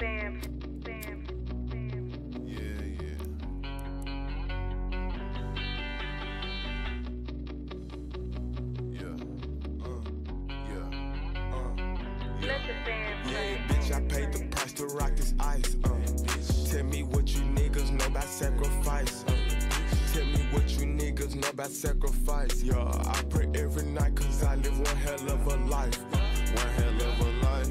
Bam, bam, bam. Yeah, yeah. Yeah. Uh, yeah. Uh, Let yeah. the band. Yeah, bitch, I paid the price to rock this ice. Uh. Tell me what you niggas know about sacrifice. Uh. Tell me what you niggas know about sacrifice. Yeah, I pray every night cause I live one hell of a life. Uh. One hell of a life.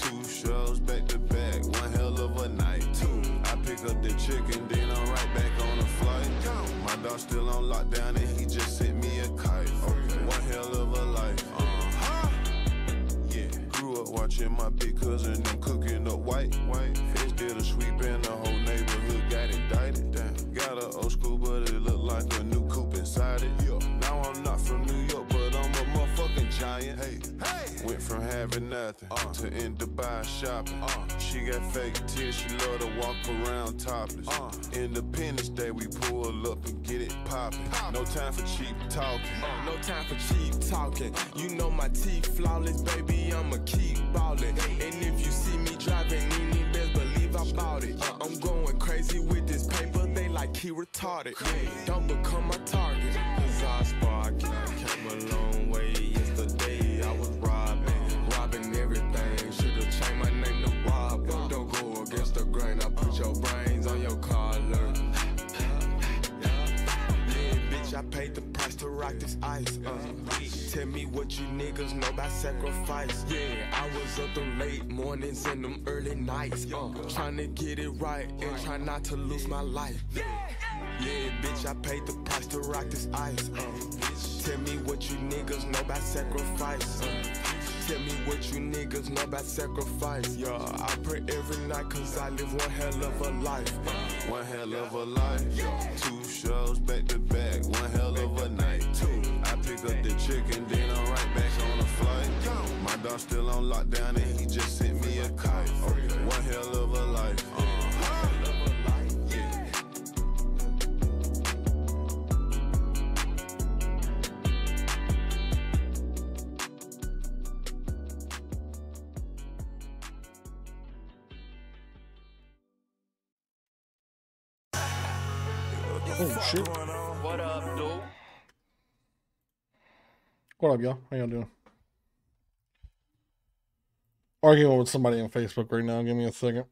Two shows back to back. One hell of a night. Two. I pick up the chicken, then I'm right back on the flight. My dog still on lockdown and he just sent me a kite. One hell of a life. Uh-huh. Yeah. Grew up watching my big cousin them cooking Went from having nothing to in Dubai shopping. She got fake tears, she love to walk around topless. Independence Day, we pull up and get it poppin'. No time for cheap talking. Uh, no time for cheap talking. You know my teeth flawless, baby. I'ma keep ballin'. And if you see me driving, you need best believe I bought it. Uh, I'm going crazy with this paper. They like he retarded. Don't become my target. Cause I spark. Came a put your brains on your collar. Yeah, bitch, I paid the price to rock this ice. Uh. Tell me what you niggas know about sacrifice. Yeah, I was up them late mornings and them early nights. Uh. Trying to get it right and try not to lose my life. Yeah, bitch, I paid the price to rock this ice. Uh. Tell me what you niggas know about sacrifice. Uh. Tell me what you niggas know about sacrifice. Yeah, I pray every night cause I live one hell of a life. Uh. One hell of a life. Two shows back to back. One hell of a night. Two. I pick up the chicken, then I'm right back on the flight. My dog still on lockdown and he just sent me a kite. One hell of a life. Oh shit. What up, dude? What up, y'all? How y'all doing? Arguing with somebody on Facebook right now. Give me a second.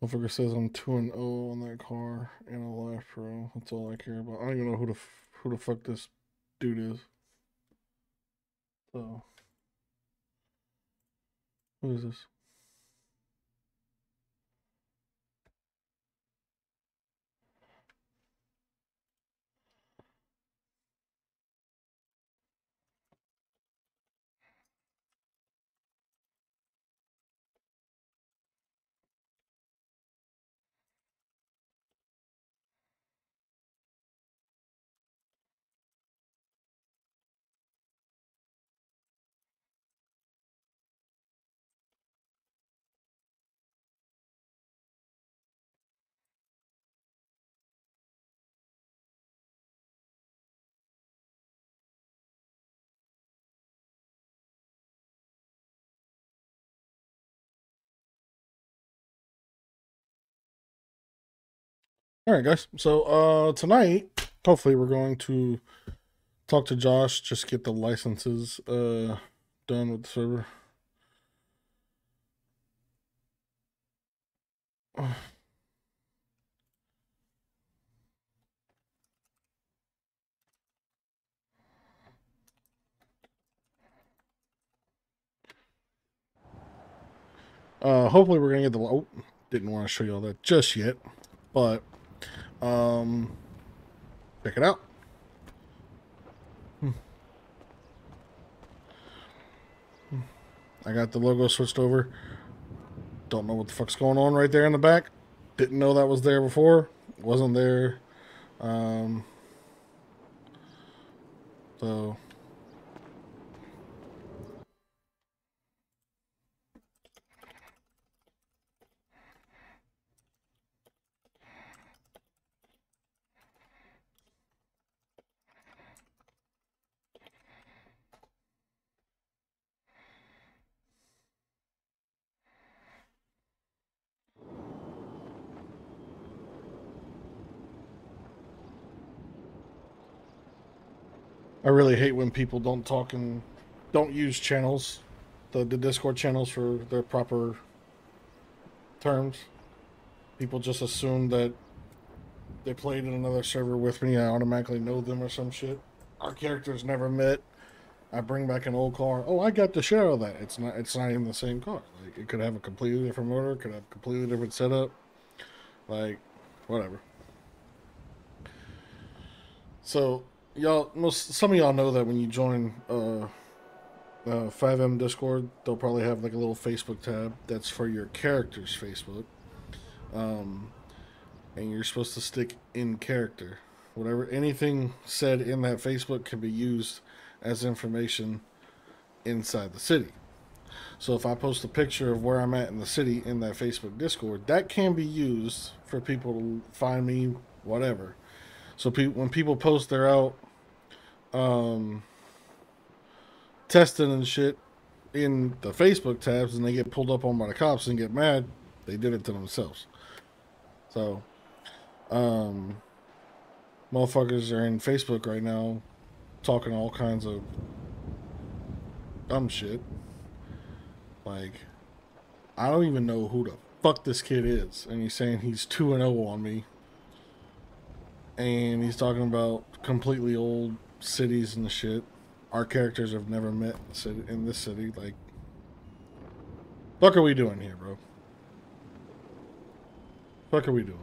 Motherfucker says I'm two and oh zero on that car in a left row. That's all I care about. I don't even know who the who the fuck this dude is. So, who is this? All right, guys. So uh tonight, hopefully, we're going to talk to Josh, just get the licenses uh done with the server. Uh, hopefully we're gonna get the. Oh, didn't want to show you all that just yet, but um, check it out. Hmm. Hmm. I got the logo switched over. Don't know what the fuck's going on right there in the back. Didn't know that was there before. Wasn't there. Um, so I really hate when people don't talk and don't use channels, the, the Discord channels for their proper terms. People just assume that they played in another server with me. I automatically know them or some shit. Our characters never met. I bring back an old car. Oh, I got the share of that. It's not. It's not even the same car. Like it could have a completely different motor. Could have completely different setup. Like, whatever. So y'all, most some of y'all know that when you join uh, uh, FiveM Discord, they'll probably have like a little Facebook tab that's for your character's Facebook. Um, and you're supposed to stick in character. Whatever anything said in that Facebook can be used as information inside the city. So if I post a picture of where I'm at in the city in that Facebook Discord, that can be used for people to find me, whatever. So pe- when people post they're out um, testing and shit in the Facebook tabs and they get pulled up on by the cops and get mad, they did it to themselves. So, um, motherfuckers are in Facebook right now talking all kinds of dumb shit. Like, I don't even know who the fuck this kid is. And he's saying he's 2 and 0 on me. And he's talking about completely old cities and the shit. Our characters have never met in this city. Like, fuck are we doing here, bro? Fuck are we doing?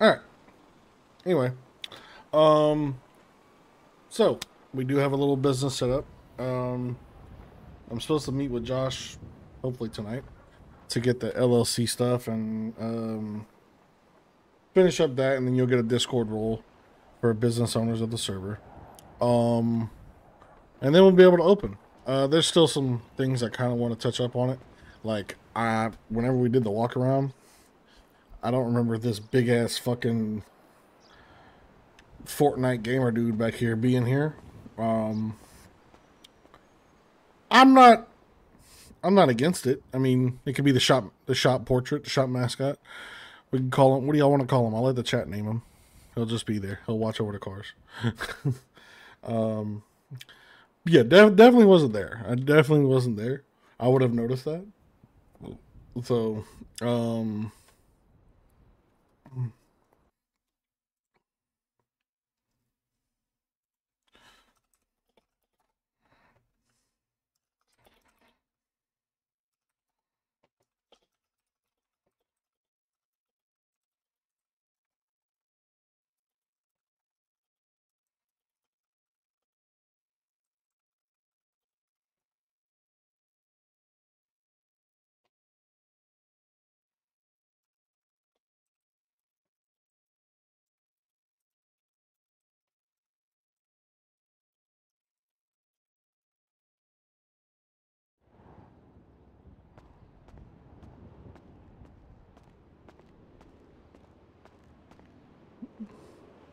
All right. Anyway, um, so we do have a little business set up. Um, I'm supposed to meet with Josh, hopefully tonight, to get the LLC stuff and um, finish up that, and then you'll get a Discord role for business owners of the server. Um, and then we'll be able to open. Uh, there's still some things I kind of want to touch up on it. Like, I whenever we did the walk around, I don't remember this big ass fucking Fortnite gamer dude back here being here. Um, I'm not. I'm not against it. I mean, it could be the shop, the shop portrait, the shop mascot. We can call him. What do y'all want to call him? I'll let the chat name him. He'll just be there. He'll watch over the cars. um, yeah, def- definitely wasn't there. I definitely wasn't there. I would have noticed that. So, um,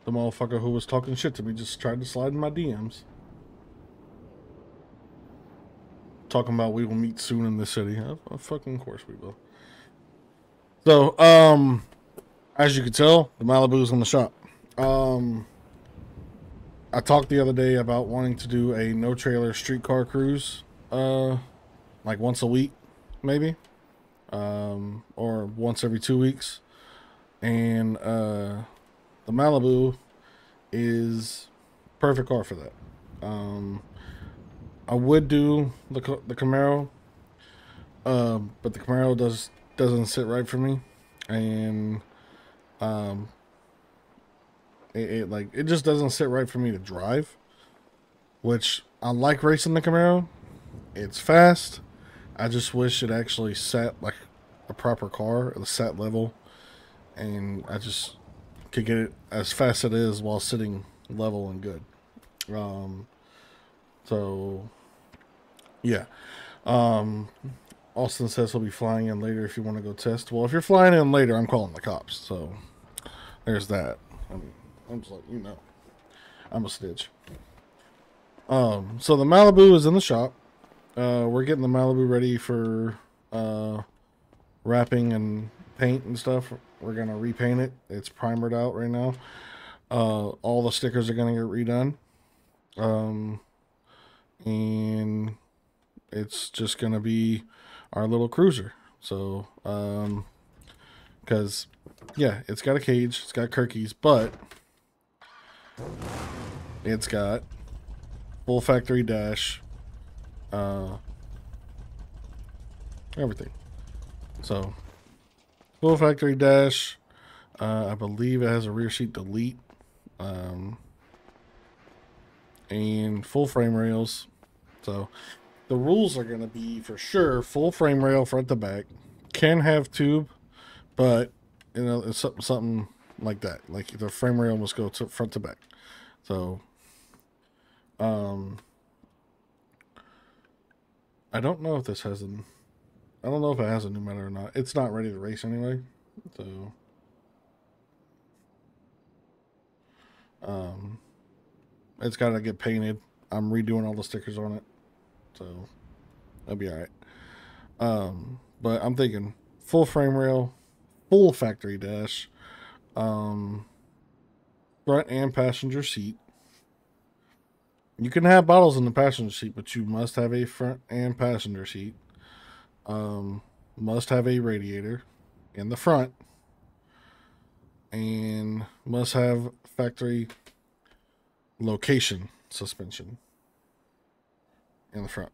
the motherfucker who was talking shit to me just tried to slide in my DMs. Talking about we will meet soon in the city. Of, fucking course we will. So, um, as you can tell, the Malibu's in the shop. Um, I talked the other day about wanting to do a no trailer streetcar cruise, uh, like once a week, maybe, um, or once every two weeks, and uh, the Malibu is perfect car for that. Um, I would do the the Camaro, um, but the Camaro does doesn't sit right for me, and um, it, it like it just doesn't sit right for me to drive. Which I like racing the Camaro. It's fast. I just wish it actually sat like a proper car, the sat level, and I just could get it as fast as it is while sitting level and good. Um, so yeah. Um, Austin says he'll be flying in later if you want to go test. Well, if you're flying in later, I'm calling the cops. So there's that. Um, I'm just like, you know, I'm a stitch. Um, so the Malibu is in the shop. Uh, we're getting the Malibu ready for uh, wrapping and paint and stuff. We're gonna repaint it. It's primered out right now. Uh, all the stickers are gonna get redone. Um, and it's just gonna be our little cruiser. So, um, because yeah, it's got a cage, it's got Kirkeys, but it's got full factory dash, uh, everything. So, full factory dash. Uh, I believe it has a rear seat delete, um, and full frame rails. So, the rules are going to be for sure full frame rail front to back. Can have tube, but you know it's something, something like that. Like the frame rail must go to front to back. So, um, I don't know if this has an. I don't know if it has a new meta or not. It's not ready to race anyway. So, um, it's got to get painted. I'm redoing all the stickers on it, so that'll be all right. Um, but I'm thinking full frame rail, full factory dash, um, front and passenger seat. You can have bottles in the passenger seat, but you must have a front and passenger seat. Um, must have a radiator in the front, and must have factory location suspension in the front.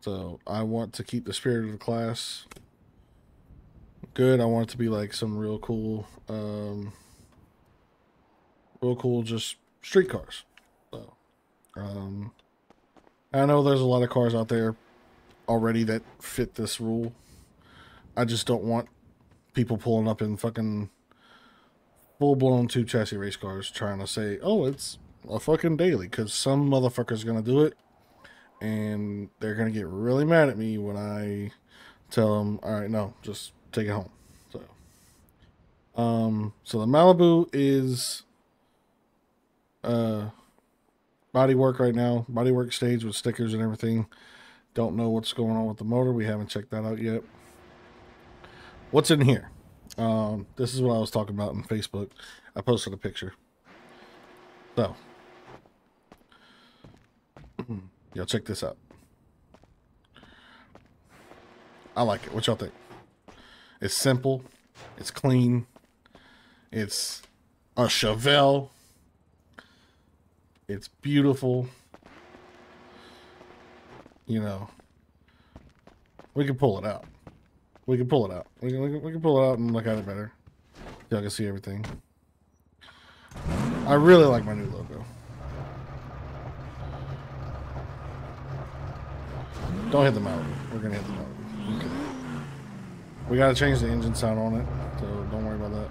So I want to keep the spirit of the class good. I want it to be like some real cool, um, real cool, just street cars. So, um, I know there's a lot of cars out there already that fit this rule. I just don't want people pulling up in fucking full blown two chassis race cars trying to say, oh, it's a fucking daily because some motherfucker's gonna do it and they're gonna get really mad at me when I tell them, all right, no, just take it home. So, um, so the Malibu is uh body work right now, body work stage with stickers and everything. Don't know what's going on with the motor. We haven't checked that out yet. What's in here? Um, this is what I was talking about on Facebook. I posted a picture. So, y'all check this out. I like it. What y'all think? It's simple. It's clean. It's a Chevelle. It's beautiful. You know, we can pull it out. We can pull it out. We can, we can, we can pull it out and look at it better. Y'all can see everything. I really like my new logo. Don't hit the mountain. We're gonna hit the mountain. Okay. We gotta change the engine sound on it, so don't worry about that.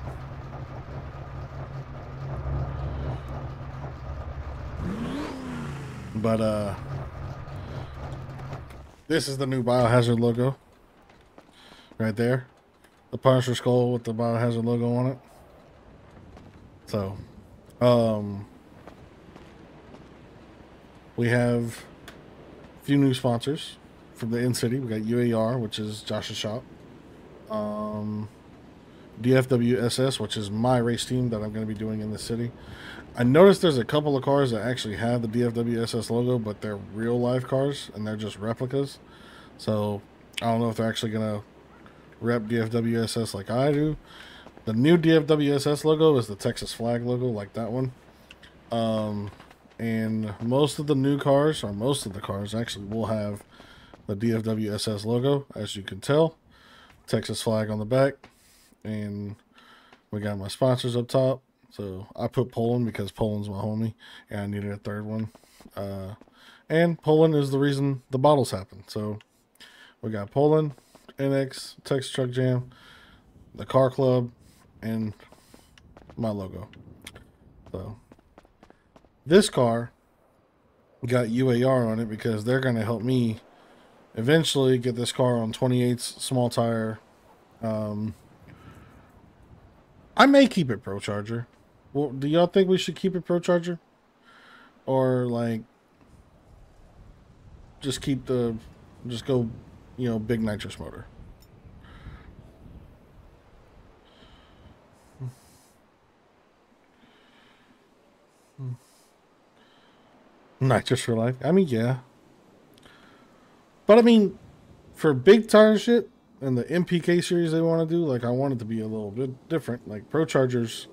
But uh this is the new biohazard logo. Right there. The Punisher skull with the biohazard logo on it. So um we have a few new sponsors from the in city. We got UAR, which is Josh's shop. Um, DFWSS, which is my race team that I'm going to be doing in the city. I noticed there's a couple of cars that actually have the DFWSS logo, but they're real life cars and they're just replicas. So I don't know if they're actually going to rep DFWSS like I do. The new DFWSS logo is the Texas flag logo, like that one. Um, and most of the new cars, or most of the cars, actually will have the DFWSS logo, as you can tell. Texas flag on the back, and we got my sponsors up top. So I put Poland because Poland's my homie, and I needed a third one. Uh, and Poland is the reason the bottles happen. So we got Poland, NX, Texas Truck Jam, the Car Club, and my logo. So this car got UAR on it because they're going to help me eventually get this car on 28's small tire um, I may keep it Pro Charger. Well, do y'all think we should keep it Pro Charger, or like just keep the just go, you know, big nitrous motor? Nitrous for life. I mean, yeah. But I mean, for big tire shit and the MPK series they want to do, like I want it to be a little bit different. Like Pro Chargers,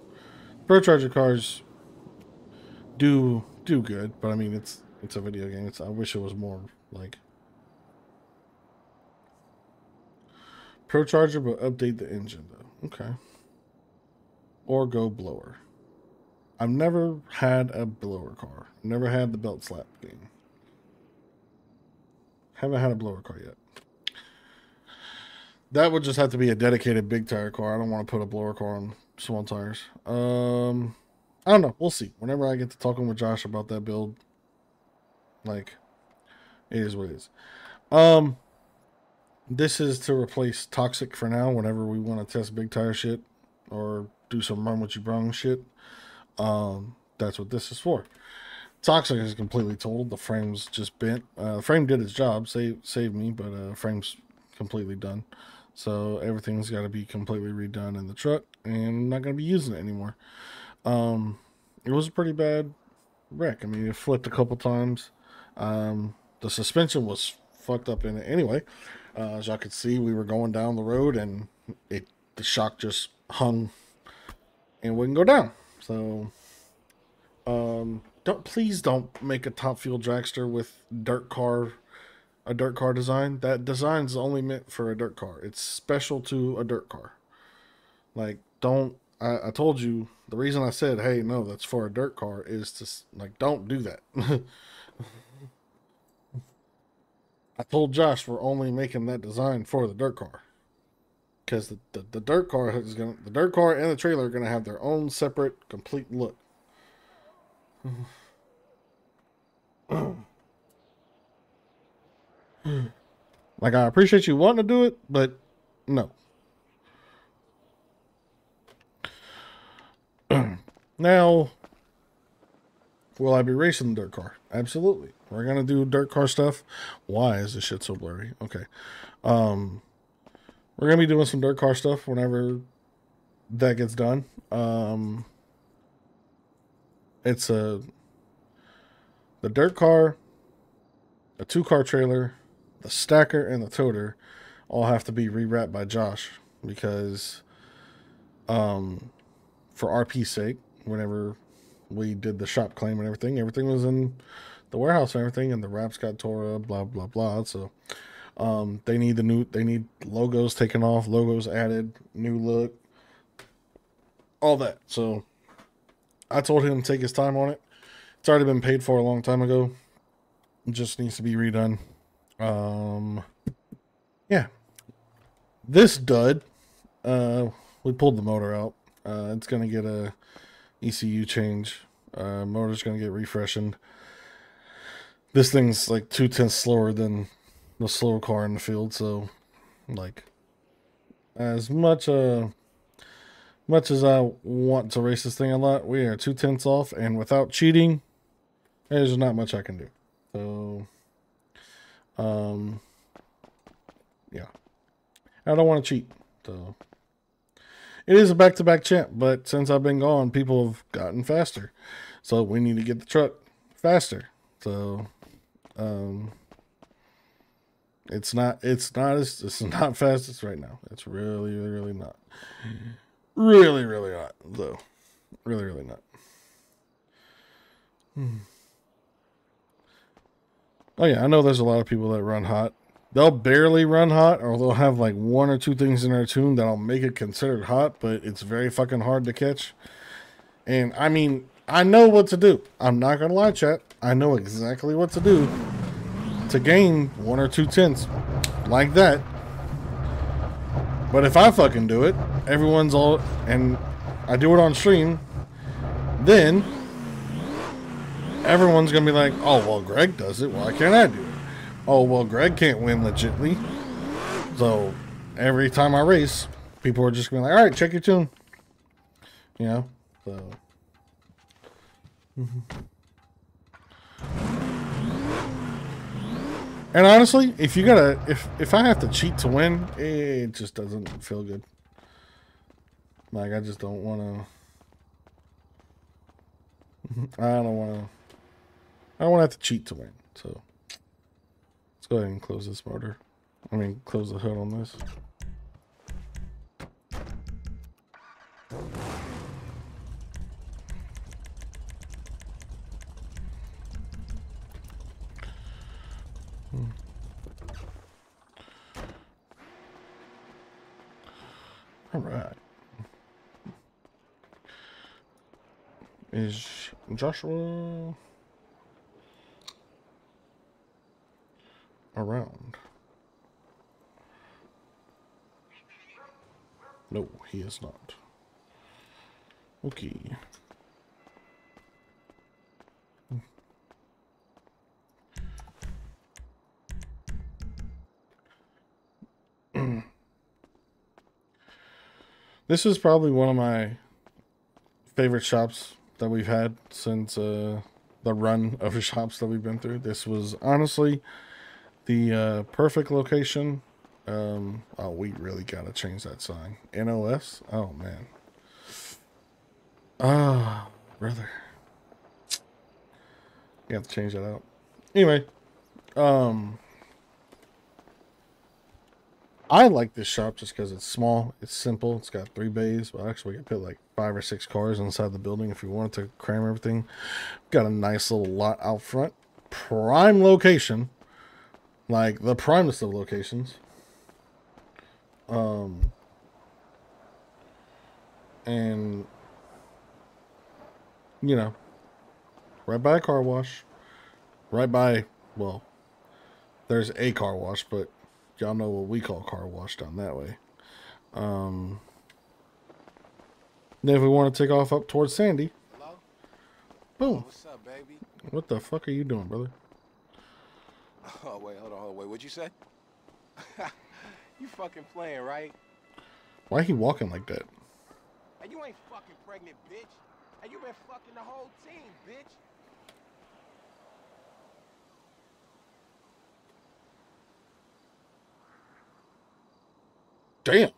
Pro Charger cars do do good, but I mean it's it's a video game. It's I wish it was more like Pro Charger, but update the engine though. Okay. Or go blower. I've never had a blower car. Never had the belt slap thing. Haven't had a blower car yet. That would just have to be a dedicated big tire car. I don't want to put a blower car on small tires. Um, I don't know. We'll see. Whenever I get to talking with Josh about that build, like, it is what it is. Um, this is to replace toxic for now. Whenever we want to test big tire shit or do some run what you brung shit, um, that's what this is for. Toxic is completely totaled. The frame's just bent. Uh, the frame did its job, save saved me, but uh, frame's completely done. So everything's got to be completely redone in the truck, and I'm not going to be using it anymore. Um, it was a pretty bad wreck. I mean, it flipped a couple times. Um, the suspension was fucked up in it anyway. Uh, as y'all could see, we were going down the road, and it the shock just hung and wouldn't go down. So, um, don't please don't make a top fuel dragster with dirt car, a dirt car design. That design's only meant for a dirt car. It's special to a dirt car. Like, don't. I, I told you the reason I said, hey, no, that's for a dirt car is to like, don't do that. I told Josh we're only making that design for the dirt car because the, the, the dirt car is gonna the dirt car and the trailer are gonna have their own separate complete look. like I appreciate you wanting to do it, but no. now, will I be racing the dirt car? Absolutely. We're gonna do dirt car stuff. Why is this shit so blurry? Okay. Um we're gonna be doing some dirt car stuff whenever that gets done. Um, it's a the dirt car, a two car trailer, the stacker, and the toter all have to be rewrapped by Josh because, um, for RP's sake, whenever we did the shop claim and everything, everything was in the warehouse and everything, and the wraps got tore up, blah blah blah. So um, they need the new, they need logos taken off, logos added, new look, all that. So I told him to take his time on it. It's already been paid for a long time ago. It just needs to be redone. Um, yeah. This dud, uh, we pulled the motor out. Uh, it's gonna get a ECU change. Uh, motor's gonna get refreshing. This thing's like two tenths slower than the slow car in the field. So, like, as much uh, much as I want to race this thing a lot, we are two tenths off, and without cheating, there's not much I can do. So, um, yeah, I don't want to cheat. So, it is a back-to-back champ, but since I've been gone, people have gotten faster. So we need to get the truck faster. So, um. It's not. It's not as. It's not fastest right now. It's really, really, really not. Really, really not. Though, really, really not. Hmm. Oh yeah, I know there's a lot of people that run hot. They'll barely run hot, or they'll have like one or two things in their tune that'll make it considered hot, but it's very fucking hard to catch. And I mean, I know what to do. I'm not gonna lie, chat. I know exactly what to do to gain one or two tenths like that. But if I fucking do it, everyone's all and I do it on stream, then everyone's gonna be like, "Oh well, Greg does it. Why can't I do it?" Oh well, Greg can't win legitly. So every time I race, people are just gonna be like, "All right, check your tune." You know, so. Mhm. And honestly, if you gotta, if if I have to cheat to win, it just doesn't feel good. Like I just don't want to. I don't want to. I don't want to have to cheat to win. So let's go ahead and close this motor. I mean, close the hood on this. Hmm. All right. Is Joshua around? No, he is not. Okay. This is probably one of my favorite shops that we've had since uh, the run of shops that we've been through. This was honestly the uh, perfect location. Um, oh, we really gotta change that sign. NOS. Oh man. Ah, brother. You have to change that out. Anyway, um, I like this shop just because it's small, it's simple, it's got three bays. Well, actually, we can put like five or six cars inside the building if we wanted to cram everything. Got a nice little lot out front, prime location, like the primest of locations. Um, and you know, right by a car wash, right by well, there's a car wash, but y'all know what we call car wash down that way. Um, then if we want to take off up towards Sandy, Hello? boom. What's up, baby? What the fuck are you doing, brother? Oh, wait, hold on, hold on. Wait, what'd you say? you fucking playing, right? Why are he walking like that? And you ain't fucking pregnant, bitch. And you been fucking the whole team, bitch. Damn.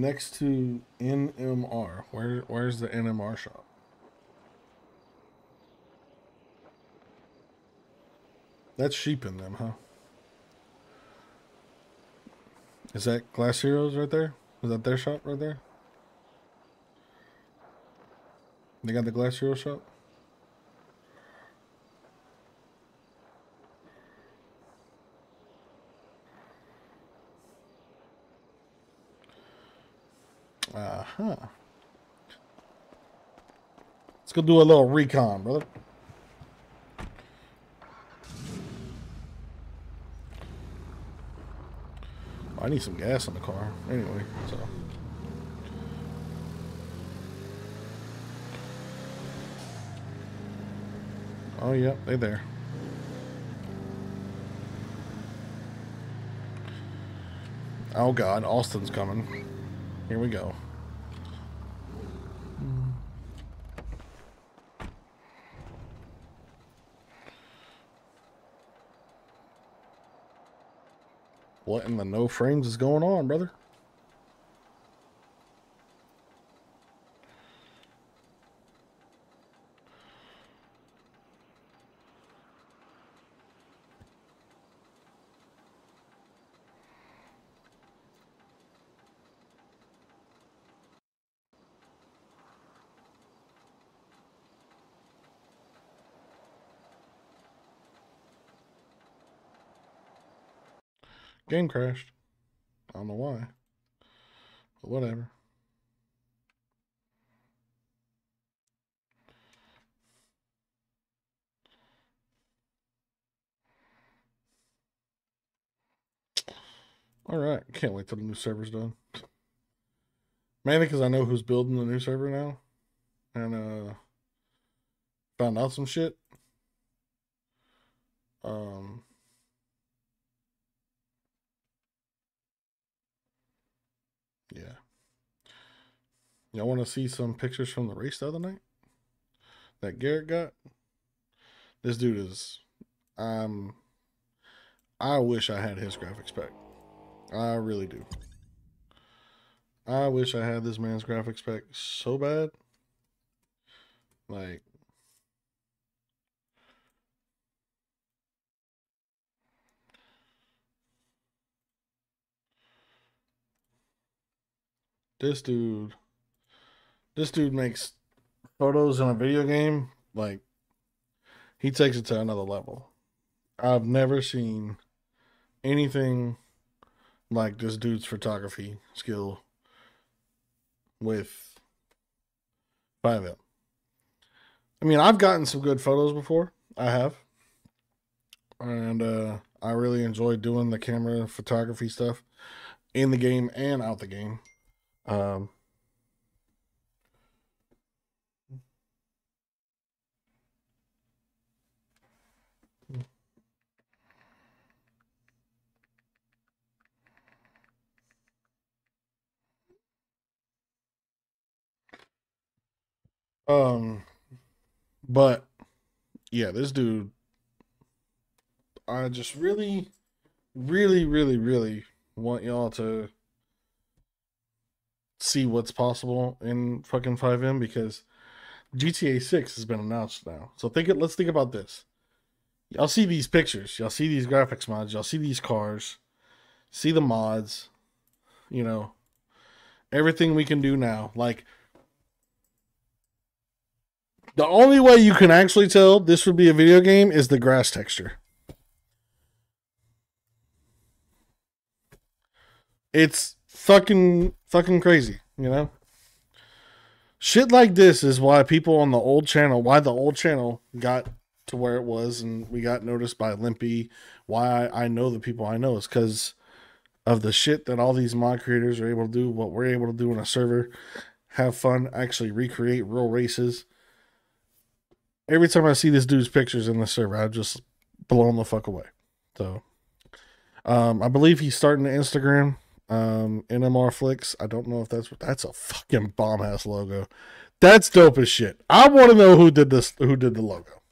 Next to NMR. Where where's the NMR shop? That's sheep in them, huh? Is that Glass Heroes right there? Is that their shop right there? They got the Glass Hero shop? Uh huh. Let's go do a little recon, brother. Oh, I need some gas in the car. Anyway, so. Oh, yep, they there. Oh, God, Austin's coming. Here we go. What in the no frames is going on, brother? Game crashed. I don't know why. But whatever. All right. Can't wait till the new server's done. Mainly because I know who's building the new server now. and uh found out some shit. Um Yeah. Y'all want to see some pictures from the race the other night? That Garrett got? This dude is um I wish I had his graphics pack. I really do. I wish I had this man's graphics pack so bad. Like this dude this dude makes photos in a video game like he takes it to another level. I've never seen anything like this dude's photography skill with FiveM. I mean, I've gotten some good photos before. I have. And uh I really enjoy doing the camera photography stuff in the game and out the game. Um Um, but yeah, this dude, I just really, really, really, really want y'all to see what's possible in fucking FiveM because GTA 6 has been announced now. So think it, let's think about this. Y'all see these pictures, y'all see these graphics mods, y'all see these cars, see the mods, you know, everything we can do now. Like the only way you can actually tell this would be a video game is the grass texture. It's fucking fucking crazy, you know? Shit like this is why people on the old channel, why the old channel got to where it was and we got noticed by Limpy, why I, I know the people I know is cuz of the shit that all these mod creators are able to do, what we're able to do in a server, have fun, actually recreate real races every time I see this dude's pictures in the server, I'm just blown the fuck away. So, um, I believe he's starting the Instagram, um, NMR Flicks. I don't know if that's that's a fucking bomb ass logo. That's dope as shit. I want to know who did this, who did the logo.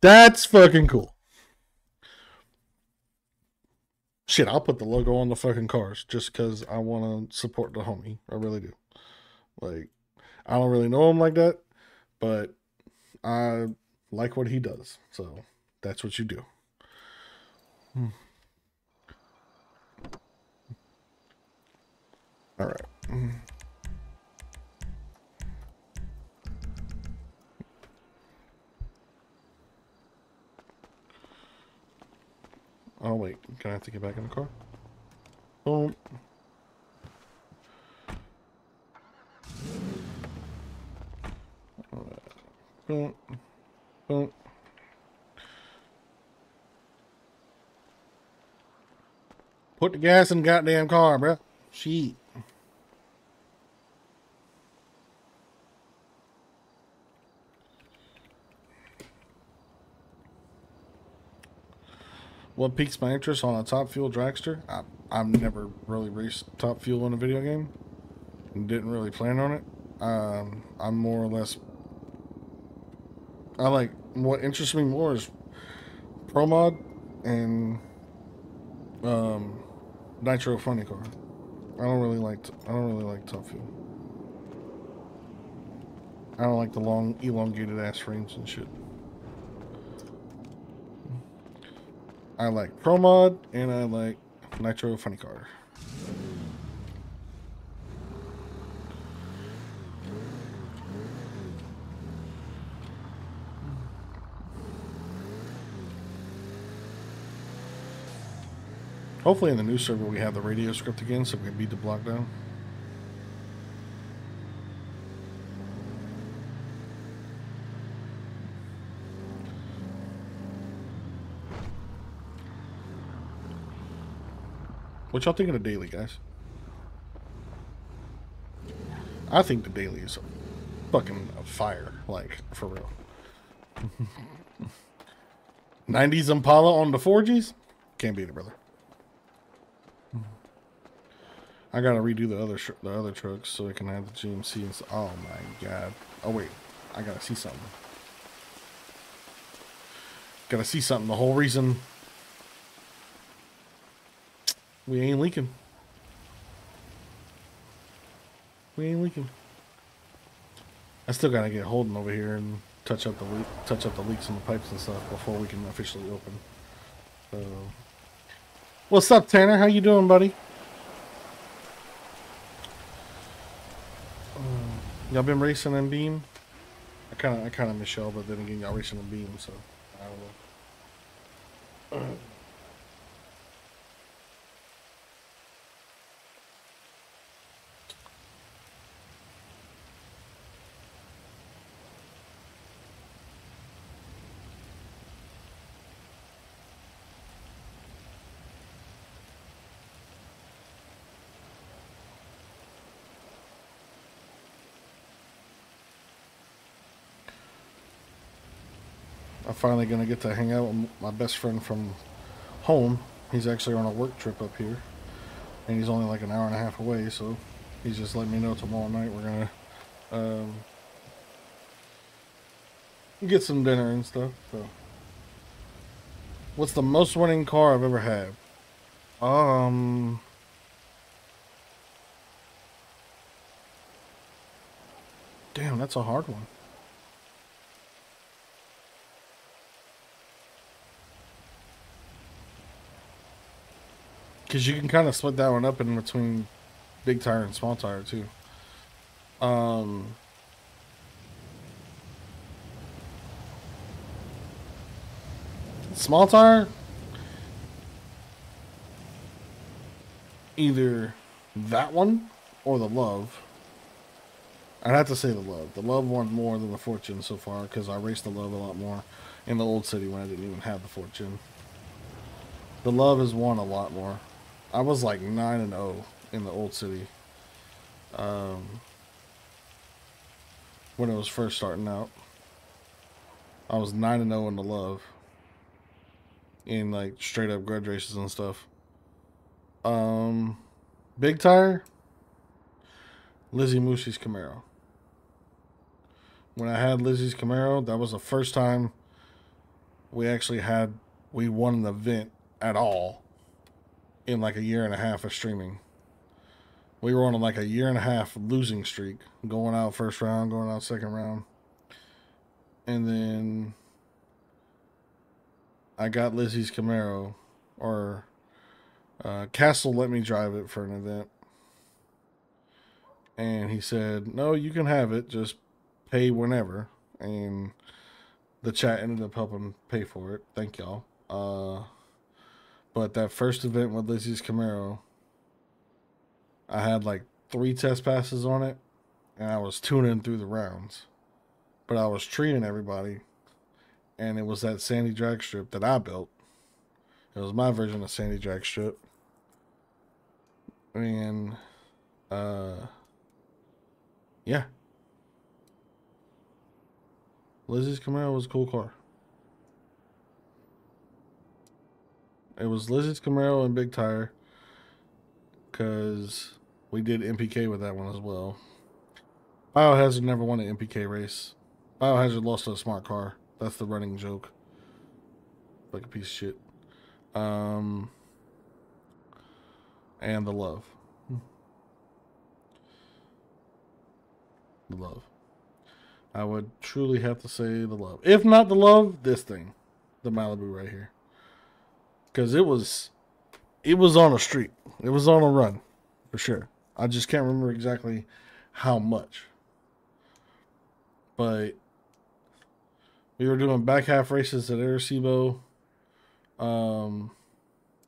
That's fucking cool. Shit, I'll put the logo on the fucking cars just because I want to support the homie. I really do. Like, I don't really know him like that, but I like what he does. So that's what you do. Hmm. All right. Hmm. Oh wait, can I have to get back in the car? Boom. Put the gas in the goddamn car, bruh. Shit. What piques my interest on a top fuel dragster? I, I've never really raced top fuel in a video game. Didn't really plan on it. Um, I'm more or less I like what interests me more is Pro Mod and um, Nitro Funny Car. I don't really like I don't really like Top Fuel. I don't like the long elongated ass frames and shit. I like Pro Mod and I like Nitro Funny Car. Hopefully in the new server we have the radio script again so we can beat the block down. What y'all think of the daily, guys? I think the daily is fucking fire, like for real. 90s Impala on the 4Gs? Can't beat it, brother. I gotta redo the other the other trucks so I can have the GMC. And s- oh my god! Oh wait, I gotta see something. Gotta see something. The whole reason we ain't leaking. We ain't leaking. I still gotta get Holden over here and touch up the touch up the leaks in the pipes and stuff before we can officially open. So, what's up, Tanner? How you doing, buddy? Y'all been racing in Beam? I kind of, I kind of y'all, but then again, y'all racing in Beam, so I don't know. I'm finally gonna get to hang out with my best friend from home. He's actually on a work trip up here, and he's only like an hour and a half away. So he's just letting me know tomorrow night we're gonna um, get some dinner and stuff. So, what's the most winning car I've ever had? Um. Damn, that's a hard one. Because you can kind of split that one up in between big tire and small tire too. Um, small tire, either that one or the love. I'd have to say the love. The love won more than the fortune so far because I raced the love a lot more in the old city when I didn't even have the fortune. The love has won a lot more. I was like nine and zero in the old city. Um, when it was first starting out, I was nine and zero in the love. In like straight up grudge races and stuff. Um, big tire. Lizzie Moosey's Camaro. When I had Lizzie's Camaro, that was the first time we actually had we won an event at all in like a year and a half of streaming. We were on like a year and a half losing streak, going out first round, going out second round. And then I got Lizzie's Camaro, or uh, Castle let me drive it for an event. And he said, No, you can have it, just pay whenever. And the chat ended up helping pay for it. Thank y'all. Uh, but that first event with Lizzie's Camaro, I had like three test passes on it, and I was tuning through the rounds. But I was treating everybody, and it was that Sandy drag strip that I built. It was my version of Sandy drag strip. And, uh, yeah. Lizzie's Camaro was a cool car. It was Lizzie's Camaro and Big Tire. Because we did MPK with that one as well. Biohazard never won an MPK race. Biohazard lost to a smart car. That's the running joke. Like a piece of shit. Um, and the love. The love. I would truly have to say the love. If not the love, this thing, the Malibu right here, because it was, it was on a streak. It was on a run, for sure. I just can't remember exactly how much, but we were doing back half races at Arecibo, um,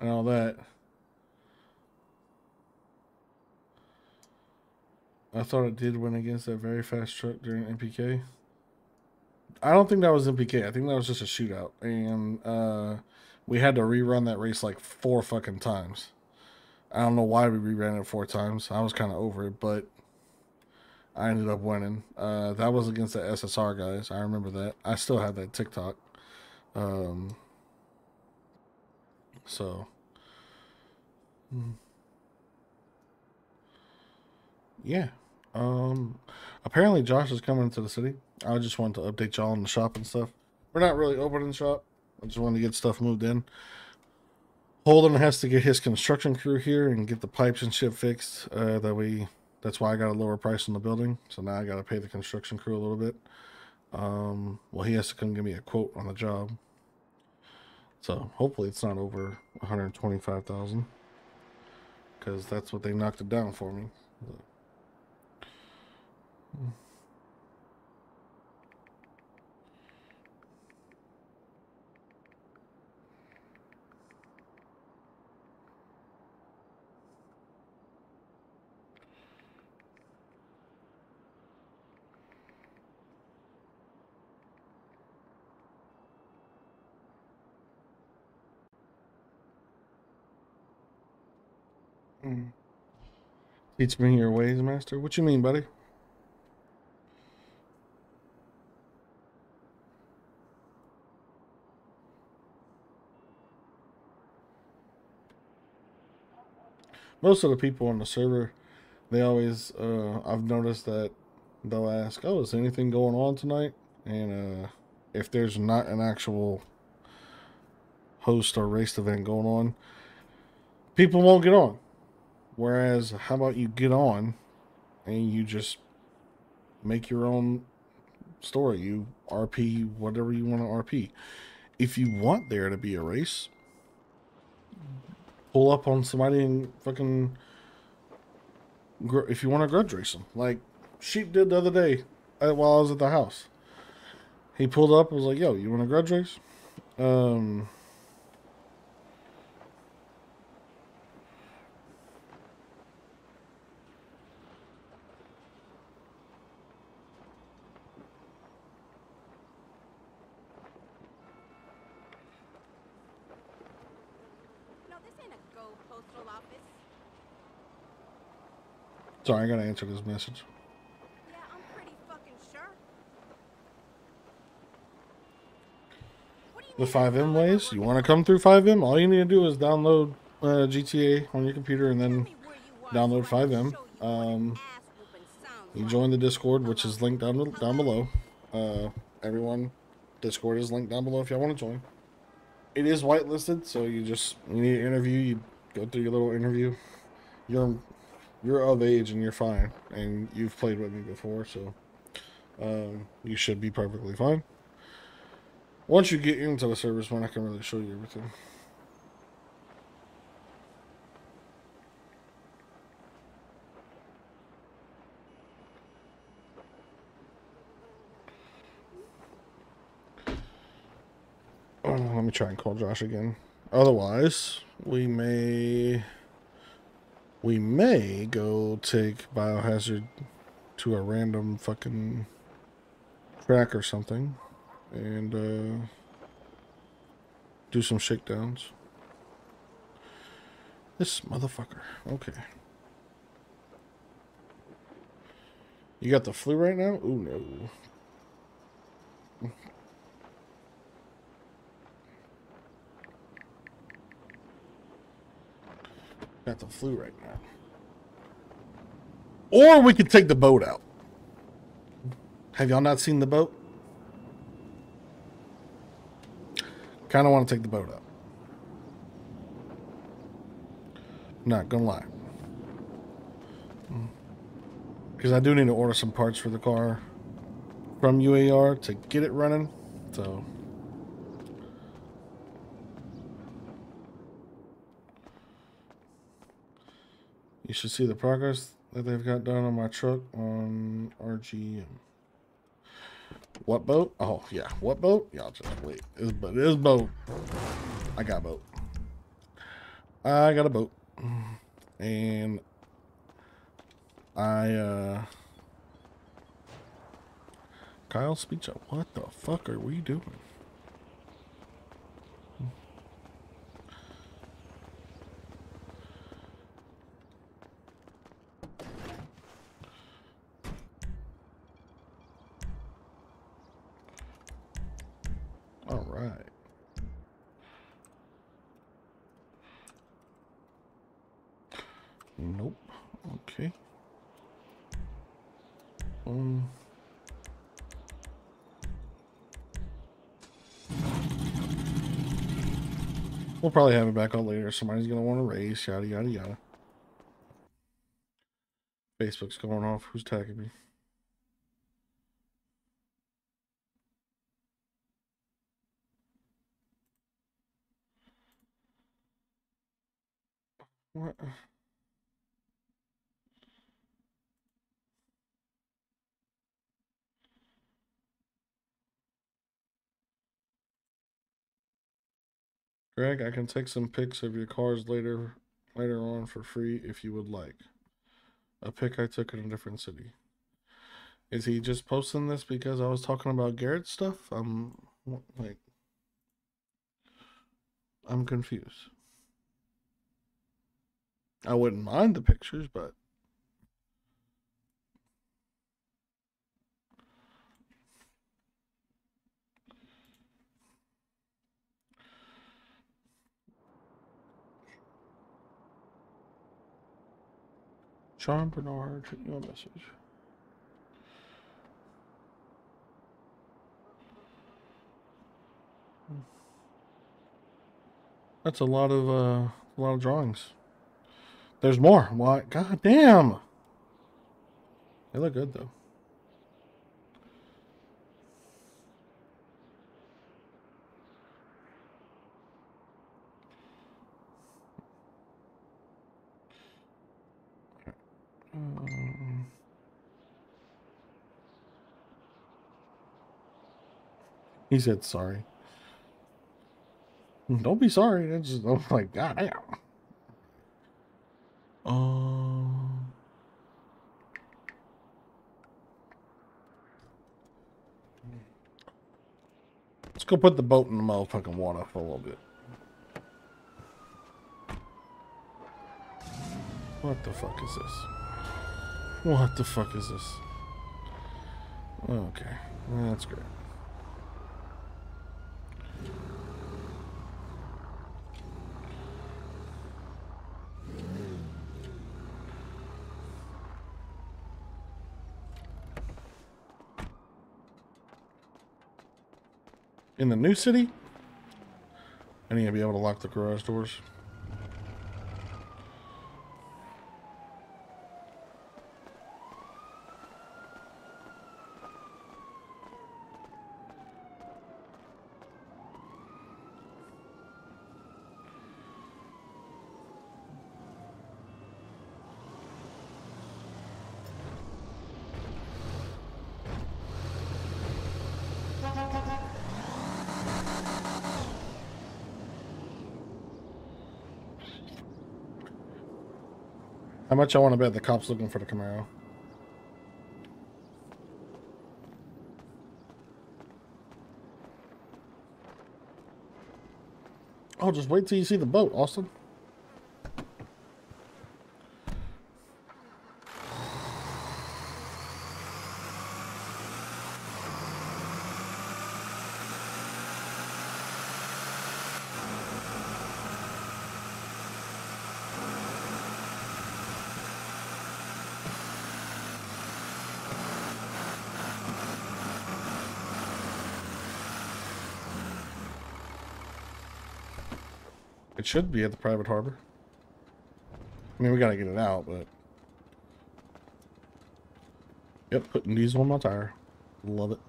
and all that. I thought it did win against that very fast truck during MPK. I don't think that was MPK. I think that was just a shootout, and uh, we had to rerun that race like four fucking times. I don't know why we reran it four times. I was kind of over it, but I ended up winning. Uh, that was against the SSR guys. I remember that. I still have that TikTok. Um, so, mm. yeah. Um, apparently Josh is coming to the city. I just wanted to update y'all on the shop and stuff. We're not really opening the shop. I just wanted to get stuff moved in. Holden has to get his construction crew here and get the pipes and shit fixed. Uh, that we, that's why I got a lower price on the building. So now I got to pay the construction crew a little bit. Um, well, he has to come give me a quote on the job. So hopefully it's not over 125,000 because that's what they knocked it down for me. Teach me your ways, master. What you mean, buddy? Most of the people on the server, they always, uh, I've noticed that they'll ask, "Oh, is anything going on tonight?" And uh, if there's not an actual host or race event going on, people won't get on. Whereas, how about you get on and you just make your own story? You RP whatever you want to RP. If you want there to be a race, pull up on somebody and fucking. If you want to grudge race them, like Sheep did the other day while I was at the house. He pulled up and was like, "Yo, you want to grudge race?" Um, No, this ain't a Go postal office. Sorry, I gotta answer this message. Yeah, I'm pretty fucking sure. What do you The FiveM sound like I ways. You want to come through FiveM? All you need to do is download uh, GTA on your computer and then me where you are download so I can FiveM. you Um, you join the Discord, which is linked down down below. Uh, everyone, Discord is linked down below if y'all want to join. It is whitelisted, so you just you need an interview. You go through your little interview. You're you're of age and you're fine, and you've played with me before, so um, you should be perfectly fine. Once you get into the service one, I can really show you everything. Oh, let me try and call Josh again. Otherwise, we may we may go take biohazard to a random fucking track or something and uh do some shakedowns. This motherfucker. Okay. You got the flu right now? Oh no. Got the flu right now. Or we could take the boat out. Have y'all not seen the boat? Kind of want to take the boat out. Not gonna lie. Because I do need to order some parts for the car from UAR to get it running. So. You should see the progress that they've got done on my truck on RGM. What boat? Oh yeah, what boat? Y'all just wait. This boat. This boat. I got a boat. I got a boat, and I uh. Kyle, speech up. What the fuck are we doing? All right. Nope. Okay. Um. We'll probably have it back on later. Somebody's gonna want to race, yada yada yada. Facebook's going off. Who's tagging me? What? Greg, I can take some pics of your cars later later on for free if you would like. A pic I took in a different city. Is he just posting this because I was talking about Garrett stuff? I'm like I'm confused. I wouldn't mind the pictures, but Sean Bernard sent you a message. That's a lot of uh, a lot of drawings. There's more. What? God damn. They look good though. He said sorry. Don't be sorry. It's just I'm like, God damn. Um, let's go put the boat in the motherfucking water for a little bit. What the fuck is this? What the fuck is this? Okay, that's great. In the new city, I need to be able to lock the garage doors. How much I want to bet the cops looking for the Camaro? Oh, just wait till you see the boat, Austin. It should be at the private harbor. I mean, we gotta get it out, but. Yep, putting diesel on my tire. Love it.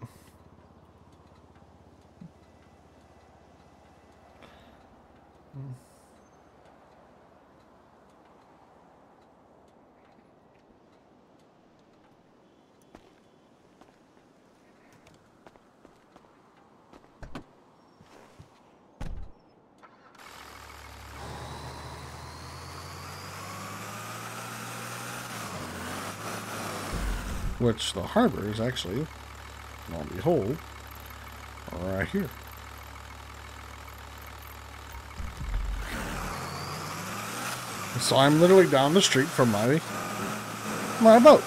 Which the harbor is actually, lo and behold, right here. So I'm literally down the street from my my boat.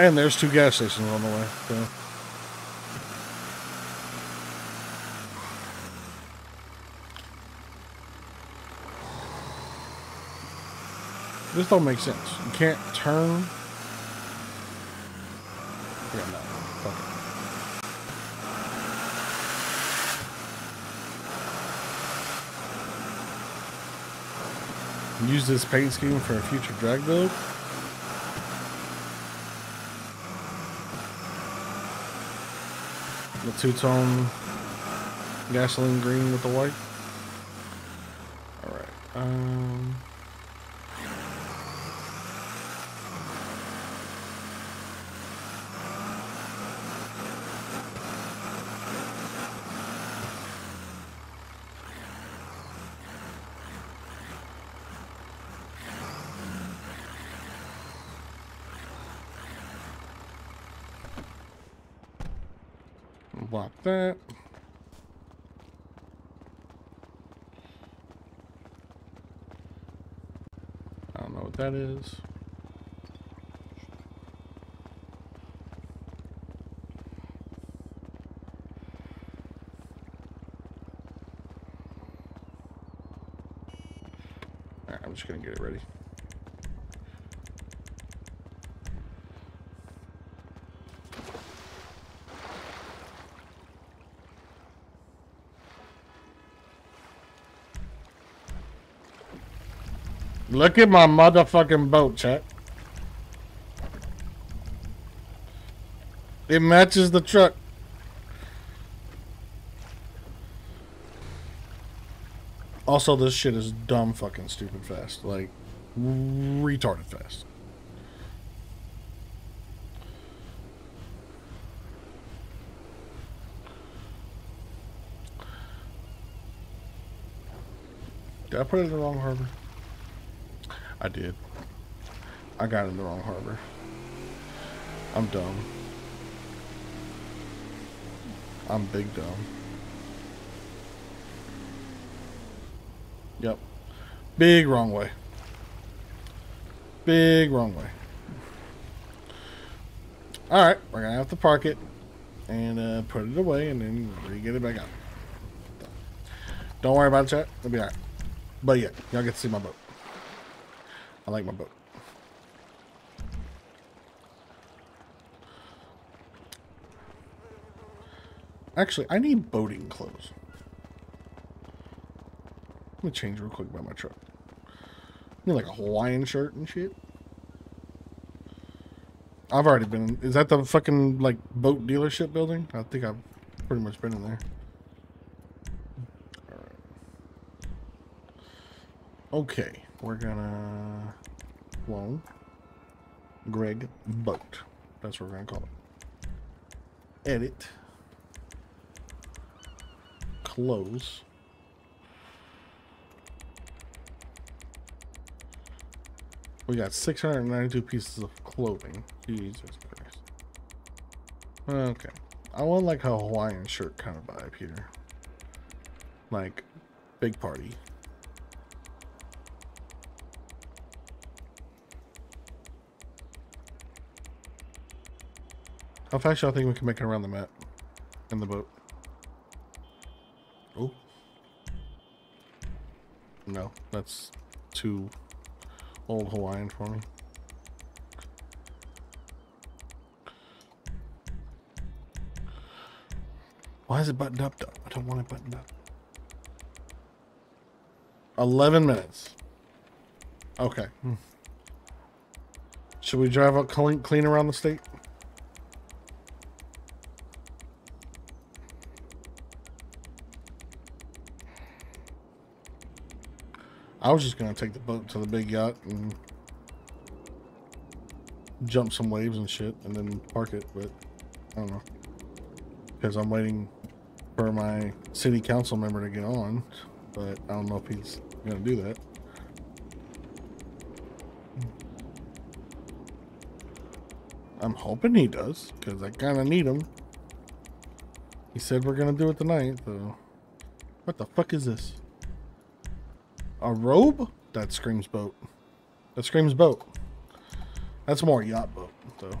And there's two gas stations on the way. So. This don't make sense. You can't turn. Yeah, no. Fuck it. Use this paint scheme for a future drag build. The two-tone gasoline green with the white. All right. Um. Block that. I don't know what that is. Alright, I'm just gonna get it ready. Look at my motherfucking boat, chat. It matches the truck. Also, this shit is dumb fucking stupid fast. Like, retarded fast. Did I put it in the wrong harbor? I did. I got in the wrong harbor. I'm dumb. I'm big dumb. Yep. Big wrong way. Big wrong way. Alright, we're gonna have to park it and uh, put it away and then re-get it back out. Don't worry about it, chat. It'll be alright. But yeah, y'all get to see my boat. I like my boat. Actually, I need boating clothes. Let me change real quick by my truck. I need like a Hawaiian shirt and shit. I've already been. Is that the fucking like boat dealership building? I think I've pretty much been in there. Okay, we're gonna clone Greg Boat. That's what we're gonna call it. Edit. Close. We got 692 pieces of clothing. Jesus Christ. Okay. I want like a Hawaiian shirt kind of vibe here. Like, big party. How fast y'all think we can make it around the map? In the boat? Oh. No, that's too old Hawaiian for me. Why is it buttoned up though? I don't want it buttoned up. 11 minutes. Okay. Hmm. Should we drive up clean around the state? I was just gonna take the boat to the big yacht and jump some waves and shit, and then park it. But I don't know because I'm waiting for my city council member to get on. But I don't know if he's gonna do that. I'm hoping he does because I kind of need him. He said we're gonna do it tonight, so what the fuck is this? A robe? That screams boat. That screams boat. That's more yacht boat, though.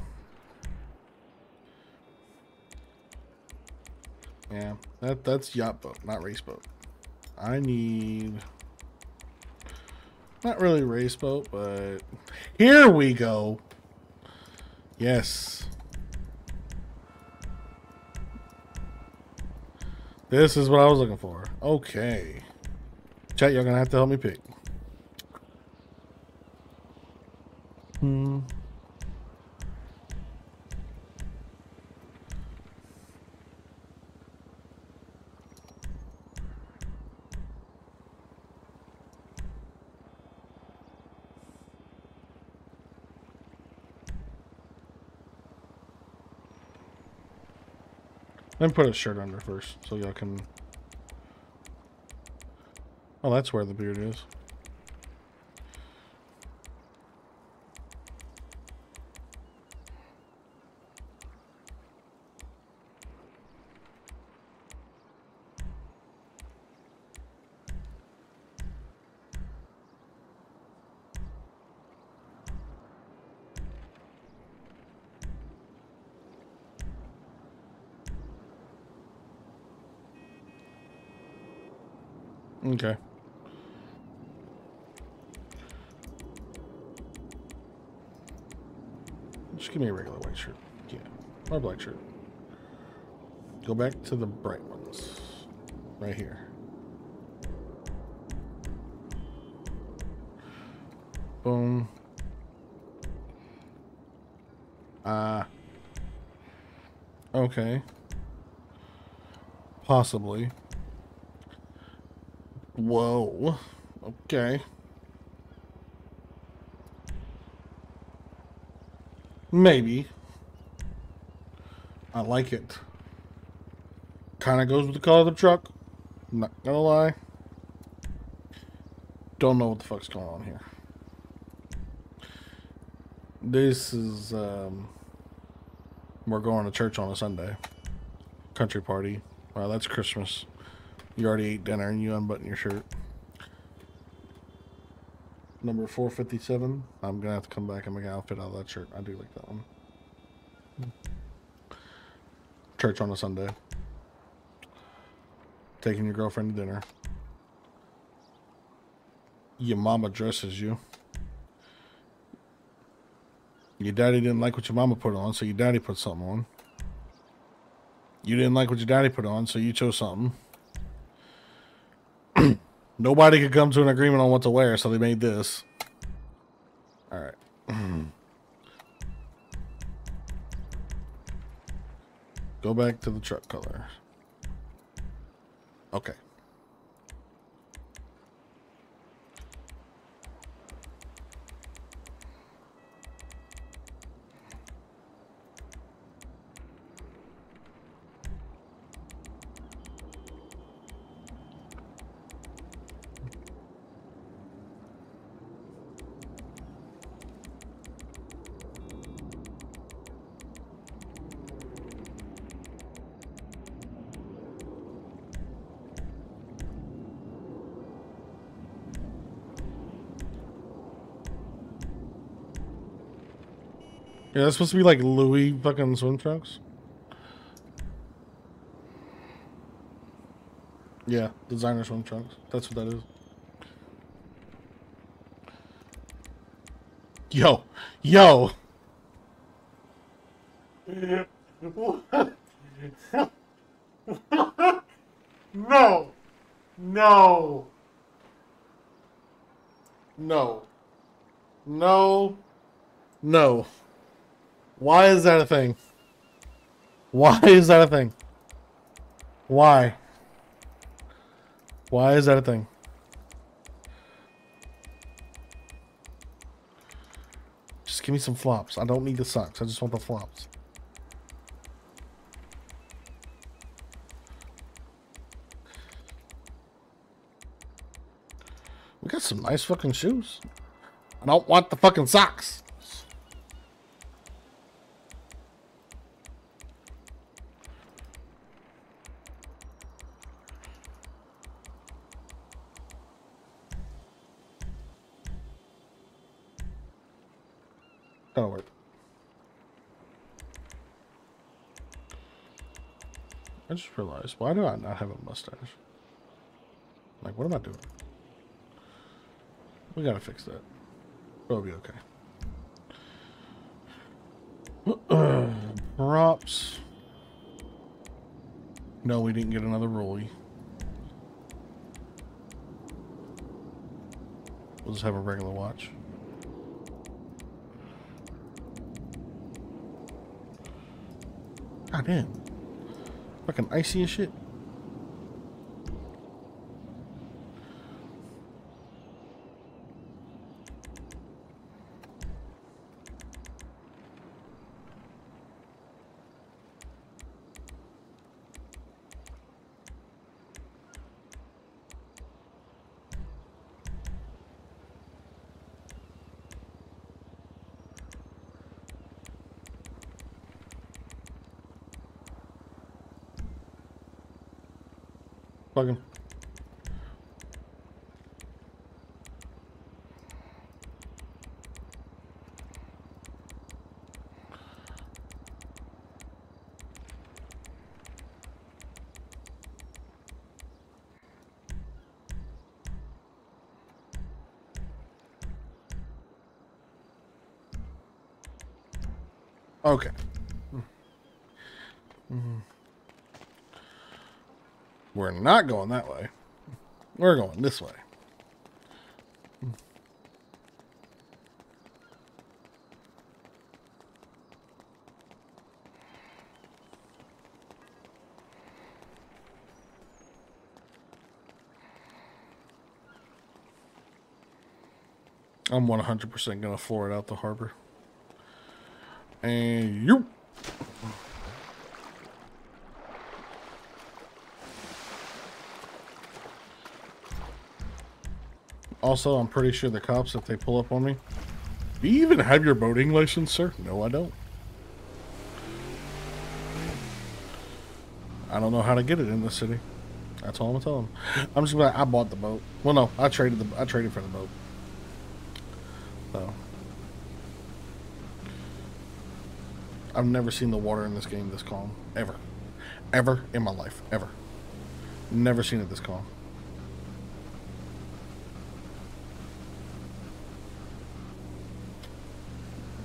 Yeah, that that's yacht boat, not race boat. I need not really race boat, but here we go. Yes. This is what I was looking for. Okay. Chat, you're gonna have to help me pick. Hmm. Let me put a shirt under first, so y'all can. Oh, that's where the beard is. Okay. Just give me a regular white shirt. Yeah. Or black shirt. Go back to the bright ones. Right here. Boom. Ah. okay. Possibly. Whoa. Okay. Maybe. I like it. Kind of goes with the color of the truck. Not gonna lie. Don't know what the fuck's going on here. This is, um, we're going to church on a Sunday. Country party. Well, that's Christmas. You already ate dinner and you unbutton your shirt. Number 457. I'm going to have to come back and make an outfit out of that shirt. I do like that one. Church on a Sunday. Taking your girlfriend to dinner. Your mama dresses you. Your daddy didn't like what your mama put on, so your daddy put something on. You didn't like what your daddy put on, so you chose something. Nobody could come to an agreement on what to wear, so they made this. Go back to the truck color. Okay. Yeah, that's supposed to be like Louis fucking swim trunks. Yeah, designer swim trunks. That's what that is. Yo, yo. no, no, no, no, no. Why is that a thing? Why is that a thing? Why? Why is that a thing? Just give me some flops. I don't need the socks. I just want the flops. We got some nice fucking shoes. I don't want the fucking socks. Realized, why do I not have a mustache? Like, what am I doing? We gotta fix that. It'll be okay. Props. No, we didn't get another rollie. We'll just have a regular watch. God damn. Fucking icy as shit. Fucking. Okay. We're not going that way. We're going this way. I'm 100% going to floor it out the harbor. And you. Also, I'm pretty sure the cops, if they pull up on me, do you even have your boating license, sir? No, I don't. I don't know how to get it in the city. That's all I'm gonna tell them. I'm just gonna. I bought the boat. Well, no, I traded the. I traded for the boat. So, I've never seen the water in this game this calm ever, ever in my life, ever. Never seen it this calm.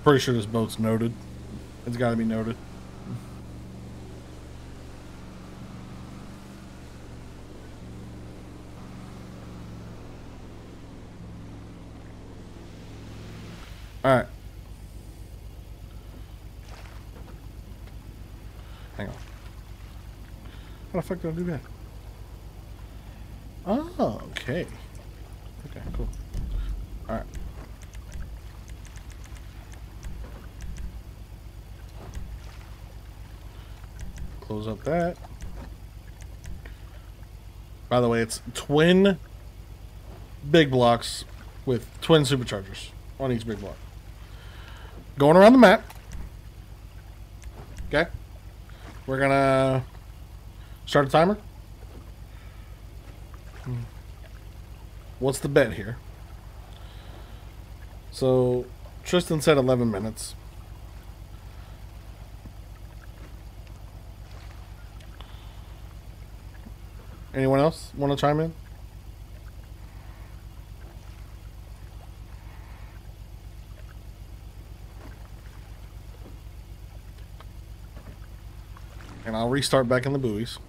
Pretty sure this boat's noted. It's got to be noted. All right. Hang on. How the fuck do I do that? Oh, okay. Okay, cool. All right. Close up that. By the way, it's twin big blocks with twin superchargers on each big block. Going around the map. Okay. We're gonna start a timer. Hmm. What's the bet here? So Tristan said 11 minutes. Anyone else want to chime in? And I'll restart back in the buoys.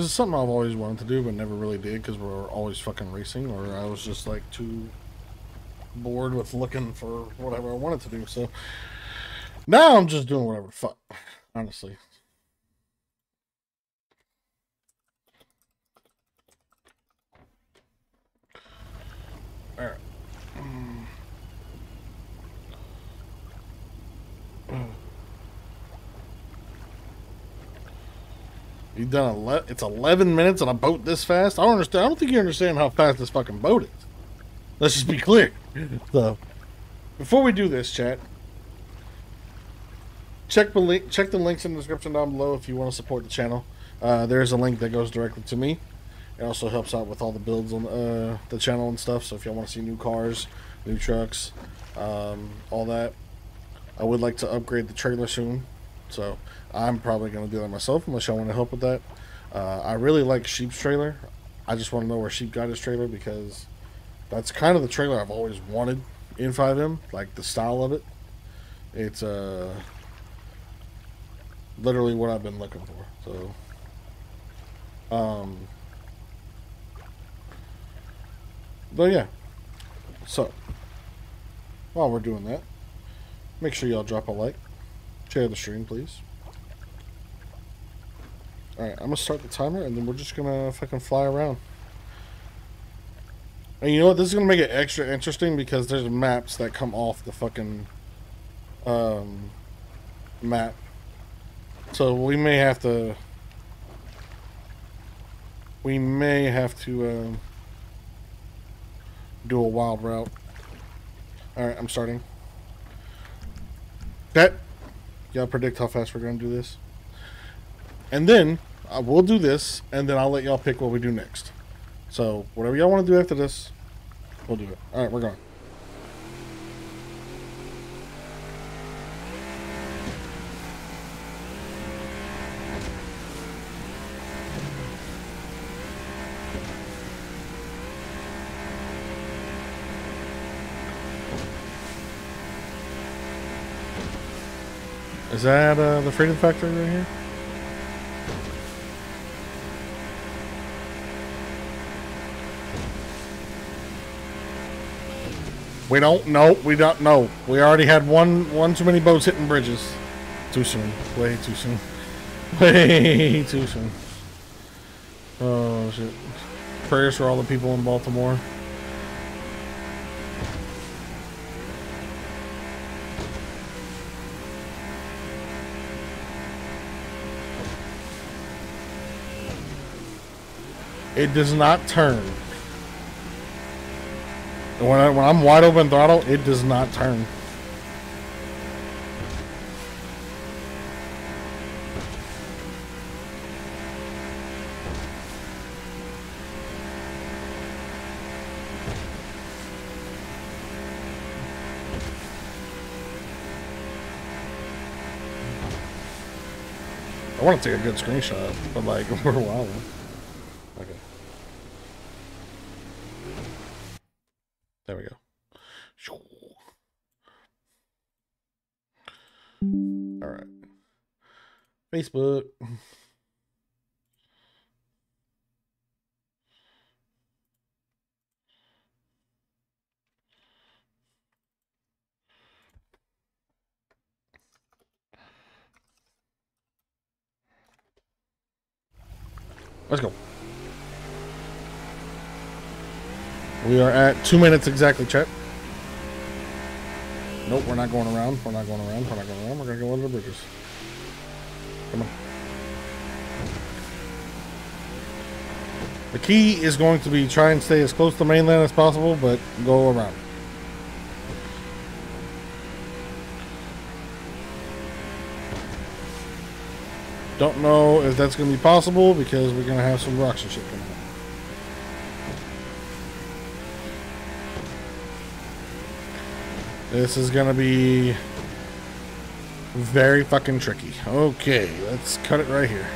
This is something I've always wanted to do, but never really did because we're always fucking racing, or I was just like too bored with looking for whatever I wanted to do. So now I'm just doing whatever the fuck, honestly. Alright. You done ele- it's 11 minutes on a boat this fast? I don't understand. I don't think you understand how fast this fucking boat is. Let's just be clear. So, before we do this, chat, check the link. Check the links in the description down below if you want to support the channel. Uh, there's a link that goes directly to me. It also helps out with all the builds on uh, the channel and stuff. So if y'all want to see new cars, new trucks, um, all that, I would like to upgrade the trailer soon. So I'm probably going to do that myself unless y'all want to help with that. Uh, I really like Sheep's trailer. I just want to know where Sheep got his trailer because that's kind of the trailer I've always wanted in FiveM, like the style of it. It's uh literally what I've been looking for. So um but yeah. So while we're doing that, make sure y'all drop a like. Share the stream, please. Alright, I'm gonna start the timer and then we're just gonna fucking fly around. And you know what? This is gonna make it extra interesting because there's maps that come off the fucking um, map. So we may have to. We may have to um, do a wild route. All right, I'm starting. Okay, y'all predict how fast we're gonna do this, and then I will do this, and then I'll let y'all pick what we do next. So whatever y'all want to do after this, we'll do it. All right, we're going. Is that uh, the Freedom Factory right here? We don't know. We don't know. We already had one one too many boats hitting bridges. Too soon. Way too soon. Way too soon. Oh shit. Prayers for all the people in Baltimore. It does not turn. When, I, when I'm wide open throttle, it does not turn. I want to take a good screenshot, but like we're wild. Facebook. Let's go. We are at two minutes exactly, check. Nope, we're not going around. We're not going around. We're not going around. We're going to go under the bridges. Come on. The key is going to be try and stay as close to mainland as possible, but go around. Don't know if that's going to be possible because we're going to have some rocks and shit coming up. This is gonna be very fucking tricky. Okay, let's cut it right here.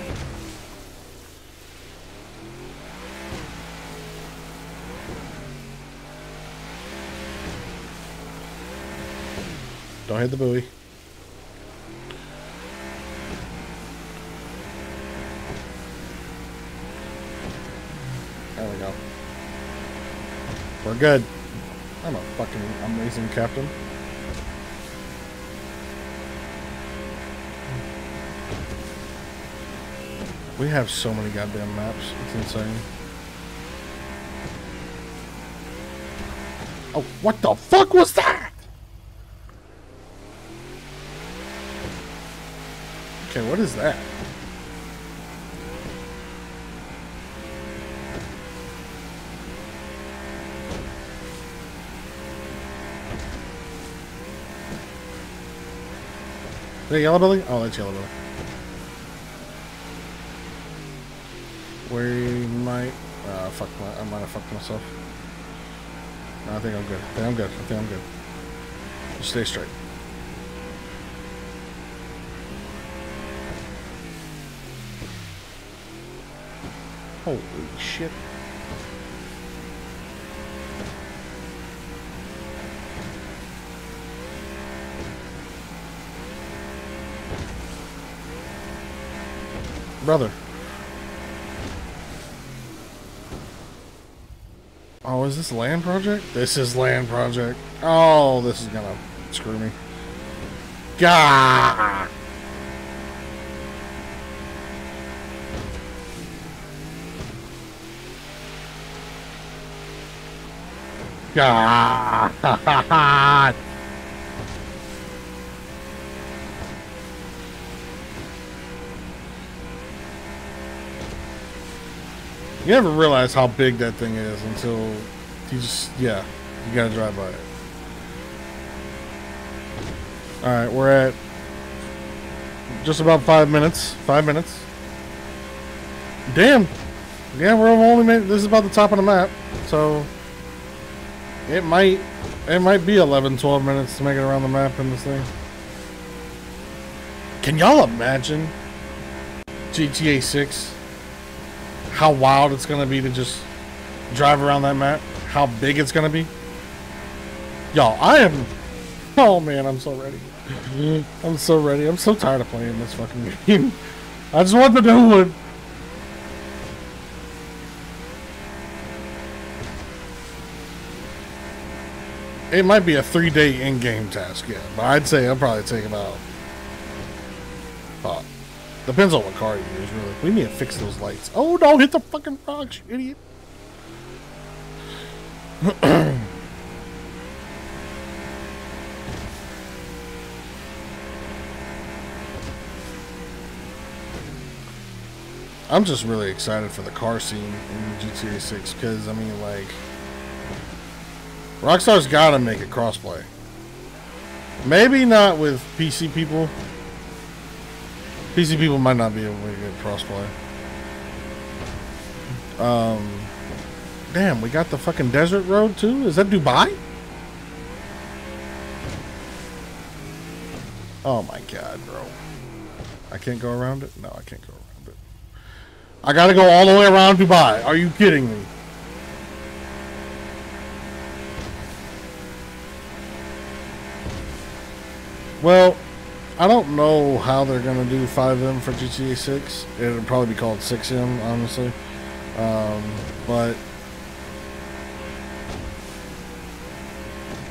Don't hit the buoy. There we go. We're good. I'm a fucking amazing captain. We have so many goddamn maps. It's insane. Oh, what the fuck was that? Okay, what is that? Is that yellow building? Oh, that's yellow building. We might. Uh, fuck my, I might have fucked myself. No, I think I'm good. I think I'm good. I think I'm good. Just stay straight. Holy shit. Brother. Oh, is this land project? This is land project. Oh, this is gonna screw me. Gah! God. You never realize how big that thing is until you just, yeah, you gotta drive by it. Alright, we're at just about five minutes. Five minutes. Damn. Yeah, we're only made, this is about the top of the map, so it might it might be 11, 12 minutes to make it around the map in this thing. Can y'all imagine GTA 6? How wild it's gonna be to just drive around that map? How big it's gonna be? Y'all, I am Oh man, I'm so ready. I'm so ready. I'm so tired of playing this fucking game. I just want the new one. It might be a three day in game task, yeah. But I'd say it'll probably take about. Uh, depends on what car you use, really. We need to fix those lights. Oh, don't hit the fucking rocks, you idiot. I'm just really excited for the car scene in GTA 6 because, I mean, like. Rockstar's gotta make it crossplay. Maybe not with PC people. PC people might not be able to get crossplay. Um, damn, we got the fucking desert road too. Is that Dubai? Oh my god, bro! I can't go around it. No, I can't go around it. I gotta go all the way around Dubai. Are you kidding me? Well, I don't know how they're going to do FiveM for GTA 6. It'll probably be called 6M, honestly. Um, but,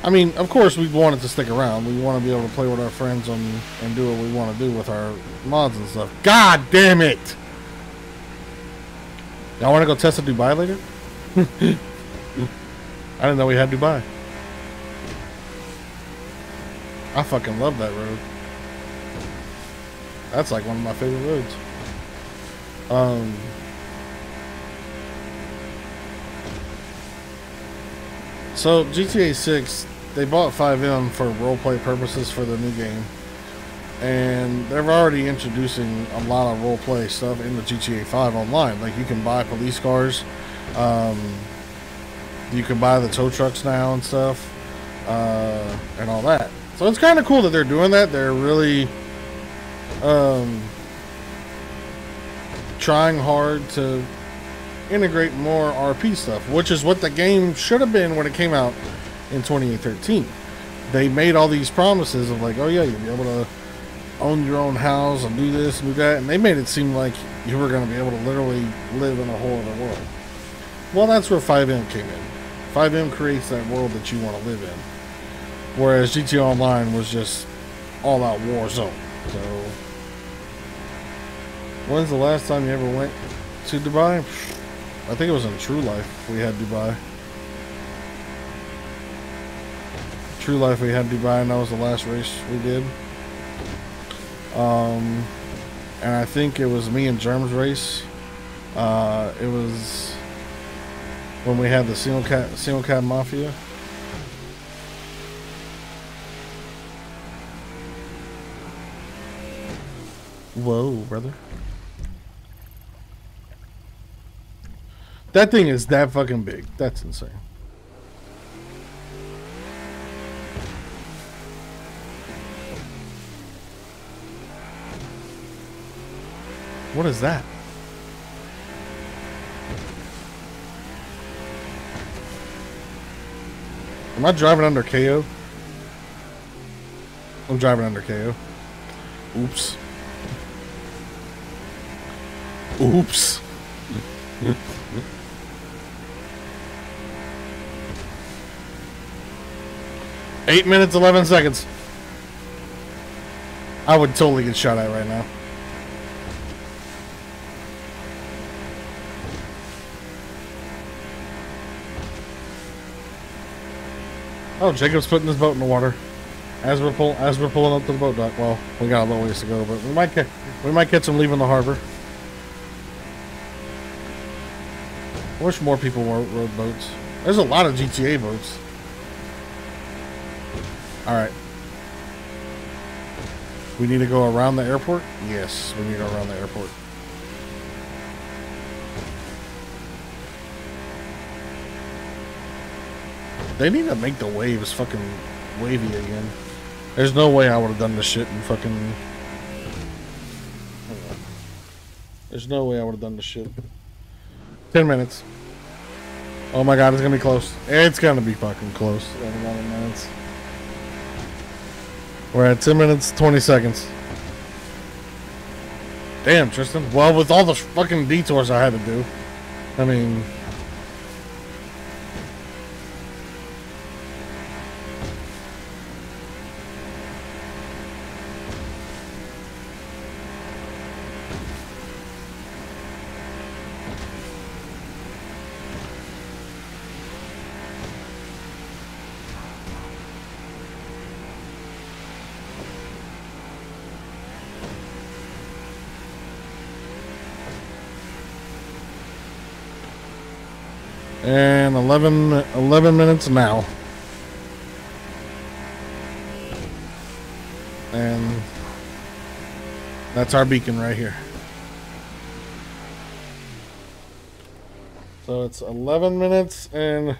I mean, of course, we wanted to stick around. We want to be able to play with our friends and, and do what we want to do with our mods and stuff. God damn it! Y'all want to go test a Dubai later? I didn't know we had Dubai. I fucking love that road. That's like one of my favorite roads. Um, so GTA 6, they bought FiveM for roleplay purposes for the new game. And they're already introducing a lot of roleplay stuff in the GTA 5 online. Like you can buy police cars, um, you can buy the tow trucks now and stuff, uh, and all that. So it's kind of cool that they're doing that. They're really um, trying hard to integrate more RP stuff, which is what the game should have been when it came out in 2013. They made all these promises of like, oh yeah, you'll be able to own your own house and do this and do that, and they made it seem like you were going to be able to literally live in a whole other world. Well, that's where FiveM came in. FiveM creates that world that you want to live in. Whereas GTA Online was just all out war zone. So, when's the last time you ever went to Dubai? I think it was in True Life we had Dubai. True Life we had Dubai, and that was the last race we did. Um, and I think it was me and Germ's race. Uh, it was when we had the single cat single cat mafia. Whoa, brother. That thing is that fucking big. That's insane. What is that? Am I driving under KO? I'm driving under KO. Oops. Oops. Eight minutes, 11 seconds. I would totally get shot at right now. Oh, Jacob's putting his boat in the water. As we're pull, as we're pulling up to the boat dock. Well, we got a little ways to go, but we might ca- we might catch him leaving the harbor. I wish more people rode, rode boats. There's a lot of GTA boats. All right. We need to go around the airport. Yes, we need to go around the airport. They need to make the waves fucking wavy again. There's no way I would have done this shit in fucking. There's no way I would have done this shit. Ten minutes. Oh my god, it's gonna be close. It's gonna be fucking close. in 11 minutes. We're at 10 minutes, 20 seconds. Damn, Tristan. Well, with all the fucking detours I had to do. I mean. 11, 11 minutes now. And that's our beacon right here. So it's 11 minutes and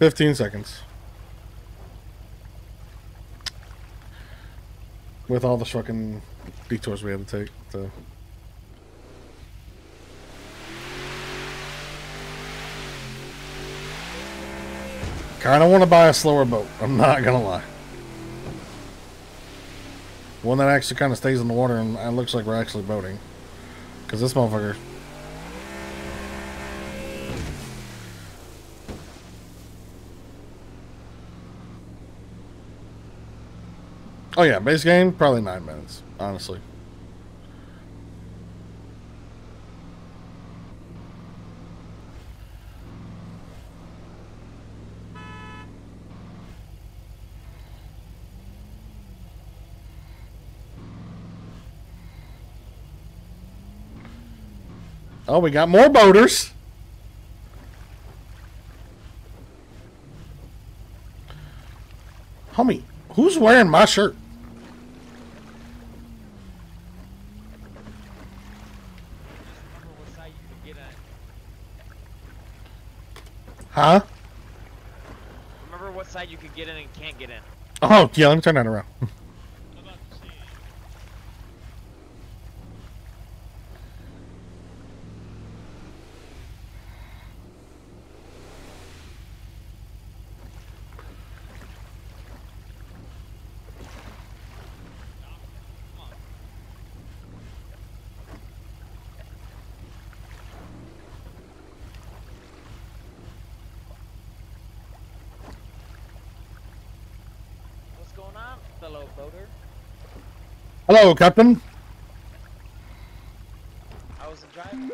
15 seconds. With all the fucking detours we had to take. So. Kind of want to buy a slower boat. I'm not gonna lie. One that actually kind of stays in the water and it looks like we're actually boating. Because this motherfucker. Oh yeah, base game probably nine minutes, honestly. Oh, we got more boaters. Homie, who's wearing my shirt? Remember what side you could get in. Huh? Remember what side you could get in and can't get in. Oh, yeah, let me turn that around. What's going on, fellow boater? Hello, Captain. How was drive?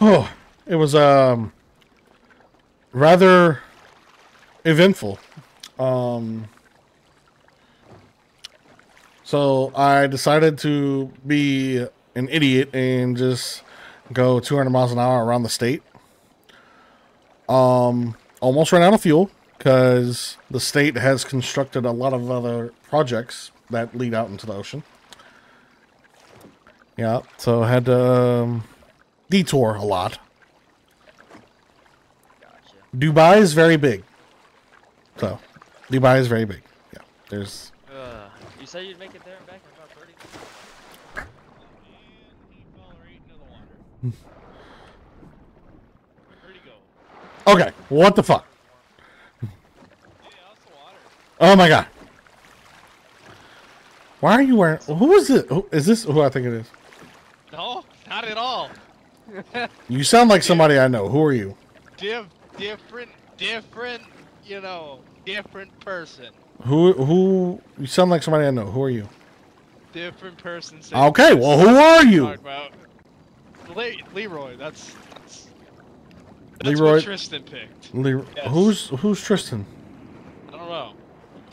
Oh, it was um rather eventful. Um so I decided to be an idiot and just go 200 miles an hour around the state. Um almost ran out of fuel cuz the state has constructed a lot of other projects that lead out into the ocean. Yeah, so I had to um, detour a lot. Gotcha. Dubai is very big. So, Dubai is very big. Yeah, there's. Uh, you said you'd make it there and back in about 30 And he fell right into the water. Where'd he go? Okay, what the fuck? Yeah, that's the water. Oh my god. Why are you wearing? Who is it? Who, is this who I think it is? No, not at all. You sound like somebody I know. Who are you? Diff, different, different, you know, different person. Who? Who? You sound like somebody I know. Who are you? Different person. Okay, person. well, who are you? About Le- Leroy. That's that's, that's Leroy- what Tristan picked. Le- Yes. Who's Who's Tristan? I don't know.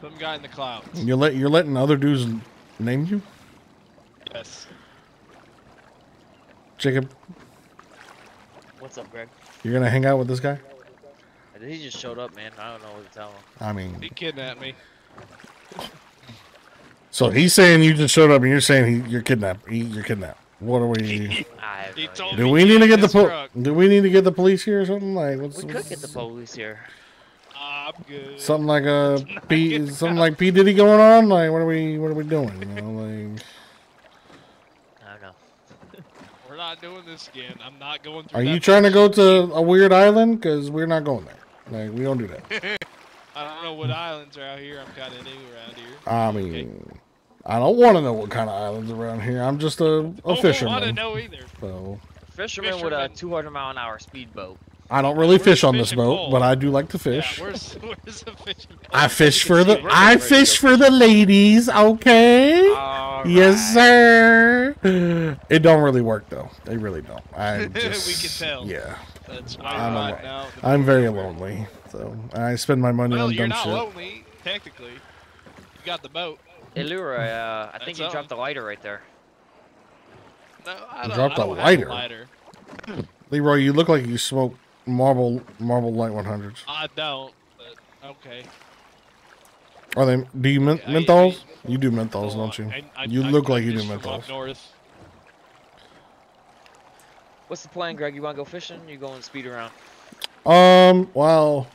Some guy in the clouds. You're let You're letting other dudes name you, Yes. Jacob. What's up, Greg? You're gonna hang out with this guy? He just showed up, man. I don't know what to tell him. I mean, He kidnapped me. so he's saying you just showed up, and you're saying he, you're kidnapped. He, you're kidnapped. What are we? I have no idea. Do we need to get the po- truck. Do we need to get the police here or something like? What's, We could get the police here. I'm good. Something like uh, a not P, good something like P Diddy going on. Like, what are we, what are we doing? You know, like, I don't know. We're not doing this again. I'm not going through. are you trying to go to a weird island? Cause we're not going there. Like, we don't do that. I don't know what islands are out here. I'm kind of new around here. I mean, I don't want to know what kind of islands around here. I'm just a, a Don't want to know either. So Fisherman with a 200 mile an hour speedboat. I don't really Where's fish on this boat, pole? but I do like to fish. Yeah, where's where's the fishing pole? I fish for the. I fish for the ladies, okay? All Yes, right. sir. It don't really work though. They really don't. I We can tell. Yeah, That's why I'm you're not now. I'm very lonely, so I spend my money Well, on you're dumb not shit. lonely, technically. You got the boat. Hey, Leroy, uh, I think That's you dropped the lighter right there. No, I don't. dropped I a don't lighter. Have a lighter. Leroy, you look like you smoke Marlboro Marlboro Light 100s. I don't. But okay. Are they? Do you men- I- menthols? You do menthols, Well, don't you? I- I- You look I like you do fish from up menthols. north. What's the plan, Greg? You want to go fishing? You going speed around? Um, well,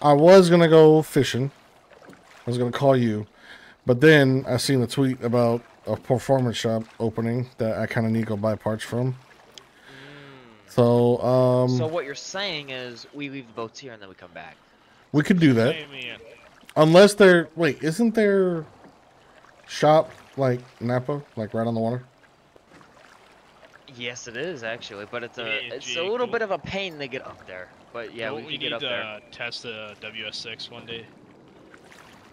I was gonna go fishing. I was gonna call you, but then I seen a tweet about a performance shop opening that I kind of need to go buy parts from. So, um, so what you're saying is we leave the boats here and then we come back. we could do that Hey, man. unless they're wait, isn't there shop like Napa, like right on the water? Yes, it is actually, but it's a Yeah, it's a little we- bit of a pain to get up there. But yeah, Don't we we can need get up to there. uh, test the WS6 one day.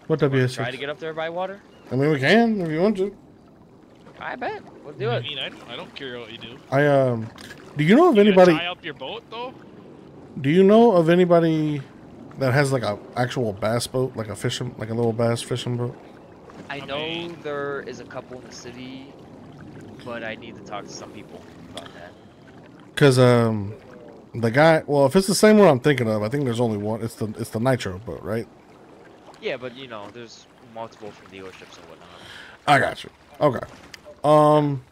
What Wanna WS? Try to get up there by water. I mean, we can if you want to. I bet we'll do I it. mean, I don't, I don't care what you do. I um, do you know of You anybody? tie up your boat though? Do you know of anybody that has like a actual bass boat, like a fishing, like a little bass fishing boat? I I know mean- there is a couple in the city, but I need to talk to some people about that. Cause um, the guy. Well, if it's the same one I'm thinking of, I think there's only one. It's the it's the nitro boat, right? Yeah, but you know, there's multiple from dealerships and whatnot. I got you. Okay. Um.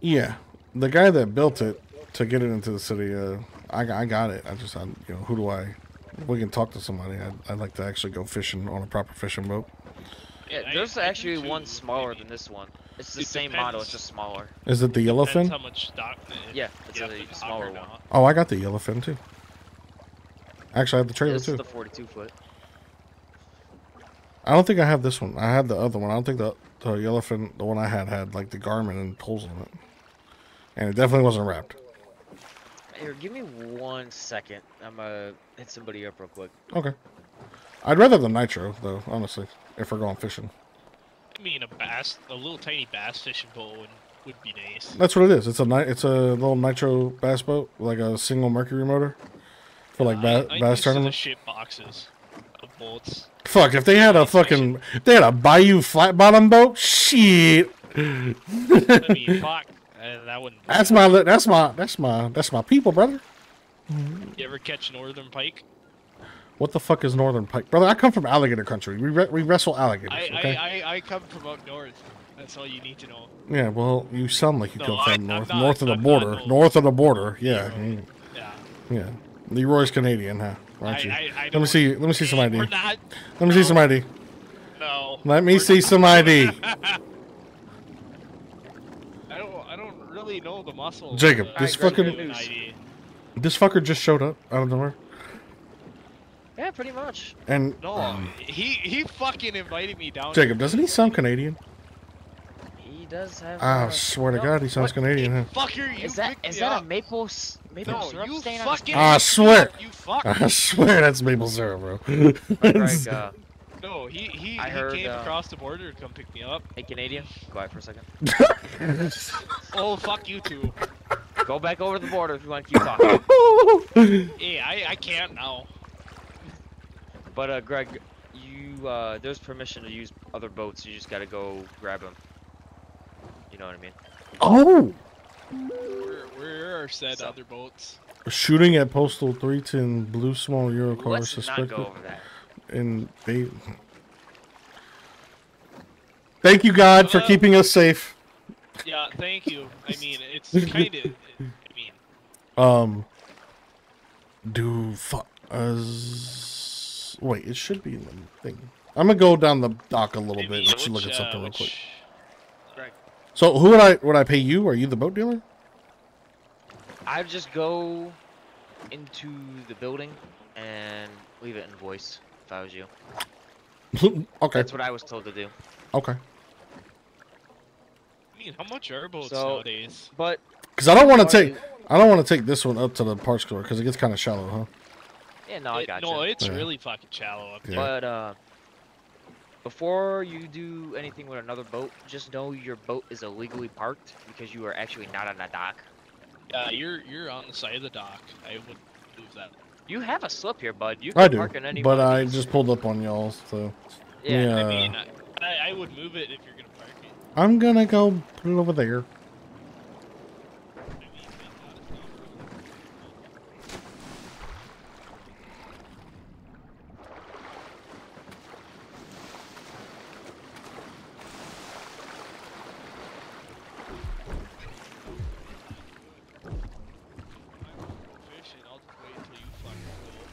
Yeah, the guy that built it to get it into the city. Uh, I got- I got it. I just I, you know who do I? We can talk to somebody. I'd, I'd like to actually go fishing on a proper fishing boat. Yeah, there's I do actually one smaller maybe. than this one. It's the It same model, it's just smaller. Is it the Depends yellowfin? how much stock. Yeah, it's you a have the stock smaller one. Oh, I got the yellowfin too. Actually, I have the trailer This too. is the 42 foot. I don't think I have this one. I had the other one. I don't think the the yellowfin, the one I had, had like the Garmin and poles on it, and it definitely wasn't wrapped. Here, give me one second. I'm gonna hit somebody up real quick. Okay. I'd rather the nitro though, honestly, if we're going fishing. I mean, a bass, a little tiny bass fishing boat would, would be nice. That's what it is. It's a ni- it's a little nitro bass boat, like a single mercury motor for like ba- I, I bass to the tournaments. ship boxes of bolts. Fuck, if they had a fucking, they had a Bayou flat bottom boat, shit. I mean, fuck, that wouldn't. That's my, that's my, that's my, that's my people, brother. You ever catch northern pike? What the fuck is northern pike, brother? I come from alligator country. We re- we wrestle alligators. I, okay. I, I, I come from up north. That's all you need to know. Yeah, well, you sound like you No, come I- from north, not- north of the I'm border, north of the border. Yeah, Leroy. mm, Yeah. yeah. Leroy's Canadian, huh? Aren't you? Let me see. Let me see some ID. Not. Let me see some ID. No. Let me see not- some ID. I don't. I really know the muscle. Jacob, this Alright, Greg, fucking good news. ID. this fucker just showed up out of nowhere, Yeah, pretty much. and No, he he fucking invited me down. Jacob, doesn't he sound Canadian? He does have. I uh, swear to God, he sounds what- Canadian. Huh? Fucker, you Is that picked is me that up. a maple s- maple No, syrup you stain on his fucking. I swear. You fuck. I swear that's maple syrup, bro. Greg, uh, No, he he, I he heard, came uh, across the border to come pick me up. hey Canadian, quiet for a second. Oh fuck you two. Go back over the border if you want to keep talking. Hey, I I can't now. But uh, Greg, you uh, there's permission to use other boats. You just gotta go grab them. You know what I mean? oh, Where where are said So- other boats? shooting at postal 310 blue small Euro car Let's suspected. not go over that. And they thank you god for Uh, keeping us safe. Yeah, thank you. I mean, it's kind of. I mean, um do fuck us wait it should be in the thing. I'm gonna go down the dock a little I bit mean, let you look at something uh, real quick. Which- Greg, so who would i would i pay you? Are you the boat dealer? I'd just go into the building and leave it in voice if I was you. okay That's what I was told to do. okay I mean, how much are boats So- nowadays? But because i don't want to take i don't want to take this one up to the parts store because it gets kind of shallow huh yeah, no, I It- got no, it's Yeah. really fucking shallow up Yeah. there. But uh, before you do anything with another boat, just know your boat is illegally parked because you are actually not on a dock. Yeah, you're you're on the side of the dock. I would move that. You have a slip here, bud. You can i do park in any but I just pulled up on y'all so yeah. yeah. I mean, I, I, I would move it if you're gonna park it. i'm gonna go put it over there I mean, but honestly, fishing, I'll just wait until you fucking go.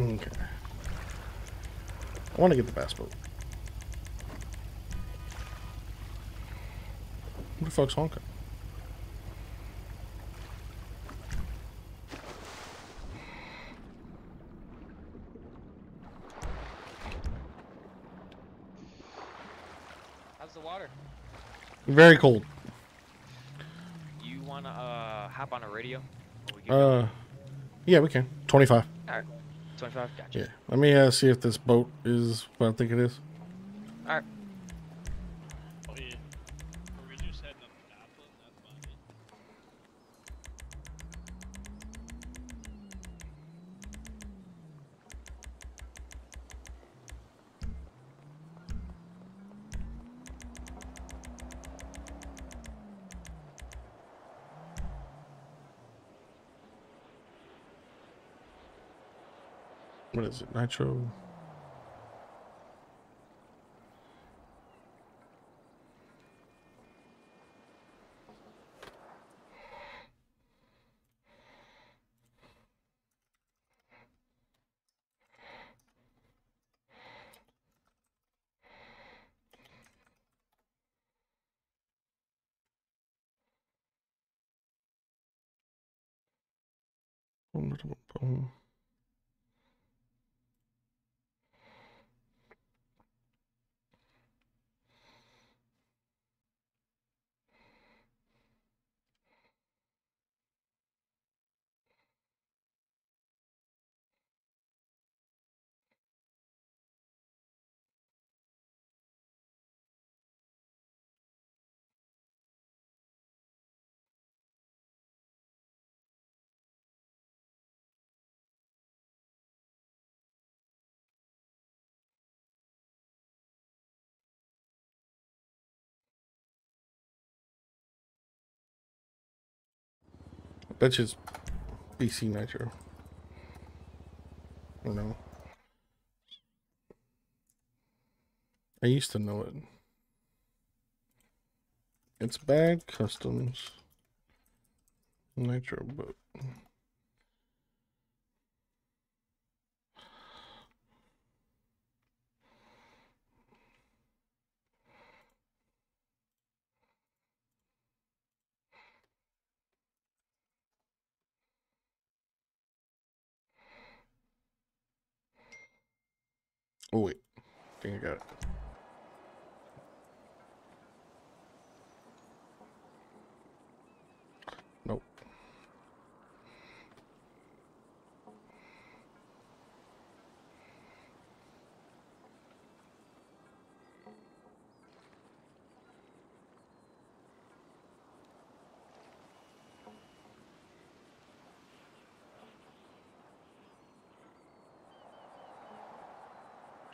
Okay. I want to get the bass boat. Who the fuck's honking? How's the water? Very cold. You wanna uh hop on a radio? We? Uh, yeah, we can. 25. Alright. 25? Gotcha. Yeah. Let me uh, see if this boat is what I think it is. Nitro? Boom, boom, boom. Bet just BC Nitro. Don't know. I used to know it. It's bad customs. Nitro boat. Oh wait, I think I got it. Nope.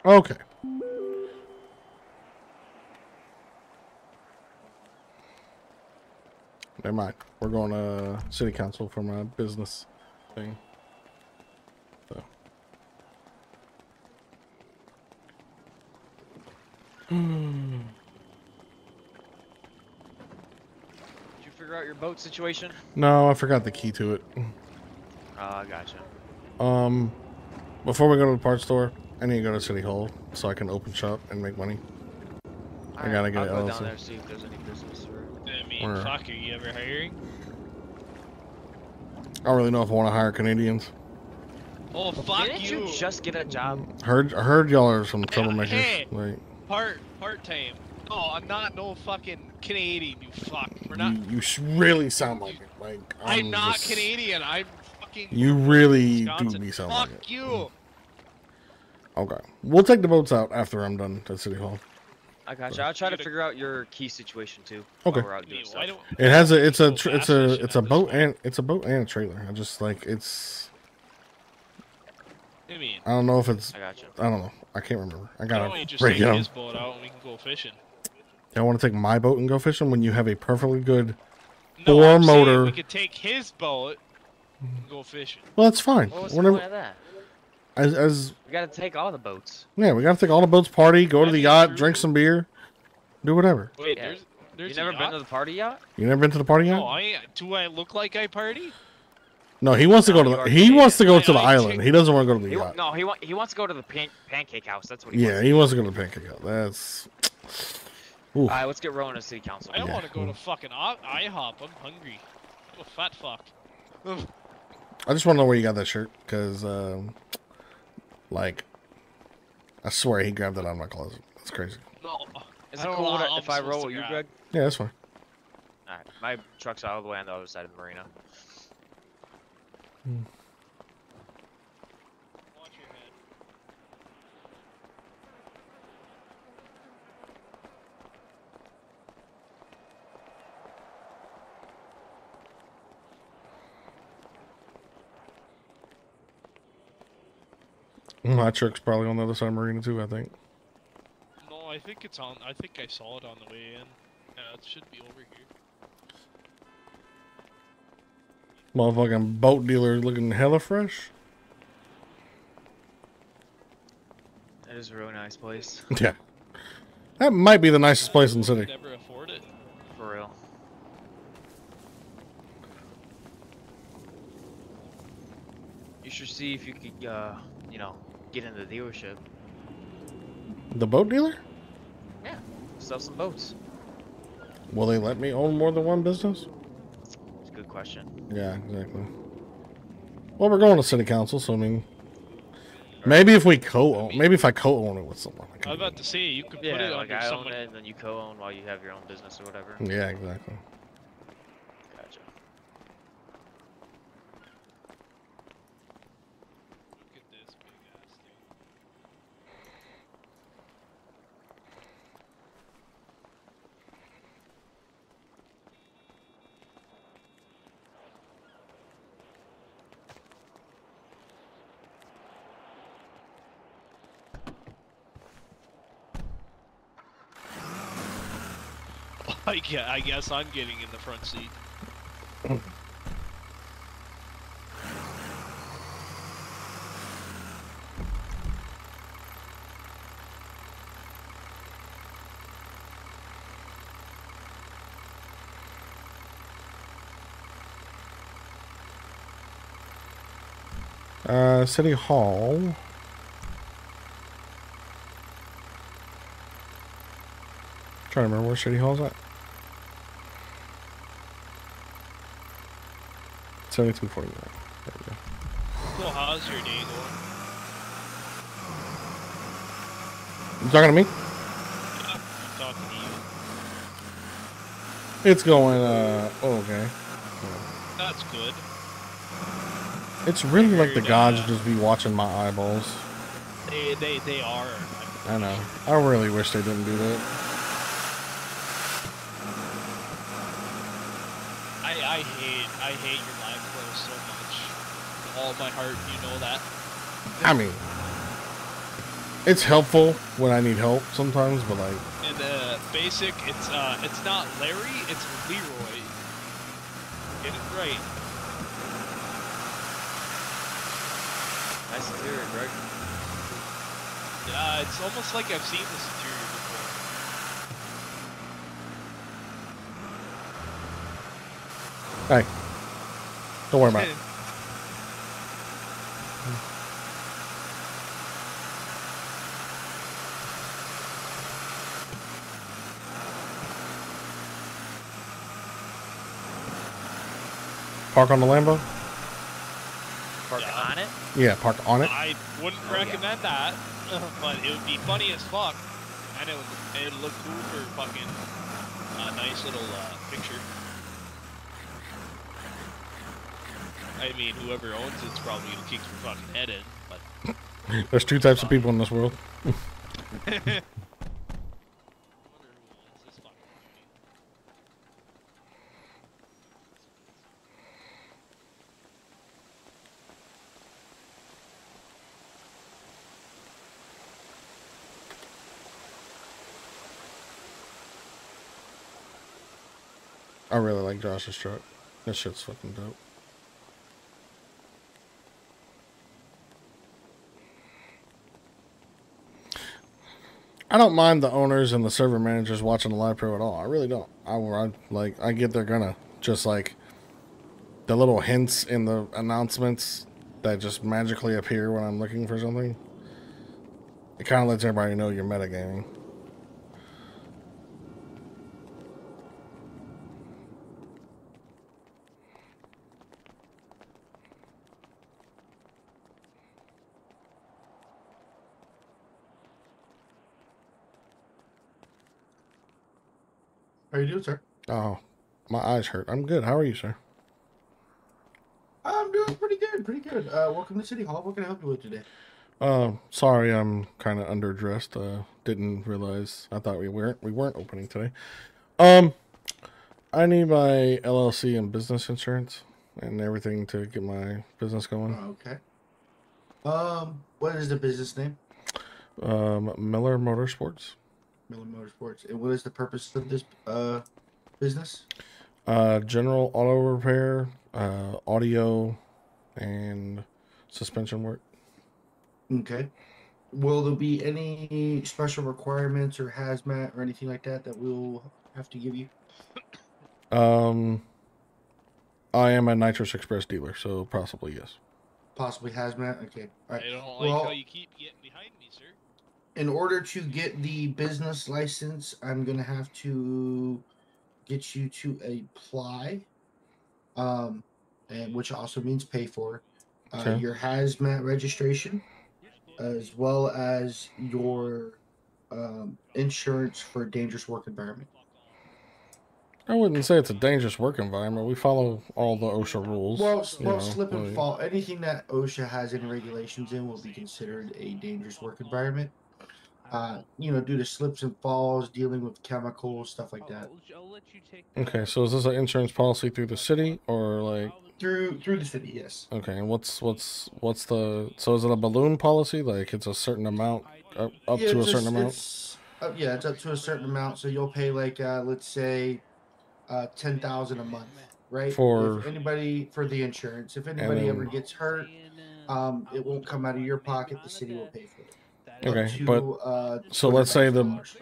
Okay. Never mind. We're going to city council for my business thing. So. Did you figure out your boat situation? No, I forgot the key to it. Oh, I gotcha. Um, before we go to the parts store, I need to go to City Hall so I can open shop and make money. I gotta get I'll it go down there see if there's any business or. I mean, Or- fuck, are you ever hiring? I don't really know if I want to hire Canadians. Oh, fuck Didn't you. you just get a job? Heard, I heard y'all are some troublemakers. hey. Like, Part, part time. No, I'm not no fucking Canadian, you fuck. We're not. you, you really sound like it. Like, I'm, not just- Canadian. I'm fucking. You really do me be sound Fuck like it. you. Okay, we'll take the boats out after I'm done at City Hall. I gotcha. I'll try to figure out your key situation too. Okay. While we're out doing stuff. It has a, it's a, tr- it's a, it's a boat and it's a boat and a trailer. I just like it's. I mean, I don't know if it's. I gotcha. I don't know. I can't remember. I gotta don't break it up. his boat out and we can go fishing? I want to take my boat and go fishing when you have a perfectly good. No, Four I'm motor. We could take his boat and go fishing. Well, that's fine. What was the Whenever, point of that? As, as We gotta take all the boats. yeah, we gotta take all the boats, party, go to the yacht, true. drink some beer, do whatever. Wait, Yeah. there's, there's you never a been to the party yacht? You never been to the party yet? No, I do. I look like I party? No, he wants to No, go to the. are He wants to go Canadian. to the I- I island. take- He doesn't want to go to the He, yacht. no, he wa- he wants to go to the pan- pancake house. That's what he Yeah, wants. he wants to go to the pancake house. That's. Ooh. All right, let's get rolling to city council. I don't Yeah. want to go to fucking I- IHOP. I'm hungry. I'm a fat fuck. Ugh. I just want to know where you got that shirt, cause, um, like, I swear he grabbed it out of my closet. That's crazy. No. Is I it don't cool know with how it I'm if I roll with you. Greg? Yeah, that's fine. All right, my truck's all the way on the other side of the marina. Watch My truck's probably on the other side of Marina too. I think. No, I think it's on. I think I saw it on the way in. Yeah, it should be over here. Motherfucking boat dealer looking hella fresh. That is a really nice place, Yeah, that might be the nicest place in the city. Never afford it. for real. You should see if you could, uh, you know, get in the dealership. The boat dealer? Yeah, sell some boats. Will they let me own more than one business? It's a good question. Yeah, exactly. Well, we're going to city council, so I mean, maybe if we co-own, maybe if I co-own it with someone. I I was about to say you could put it like under I own someone. it, and then you co-own while you have your own business or whatever. Yeah, exactly. I guess I'm getting in the front seat. Uh, City Hall. Trying to remember where City Hall's at. Forty-nine. There we go. So how's your day going? You talking to me? Yeah, I'm talking to you. It's going. Uh. Oh, okay. That's good. It's really like the gods uh, just be watching my eyeballs. They they they are. I know. I really wish they didn't do that. I I hate I hate your live flow so much. With all my heart, you know that. I mean, it's helpful when I need help sometimes, but like, In the basic, it's uh it's not Larry, it's Leroy. Get it right. Nice interior, Greg. Yeah, it's almost like I've seen this interior before. hey, don't worry about it. Park on the Lambo? Park Yeah. on it. Yeah, park on it. I wouldn't Oh, yeah. recommend that, but it would be funny as fuck, and it would it would look cool for fucking a nice little uh, picture. I mean, whoever owns it's probably gonna kick your fucking head in, but There's two types of people in this world. I wonder who owns this fucking thing. I really like Josh's truck. That shit's fucking dope. I don't mind the owners and the server managers watching the live pro at all. I really don't. I, I like. I get they're gonna just like the little hints in the announcements that just magically appear when I'm looking for something. It kind of lets everybody know you're metagaming. How you doing, sir? Oh, my eyes hurt. I'm good. How are you, sir? I'm doing pretty good, pretty good. Uh, welcome to City Hall. What can I help you with today? Uh, sorry, I'm kind of underdressed. Uh, didn't realize. I thought we weren't we weren't opening today. Um, I need my LLC and business insurance and everything to get my business going. Okay. Um, what is the business name? Um, Miller Motorsports. Miller Motorsports. And what is the purpose of this uh business? Uh, general auto repair, uh, audio, and suspension work. Okay. Will there be any special requirements or hazmat or anything like that that we'll have to give you? Um, I am a Nitrous Express dealer, so possibly yes. Possibly hazmat. Okay. All I don't like Well- how you keep getting behind me, sir. In order to get the business license, I'm gonna have to get you to apply, um, and which also means pay for uh, Okay. your hazmat registration, as well as your um, insurance for a dangerous work environment. I wouldn't say it's a dangerous work environment. We follow all the OSHA rules. Well, well, know, slip and like- fall. Anything that OSHA has any regulations in will be considered a dangerous work environment. Uh, you know, due to slips and falls, dealing with chemicals, stuff like that. Okay, so is this an insurance policy through the city or like? Through through the city, yes. Okay, and what's what's what's the? So is it a balloon policy? Like it's a certain amount up, up Yeah, to a it's certain just- amount? It's, uh, yeah, it's up to a certain amount. So you'll pay like uh, let's say uh, ten thousand a month, right? For- if anybody for the insurance. If anybody ever gets hurt, um, it won't come out of your pocket. The city will pay for it. Okay, to, but uh, so let's say the $200,000.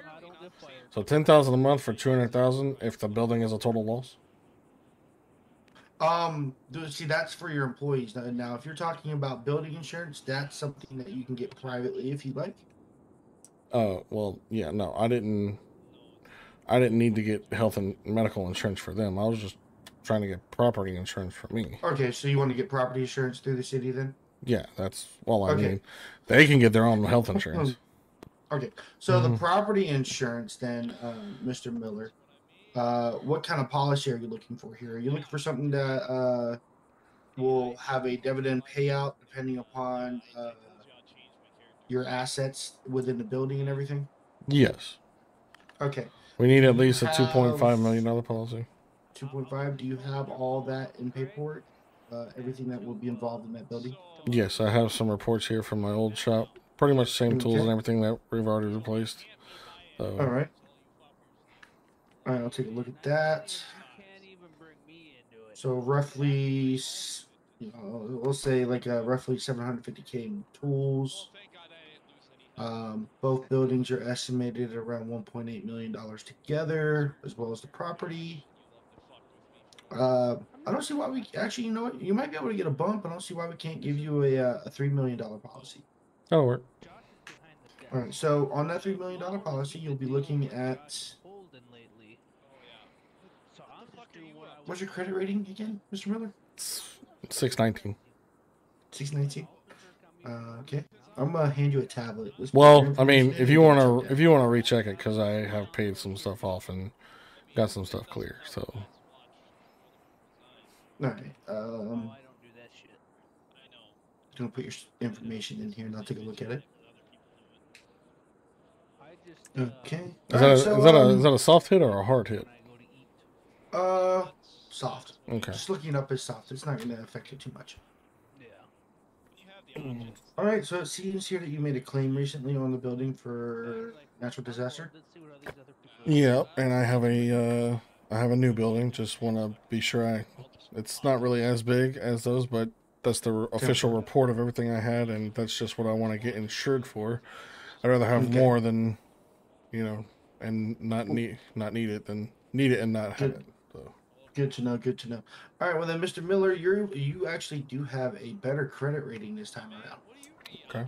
so ten thousand a month for two hundred thousand if the building is a total loss. Um, see, that's for your employees. Now, now, if you're talking about building insurance, that's something that you can get privately if you like. Oh well, yeah. No, I didn't. I didn't need to get health and medical insurance for them. I was just trying to get property insurance for me. Okay, so you want to get property insurance through the city then? Yeah, that's all I Okay. need. They can get their own health insurance. Okay, so the Mhm. property insurance then, um, Mr. Miller. Uh, what kind of policy are you looking for here? Are you looking for something that uh, will have a dividend payout depending upon uh, your assets within the building and everything? Yes, Okay, we need at least a two point five million dollar policy. two point five. Do you have all that in paperwork? Uh, everything that will be involved in that building. Yes, I have some reports here from my old shop. Pretty much the same tools Okay. and everything that we've already replaced. So, All right. All right, I'll take a look at that. So roughly, you know, we'll say like uh, roughly 750k in tools. Um, both buildings are estimated at around 1.8 million dollars together, as well as the property. Uh, I don't see why we actually, you know what, you might be able to get a bump. I don't see why we can't give you a uh, a three million dollar policy. that'll work. All right, so on that three million dollar policy, you'll be looking at what's your credit rating again, Mr. Miller? Six nineteen. Six nineteen. Uh, okay, I'm gonna hand you a tablet. Let's Well, I mean, if you wanna if you want to recheck it, because I have paid some stuff off and got some stuff clear. So All right. Um, gonna put your information in here and I'll take a look at it. Okay. is All that right, a, so, is that a um, is that a soft hit or a hard hit? uh soft? Okay. Just looking up is soft. It's not gonna affect you too much. Yeah. All right. So it seems here that you made a claim recently on the building for natural disaster. Yeah, and I have a uh, I have a new building. Just want to be sure I. It's not really as big as those, but that's the re- official report of everything I had, and that's just what I want to get insured for. I'd rather have Okay. more than, you know, and not need not need it than need it and not have Good. it. So Good to know. Good to know. All right. Well then, Mr. Miller, you're you actually do have a better credit rating this time around. okay,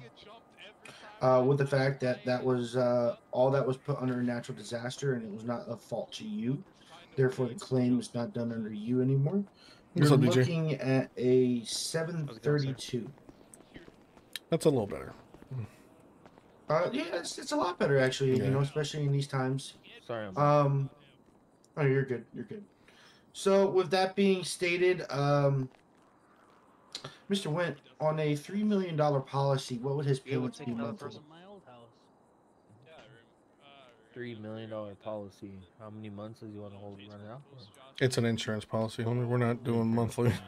uh, with the fact that that was uh, all that was put under a natural disaster and it was not a fault to you. Therefore, the claim is not done under you anymore. What's You're up, DJ? looking at a 732. that's a little better. Uh, yeah, it's, it's a lot better actually. Yeah. You know, especially in these times. Sorry. I'm Um, oh, you're good. You're good. So, with that being stated, um, Mr. Went on a three million dollar policy, what would his payments be monthly? Three million dollar policy. How many months does he want to hold run it out? for? It's an insurance policy. Homie. We're not doing monthly.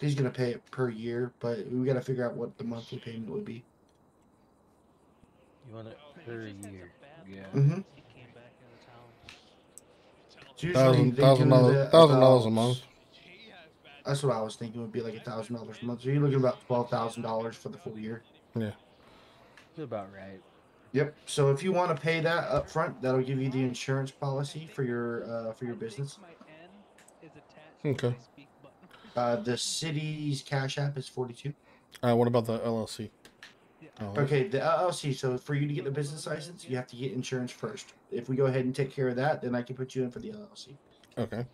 He's gonna pay it per year, but we got to figure out what the monthly payment would be. You want it per year? Yeah. Mm-hmm. Thousand thousand dollars thousand dollars a month. That's what I was thinking would be like a thousand dollars a month. So you're looking about twelve thousand dollars for the full year. Yeah. That's about right. Yep. So if you want to pay that up front, that'll give you the insurance policy for your uh, for your business. Okay. Uh, the city's cash app is forty two. Uh, what about the LLC? Oh, Okay, the LLC. So for you to get the business license, you have to get insurance first. If we go ahead and take care of that, then I can put you in for the LLC. Okay.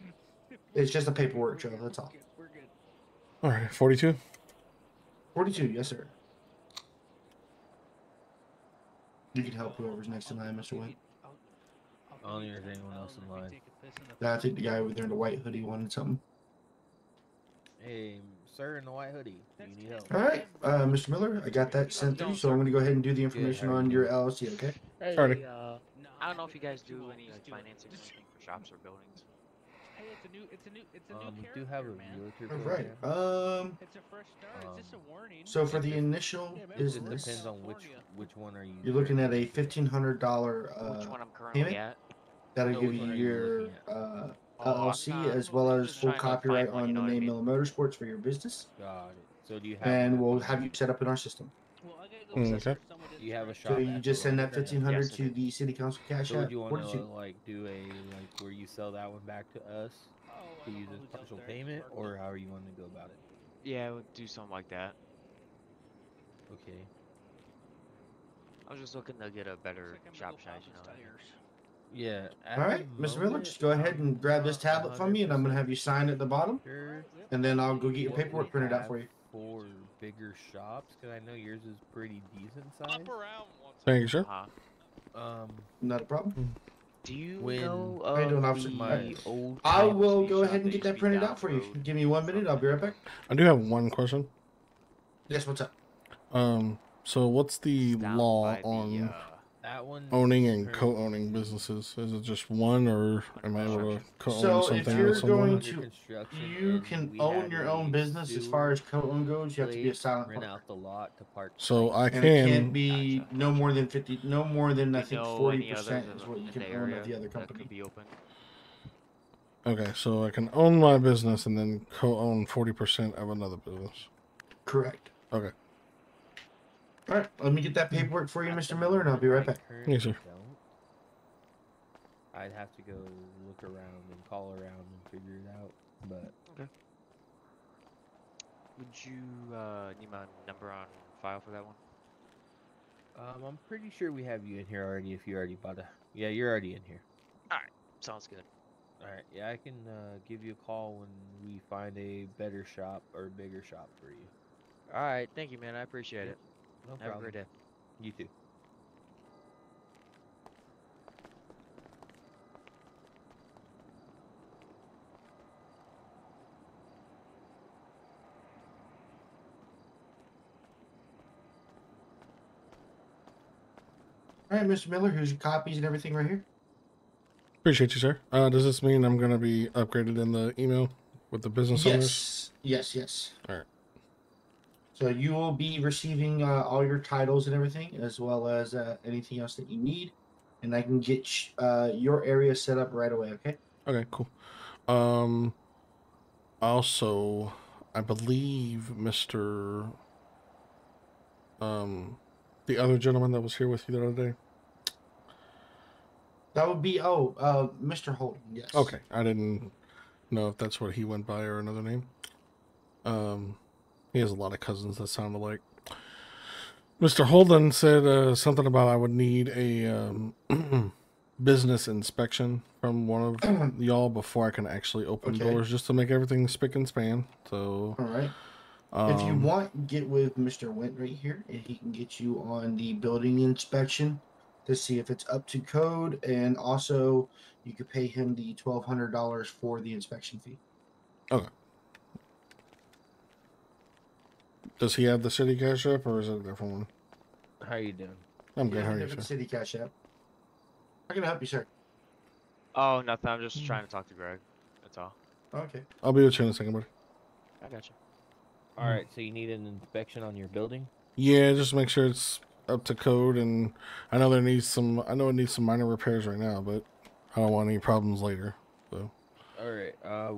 It's just a paperwork trail. That's all. We're good. All right. Forty-two. Forty two. Yes, sir. You can help whoever's next in line, Mr. White. I don't think there's anyone else in line. I think the guy over there in the white hoodie wanted something. Hey, sir in the white hoodie. You need help? All right, uh, Mr. Miller, I got that sent through, so I'm gonna go ahead and do the information on your LLC. Okay. Hey, uh, I don't know if you guys do any like financing or anything for shops or buildings. Hey, it's a new, it's a new, it's a Um, new we do have a character, man. realtor All right. Um. It's a fresh start. It's just a warning. So for the initial Yeah, man, It business, depends on which which one are you. you're looking at a fifteen hundred dollar Which uh one I'm currently payment. at? that'll No, give you one are you your looking uh Oh, LLC not- as well as full trying to find copyright one, on you know the name mean? Miller Motorsports for your business, Got it. So do you have? and we'll have you set up in our system. Well, I gotta go set okay. You have a shop. So you just send that fifteen hundred Yes, to the city council cash So app. would you want to like do a like where you sell that one back to us to use as partial payment, or how are you wanting to go about it? Yeah, we'll do something like that. Okay. I was just looking to get a better shop size, you know. Yeah. All right, All Mr. Miller, just go ahead and grab this tablet from me, and I'm gonna have you sign at the bottom, and then I'll go get your paperwork printed out for you. For bigger shops, because I know yours is pretty decent size. Hop around once. Thank you, sir. Um, Not a problem. Do you When- know How you doing, of officer? my old. I will go ahead and get that printed out for you. Give me one minute. I'll be right back. I do have one question. Yes, what's up? Um, so what's the down law by the, on uh, That one. owning and co-owning businesses? Is it just one, or am I able to co-own So if something you're with someone? going to- You can own your own business as far as co-own goes. You have to be a silent Rent partner. out the lot to park. So I And it can't be Gotcha. no more than fifty, no more than I think 40 percent is what you can own area of the other company. be open? Okay, so I can own my business and then co-own forty percent of another business. Correct. Okay. All right, let me get that paperwork for you, Mr. Miller, and I'll be right back. Yes, sir. I'd have to go look around and call around and figure it out, but Okay. Would you uh, need my number on file for that one? um, I'm pretty sure we have you in here already. If you already bought a, yeah, you're already in here. Alright, sounds good. All right, yeah, I can uh, give you a call when we find a better shop or bigger shop for you. All right, thank you, man. I appreciate it. No Have problem. a great day. You too. All right, Mr. Miller, here's your copies and everything right here. Appreciate you, sir. Uh, does this mean I'm gonna be upgraded in the email with the business owners? Yes, yes, yes. All right. So you will be receiving uh, all your titles and everything, as well as uh, anything else that you need, and I can get uh, your area set up right away. Okay. Okay, cool. Um, also, I believe Mr. Um, the other gentleman that was here with you the other day. That would be oh, uh, Mr. Holden. Yes. Okay, I didn't know if that's what he went by or another name. Um, he has a lot of cousins that sound alike. Mr. Holden said uh, something about I would need a um, business inspection from one of y'all before I can actually open Okay. doors, just to make everything spick and span. So, All right. um, if you want, get with Mr. Went right here, and he can get you on the building inspection to see if it's up to code, and also you could pay him the twelve hundred dollars for the inspection fee. Does he have the city cash app or is it a different one? How you doing? I'm good. Yeah, How are you, sir? city cash app. How can I help you, sir? Oh, nothing. I'm just hmm. trying to talk to Greg. That's all. Okay. I'll be with you in a second, buddy. I got you. Hmm. All right, so you need an inspection on your building. Yeah, just make sure it's up to code, and I know there needs some. I know it needs some minor repairs right now, but I don't want any problems later. So All right. Uh,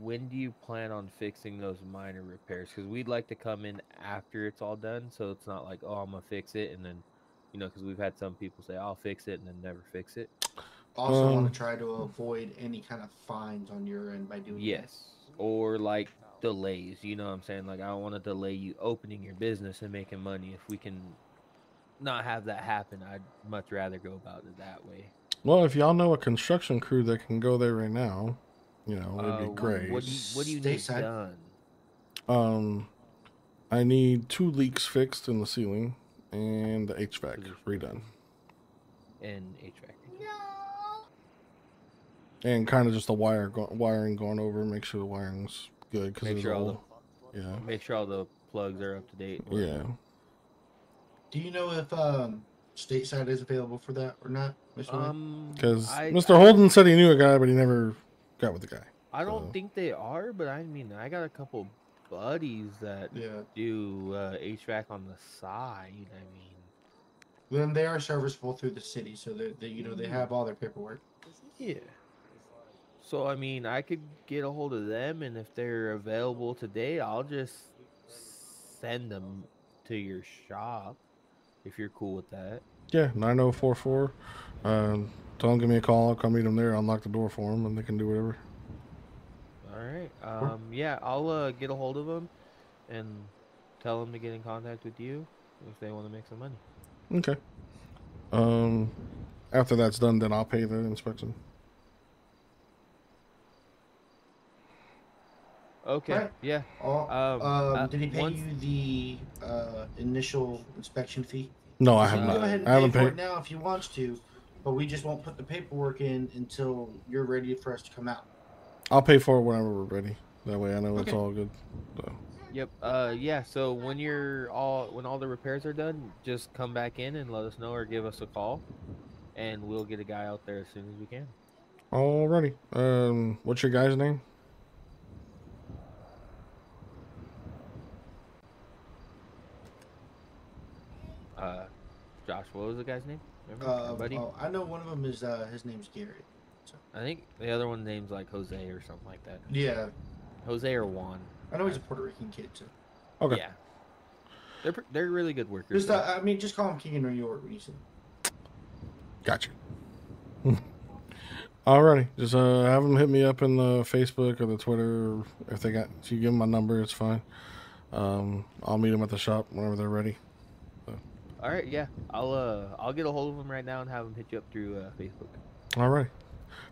when do you plan on fixing those minor repairs? Because we'd like to come in after it's all done, so it's not like, oh, I'm gonna fix it, and then, you know, because we've had some people say, I'll fix it, and then never fix it. Also, Um, want to try to avoid any kind of fines on your end by doing that. Yes. Or like delays. You know what I'm saying? Like I don't want to delay you opening your business and making money. If we can not have that happen, I'd much rather go about it that way. Well, if y'all know a construction crew that can go there right now, you know, it'd Uh, be great. What do you What do you need Stateside. done? Um, I need two leaks fixed in the ceiling and the HVAC Position. redone, And HVAC. No. and kind of just the wire go- wiring going over, make sure the wiring's good because Make it's sure all all, yeah, Make sure all the plugs are up to date. yeah. Do you know if um, stateside is available for that or not, Mr. Um, Because I- Mr. I- Holden said he knew a guy, but he never got with the guy. I don't so- think they are, but I mean, I got a couple buddies that Yeah. do uh, HVAC on the side. I mean, Then they are serviceable through the city, so they, they you know they have all their paperwork. yeah. So I mean, I could get a hold of them, and if they're available today, I'll just send them to your shop. if you're cool with that. Yeah, 9044. Um, tell them give me a call. I'll come meet them there. I'll knock the door for them and they can do whatever. All right. Um, yeah, I'll uh, get a hold of them and tell them to get in contact with you if they want to make some money. Okay. Um, after that's done, then I'll pay the inspection. Okay. Alright. Yeah. All, Um, um, uh, did he pay once- you the uh, initial inspection fee? No, I have can not. Go ahead and I haven't pay for paid. it now if you want to, but we just won't put the paperwork in until you're ready for us to come out. I'll pay for it whenever we're ready. That way I know it's all good. So, Yep. Uh, yeah. So when you're all when all the repairs are done, just come back in and let us know or give us a call, and we'll get a guy out there as soon as we can. alrighty. Um, what's your guy's name? Uh, Josh, what was the guy's name? Remember? Our Uh, oh, I know one of them is uh, his name's Garrett. So I think the other one name's like Jose or something like that. yeah, Jose or Juan. I know he's a Puerto Rican kid too. Okay. Yeah. They're they're really good workers. Just uh, I mean, just call him King of New York when you see him. Gotcha. Alrighty. Just uh, have them hit me up in the Facebook or the Twitter. Or if they got, if you give them my number, it's fine. Um, I'll meet them at the shop whenever they're ready. All right, yeah. I'll uh I'll get a hold of them right now and have them hit you up through uh, Facebook. All right.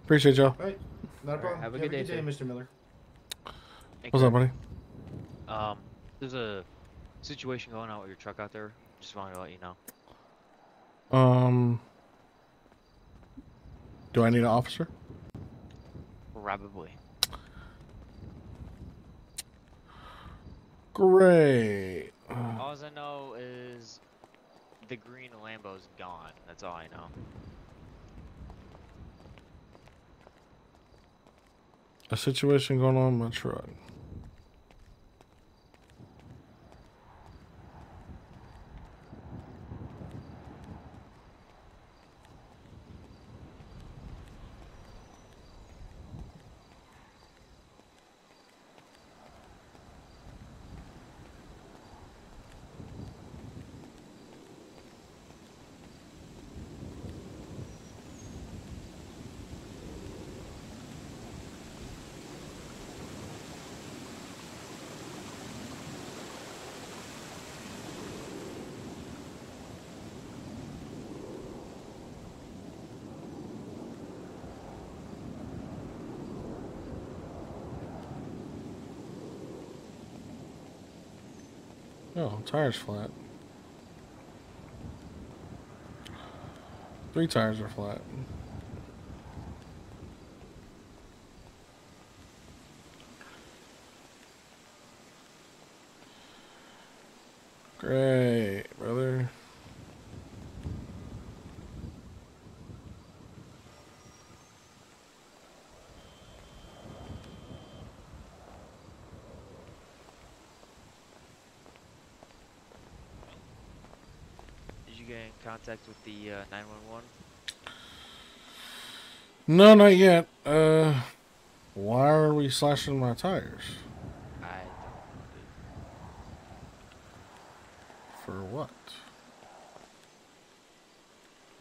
Appreciate y'all. All right, not a right, problem. have a You good day, sir. Mr. Miller. Hey, What's up, buddy? Um, there's a situation going on with your truck out there. Just wanted to let you know. Um, do I need an officer? Probably. Great. Uh, All I know is the green Lambo's gone. That's all I know. a situation going on in my truck. Oh, tire's flat. Three tires are flat. Great, brother. Did you get in contact with the uh, 911? No, not yet. Uh, why are we slashing my tires? I For what?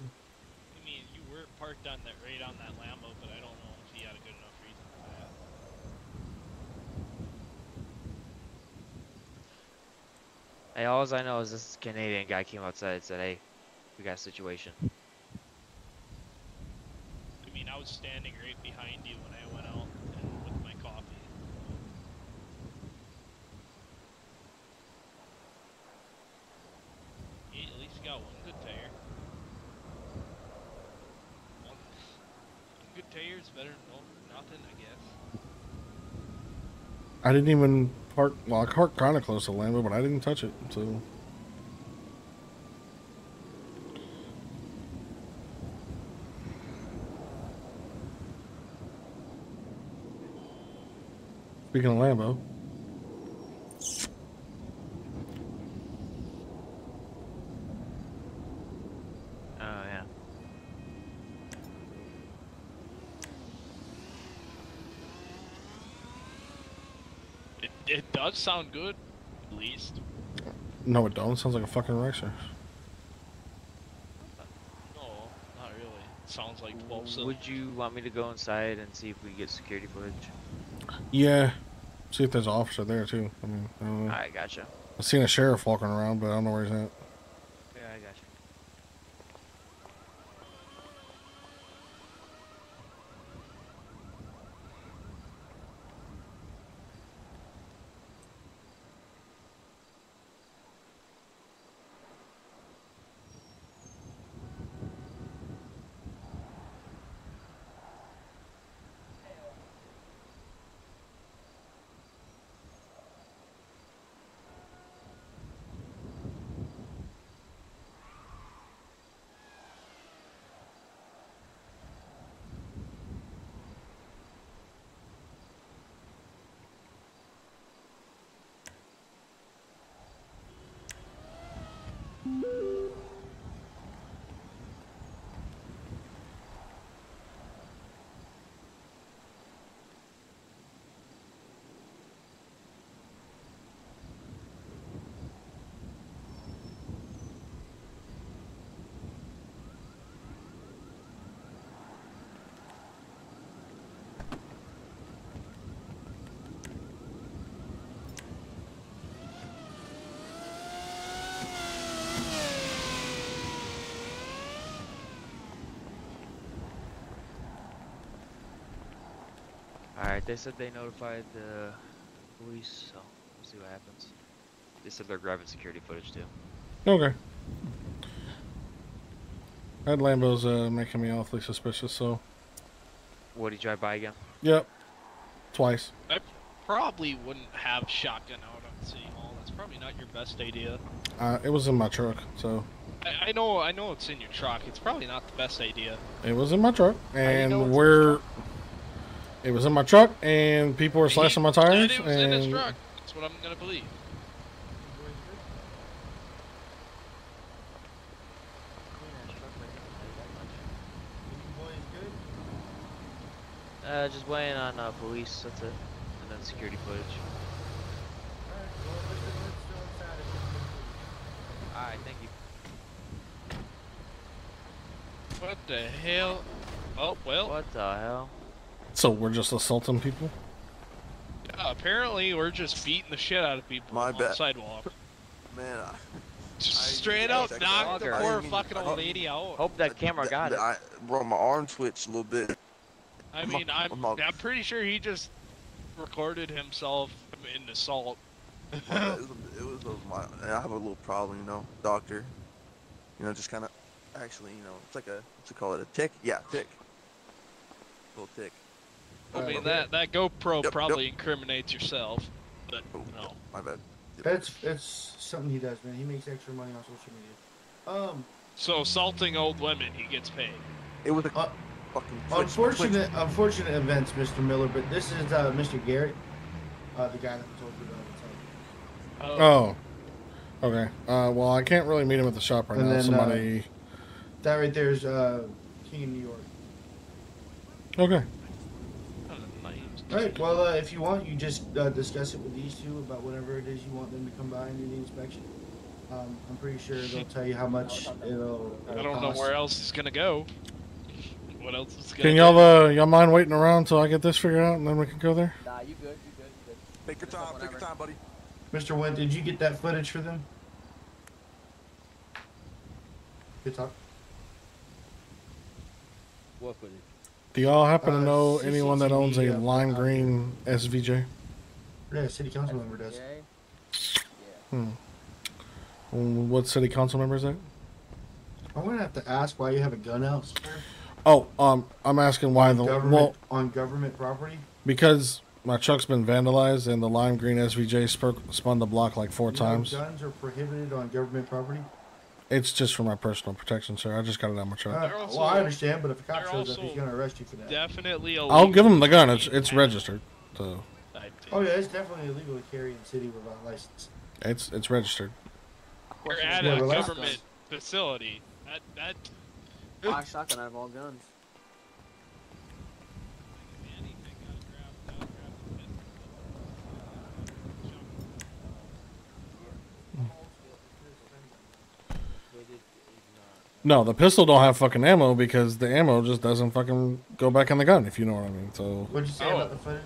I mean, you were parked on that right on that Lambo, but I don't know if he had a good enough reason for that. Hey, all I know is this Canadian guy came outside and said, "Hey, we situation." I mean, I was standing right behind you when I went out and with my coffee. Yeah, at least got one good tire. One, one good tire is better than nothing, I guess. I didn't even park. Well, I parked kind of close to Lambo, but I didn't touch it. So. Speaking of Lambo. Oh, yeah. It, it does sound good, at least. No, it don't. It sounds like a fucking racer. No, not Rexer. sounds like 12 Would you want me to go inside and see if we get security footage? Yeah, See if there's an officer there too. I mean, I don't know. Alright, gotcha. I've seen a sheriff walking around, but I don't know where he's at. Yeah, I gotcha. Alright, they said they notified the police, so we'll see what happens. They said they're grabbing security footage too. Okay. That Lambo's uh, making me awfully suspicious, so. What did you drive by again? Yep. Twice. I probably wouldn't have shotgun out on City Hall. That's probably not your best idea. Uh, it was in my truck, so. I, I know, I know it's in your truck. It's probably not the best idea. It was in my truck, you and know we're. It was in my truck, and people were slashing my Said tires, it was in his and truck. That's what I'm gonna believe. Uh, just waiting on uh, police, that's it. And then security footage. Alright, thank you. What the hell? Oh well. What the hell? So we're just assaulting people. Yeah, apparently we're just beating the shit out of people My on the bad. sidewalk. Man, I, Just straight I up checked knock the poor I fucking old lady out. Hope that camera got it. I, bro, my arm twitched a little bit. I I'm mean, a- I'm, I'm a- I'm pretty sure he just recorded himself in assault. My it was, it was a, my, I have a little problem, you know, doctor. You know, just kind of, actually, you know, it's like a, what's it call it, a tick? Yeah, tick. little tick. I Uh, mean, okay. that that GoPro Yep, probably incriminates yourself, but Oh, no. my bad. That's it's something he does, man. He makes extra money on social media. Um, So assaulting old women, he gets paid. It was a Uh, fucking twitch, unfortunate, unfortunate events, Mr. Miller. But this is uh, Mr. Garrett, uh, the guy that told you about the Oh, Oh. Okay. Uh, well, I can't really meet him at the shop right And now. then, uh, Somebody. That right there is uh, King of New York. Okay. All right. Well, uh, if you want, you just uh, discuss it with these two about whatever it is you want them to come by and do the inspection. Um, I'm pretty sure they'll tell you how much it'll. I don't know where else it's gonna go. What else is gonna Can y'all uh y'all mind waiting around till I get this figured out and then we can go there? Nah, you good, you good, you good. Take your time, take your time, buddy. Mr. Went, did you get that footage for them? Good talk. What footage? Do y'all happen to Uh, know anyone that owns a CCTV, uh, lime green SVJ? Yeah, city council member does. Hmm. Mm, What city council member is that? I'm gonna have to ask why you have a gun out, sir. Oh, um, I'm asking why on the government well on government property. because my truck's been vandalized and the lime green SVJ spur- spun the block like four You times. guns are prohibited on government property. It's just for my personal protection, sir. I just got it out of my truck. Uh, well, I understand, but if a cop shows up, he's gonna arrest you for that. Definitely illegal. I'll give him the gun. It's it's registered, so Oh yeah, it's definitely illegal to carry in city without license. it's it's registered. You're at a government facility. That that. Buy a shotgun out of all guns. No, the pistol don't have fucking ammo because the ammo just doesn't fucking go back in the gun. If you know what I mean. So What'd you say Oh. about the footage?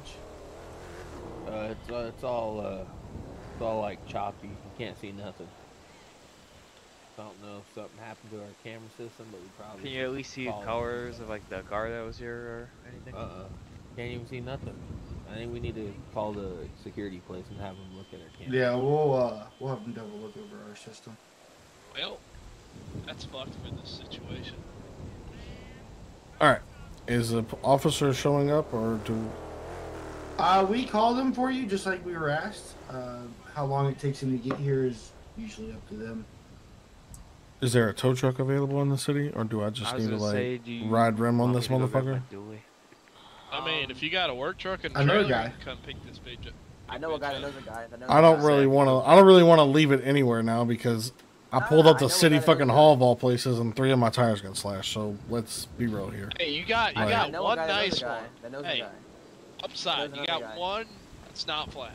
Uh, it's uh, it's all uh, it's all like choppy. You can't see nothing. I don't know if something happened to our camera system, but we probably. Can you at least see colors of like the car that was here or anything? Uh-uh. Can't even see nothing. I think we need to call the security place and have them look at our camera. Yeah, we'll uh, we'll have them double look over our system. Well, that's fucked for this situation. all right, is the officer showing up or do? Uh, we called them for you, just like we were asked. Uh, how long it takes them to get here is usually up to them. Is there a tow truck available in the city, or do I just I need to like say, ride rim on this to go grab my motherfucker? dually? I mean, if you got a work truck and I know a trailer, guy. come pick this bitch up. I know a guy that knows a guy that knows. I a don't really want to. I don't really want to leave it anywhere now because I pulled up I the city fucking hall of all places, and three of my tires got slashed. So let's be real here. Hey, you got you Right. Got one guy nice a one. Hey. Upside, you got guy. one that's not flat.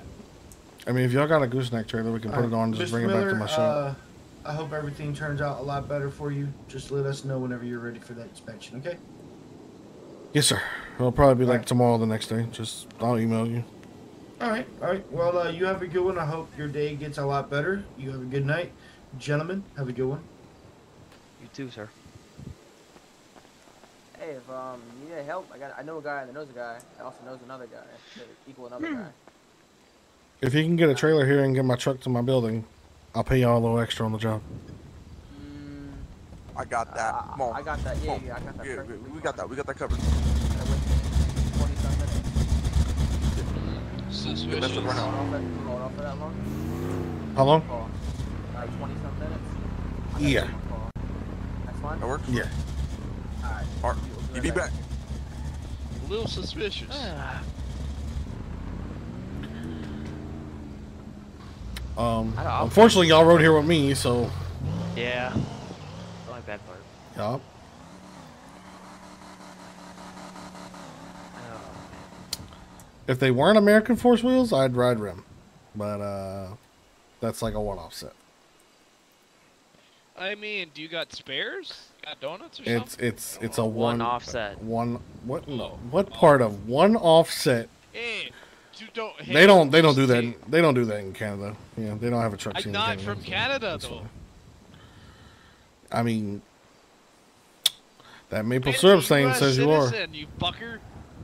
I mean, if y'all got a gooseneck trailer, we can put it on, and just Mr. bring it back to my shop. Uh, I hope everything turns out a lot better for you. Just let us know whenever you're ready for that inspection, okay? yes, sir. It'll probably be like Alright. tomorrow, the next day. Just I'll email you. All right, all right. Well, uh, you have a good one. I hope your day gets a lot better. You have a good night, Gentlemen, have a good one. You too, sir. Hey, if um you need help, I got I know a guy that knows a guy that also knows another guy that equal another guy. If you can get a trailer here and get my truck to my building, I'll pay y'all a little extra on the job. I got that. Uh, Come on. I got that. Yeah, yeah, I got that. Yeah, we, we got that. We got that covered. Suspicious. How long? Like 20 yeah. one call. That's fine. That works. Yeah. Alright. Alright. We'll do You be that. back. A little suspicious. Um, unfortunately, y'all rode here with me, so Yeah. Not like that part. yeah. Oh, If they weren't American Force wheels, I'd ride rim, but uh, that's like a one-off set. I mean, do you got spares? Got donuts or It's something? it's it's a One one offset. One what? No, what part of one offset? Hey, you don't. Hey, They don't they don't do that. in- They don't do that in Canada. Yeah, they don't have a truck I'm not Canada, from so Canada though. fine. I mean, that maple Man, syrup you saying US says you are. You fucker.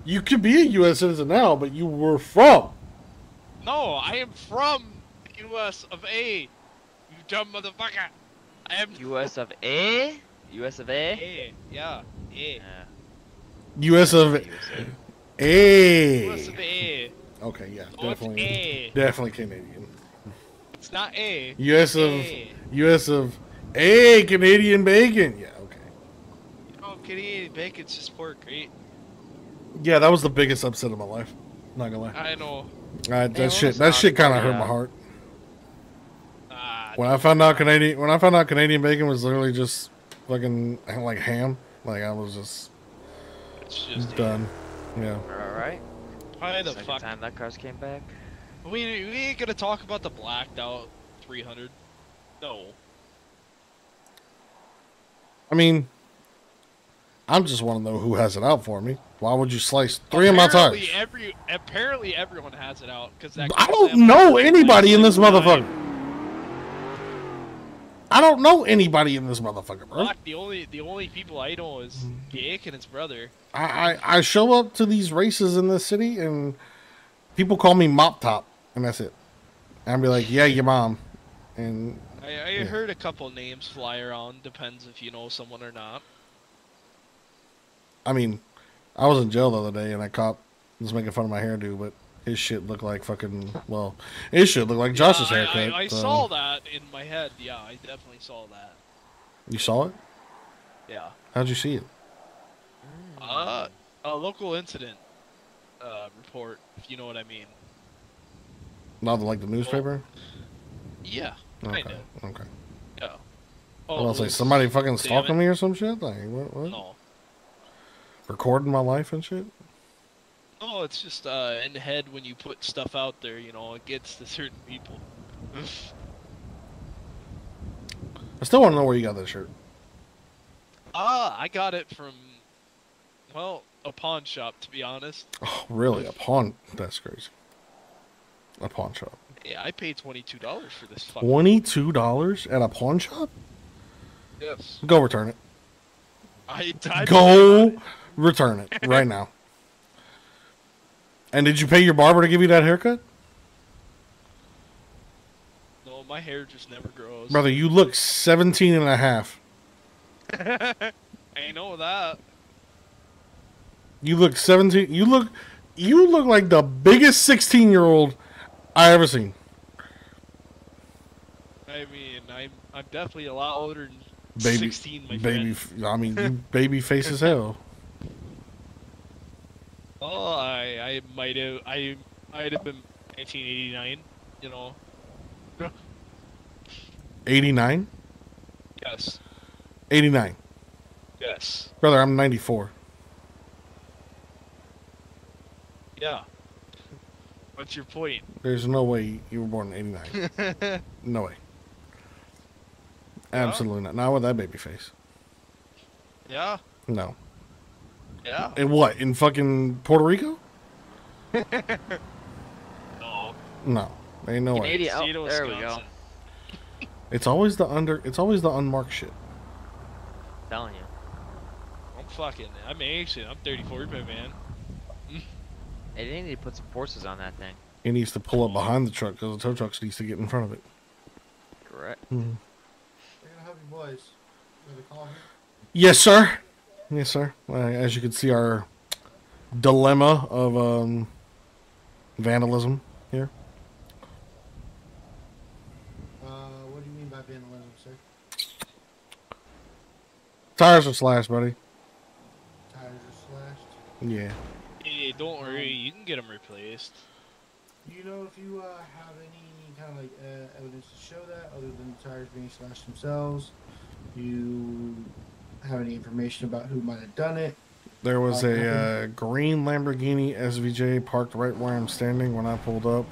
You could be a U.S. citizen now, but you were from. No, I am from the U.S. of A. You dumb motherfucker. I am. U.S. of A. U.S. of A. A. Yeah. A. Yeah. U.S. of USA. A. U.S. of A. Okay, yeah, Oh, it's definitely, A. definitely Canadian. It's not A. U.S. of A. U.S. of A. Canadian bacon. Yeah, okay. Oh, Canadian bacon's just pork, right? Yeah, that was the biggest upset of my life. Not gonna lie. I know. Uh, that well, shit. That shit kind of hurt yeah. my heart. Ah, When I found out Canadian, when I found out Canadian bacon was literally just fucking like ham, like I was just it's just done. Yeah. All right. Why the Second fuck? time that cars came back. We, we ain't gonna talk about the blacked out 300. No. I mean, I'm just want to know who has it out for me. Why would you slice three of my tires? Apparently Every, apparently everyone has it out because that. I don't know anybody in this nine. motherfucker. I don't know anybody in this motherfucker, bro. Fuck, the only the only people I know is Gake and his brother. I, I I show up to these races in this city and people call me Mop Top, and that's it. And I'll be like, yeah, your mom, and I, I Yeah. heard a couple names fly around. Depends if you know someone or not. I mean, I was in jail the other day, and a cop was making fun of my hairdo, but his shit looked like fucking well, his shit looked like Josh's I- haircut. I, I so- saw that in my head. Yeah, I definitely saw that. You saw it? Yeah. How'd you see it? Uh, a local incident uh, report, if you know what I mean. Not like the newspaper. Yeah, Okay. kinda. Okay. Yeah. I was like, somebody fucking stalking me or some shit. Like what? what? No, Recording my life and shit. No, it's just uh, in the head when you put stuff out there. You know, it gets to certain people. I still want to know where you got that shirt. Ah, I got it from, well, a pawn shop, to be honest. Oh, really? A pawn? That's crazy. A pawn shop. Yeah, I paid twenty-two dollars for this. Twenty-two dollars at a pawn shop? Yes. Go return it. I, I Go return it right now. And did you pay your barber to give you that haircut? No, my hair just never grows. Brother, you look 17 and a half. I know that. You look 17. You look you look like the biggest 16-year-old I ever seen. I mean, I'm I'm definitely a lot older than Baby sixteen, my baby friend. I mean, you baby face as hell. Oh, I I might have I might have been 1989. You know. 89? Yes. 89. Yes. Brother, I'm 94. Yeah. What's your point? There's no way you were born in 89. No way. Absolutely not. Not with that baby face. yeah. No. Yeah. In what? In fucking Puerto Rico? No. No. Ain't no way. Oh, Cedar, there we go. It's always the under it's always the unmarked shit. telling you. I'm fucking. I'm Asian. I'm 34, my man. Hey, they need to put some forces on that thing. It needs to pull up behind the truck because the tow truck needs to get in front of it. Correct. We're gonna help you boys. You want to call here? Yes, sir. Yes, sir. Uh, as you can see, our dilemma of um, vandalism here. Uh, what do you mean by vandalism, sir? Tires are slashed, buddy. Tires are slashed. Yeah. Hey, don't worry. You can get them replaced. Do you know if you uh, have any kind of like uh, evidence to show that, other than the tires being slashed themselves? You have any information about who might have done it? There was Uh, a uh, green Lamborghini SVJ parked right where I'm standing when I pulled up.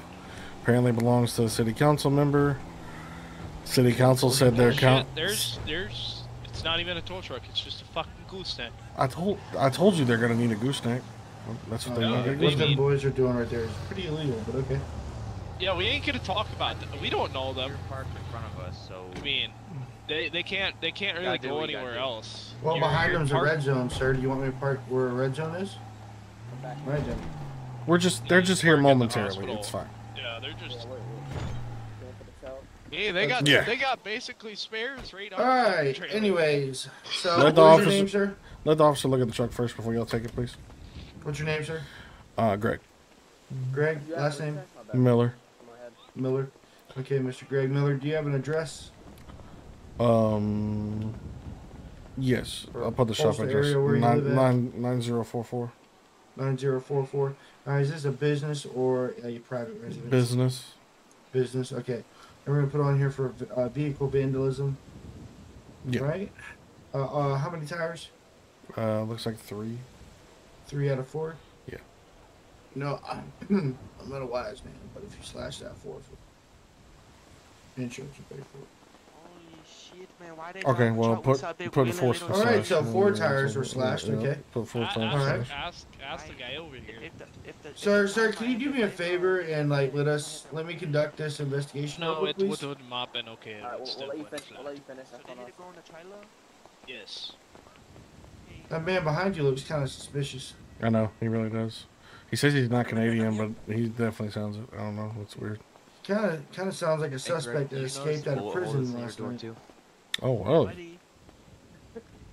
Apparently belongs to a city council member. City council said their Bullshit. count. There's, there's. It's not even a tow truck. It's just a fucking gooseneck. I told I told you they're gonna need a gooseneck. That's what they No, want. they a What gooseneck. them boys are doing right there is pretty illegal, but okay. Yeah, we ain't gonna talk about that. We don't know them. They're parked in front of us, so. I mean, they they can't they can't Gotta really go what you gotta anywhere else. Well, You're- behind you're them's a red zone, sir. Do you want me to park where a red zone is? Red zone. We're just they're just here park at the momentarily. It's fine. Yeah, they're just. Hey, they got Yeah. they got basically spares right on All the trailer. Anyways, so Let what's the your officer- name, sir? Let the officer look at the truck first before y'all take it, please. What's your name, sir? Uh, Greg Greg. Last name Miller. Miller. Okay, Mr. Greg Miller. Do you have an address? Um. Yes, I'll put the shop Postal address area where you live nine nine nine zero four four. Nine zero four four. All right. Is this a business or a private residence? Business. Business. Okay. And we're gonna put on here for uh, vehicle vandalism. Yeah. Right. Uh, uh, how many tires? Uh, looks like three. Three out of four. Yeah. No, I'm, I'm not a wise man, but if you slash that four, insurance will pay for it. Holy shit, man. Why they Okay, well, put without their put wheeling force little All right, so four tires were slashed, yeah, okay. Put four A- tires ask, Alright. ask, ask the guy over here. If the, if the, Sir, sir, time can you do me a to pay for favor and like let us let me conduct this investigation? No, real quick, it please? would have not been okay. Alright, we'll, It's we'll let you still finish. went We'll let you finish. So they need to go in the trailer? Yes. That man behind you looks kind of suspicious. I know he really does. He says he's not Canadian, but he definitely sounds. I don't know. It's weird. Kind of, kind of sounds like a Hey, suspect Greg, that did you notice escaped out of prison holes in your last night. too? Oh, really? Buddy,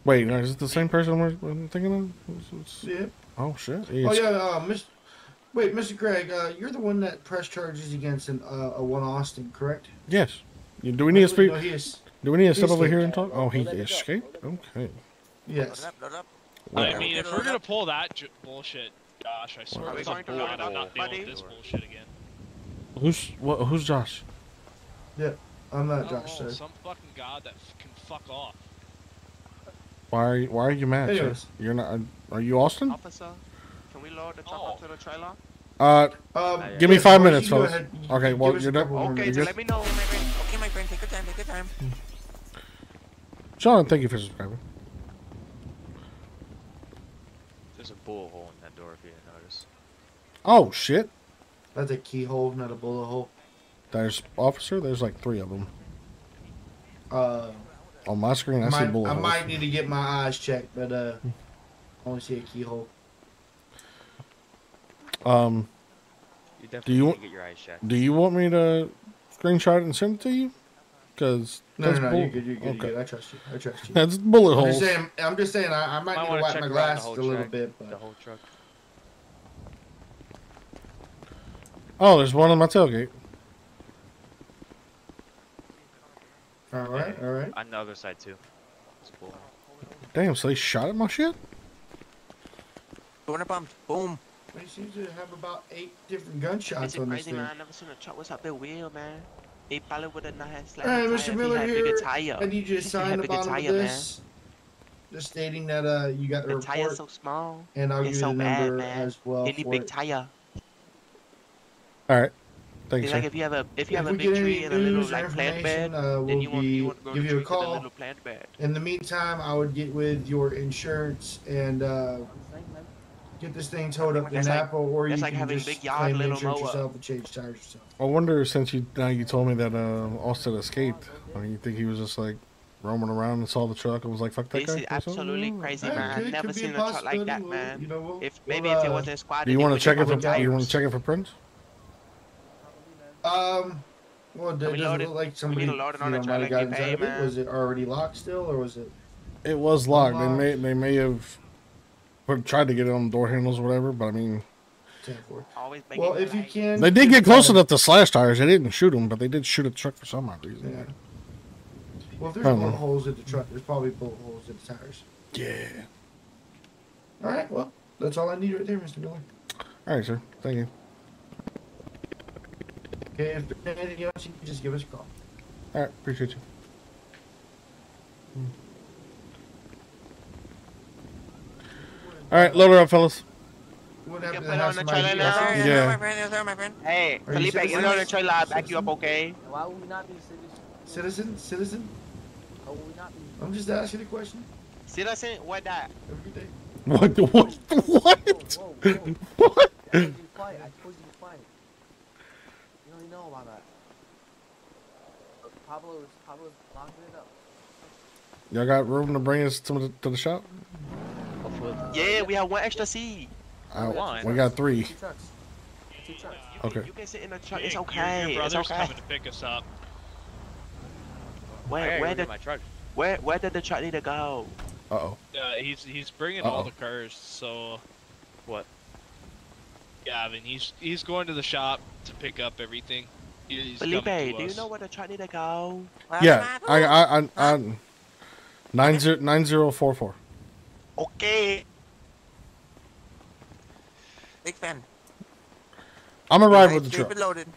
Wait, is it the same person we're, we're thinking of? It's- it's- Yeah. Oh shit. Oh yeah, uh, Miss. Wait, Mr. Greg, uh, you're the one that pressed charges against an, uh, a one Austin, correct? Yes. Do we need to speak? No, he is. Do we need to step he over here and talk? Oh, he Let escaped. Okay. Yes. it up, load it up. I mean, if we're gonna pull that j- bullshit, gosh, I swear Are we to God, I'm not dealing with this bullshit again. Who's what? Who's Josh? I'm not Oh, Josh, sir. some fucking god that f- can fuck off. Why are you, Why are you mad? sir? You're not. Are you Austin? Officer, can we load the truck Oh. onto the trailer? Uh, Um, Give me five minutes, you go fellas. ahead. You- Okay, well, you're a done. Okay, so let me know, my friend. Okay, my friend, take your time, take your time. Sean, thank you for subscribing. There's a bullet hole in that door if you didn't notice. Oh shit! That's a keyhole, not a bullet hole. There's officer. There's like three of them Uh, on my screen. I, I see might, bullet I holes. might need to get my eyes checked, but uh, I only see a keyhole. Um, You do you want? get your eyes checked. Do you want me to screenshot it and send it to you? Because No, that's no, no, bull- you're good, you're good, okay. you're good. I trust you. I trust you. That's bullet I'm holes. just saying. I'm just saying. I, I might, Might need to wipe my around glasses a little truck, bit, but The whole truck. Oh, there's one on my tailgate. All right, all right. On the other side too. It's a bullet hole. Damn, so they shot at my shit. Corner bombs. Boom. They seem to have about eight different gunshots Is it on this crazy, thing. man? I never seen a truck with a big wheel, man. He probably would have not had All slightly right, tire Mr. if he Miller had here. tire. I need you to If he sign the bigger bottom of tire, man. this, just stating that uh you got the, The tire's so small. and I'll give it's you so the bad, number man. as well He need for big it. tire. All right. Thank you, It's sir. like if you have a if you If have a we big get tree any and a little news or like plant bed, information, uh, then we'll you want be you want to go give to you a tree to call. little plant bed. In the meantime, I would get with your insurance and uh, get this thing towed up to That's like- Napa, or you like can having just big yard, claim little insurance yourself and change tires yourself. I wonder since you now you told me that uh, Austin escaped. I mean, you think he was just like roaming around and saw the truck and was like, "Fuck that This guy." is or something? absolutely crazy, Hey, man. I've never could a seen a truck like that, We'll- man. you know, we'll- If we'll, maybe if it uh, wasn't squad, Do you want to check it for? tires. Do you want to check it for prints? Um, well, does we it load it- look like we somebody you to load it know, might have got and inside of it? Was it already locked still, or was it? It was locked. They may they may have put, tried to get it on the door handles or whatever, but I mean, Well, if you can, they did get close enough to slash tires. They didn't shoot them, but they did shoot a truck for some odd reason. Yeah. Well, if there's bullet know. holes in the truck, there's probably bullet holes in the tires. Yeah. All right. Well, that's all I need right there, Mr. Miller. All right, sir. Thank you. Okay. If there's anything else, you can just give us a call. All right, appreciate you. Hmm. All right, load her up, fellas. What happened put the some trailer ID? now? Yes, sir. Yeah. My friend, yes, sir, my friend. Hey, Are you Felipe, get citizen? it on the trailer. I'll back you up, okay? Why would we not be citizens? Citizen, citizen. Why would we not be? I'm just asking a question. Citizen, what that? Every day. What? What? What? Whoa, whoa, whoa. What? I told you to be quiet. I told you to be quiet. You don't even know about that. Pablo is Pablo's locking it up. Y'all got room to bring us to the, to the shop? Yeah, we have one extra seat. Uh, we got three. Two trucks. Two trucks. Okay. You can sit in the truck. It's okay. Your, it's brother's okay. coming to pick us up. Where, where did my truck. where where did the truck need to go? Uh oh. Uh, he's he's bringing all Uh-oh. the cars. So What? Gavin, he's he's going to the shop to pick up everything. He's Felipe, coming to do you know where the truck need to go? Yeah, I, I, I, I, nine zero nine zero four four. Okay. Big fan. I'm gonna ride Alright, with the keep truck. it loaded.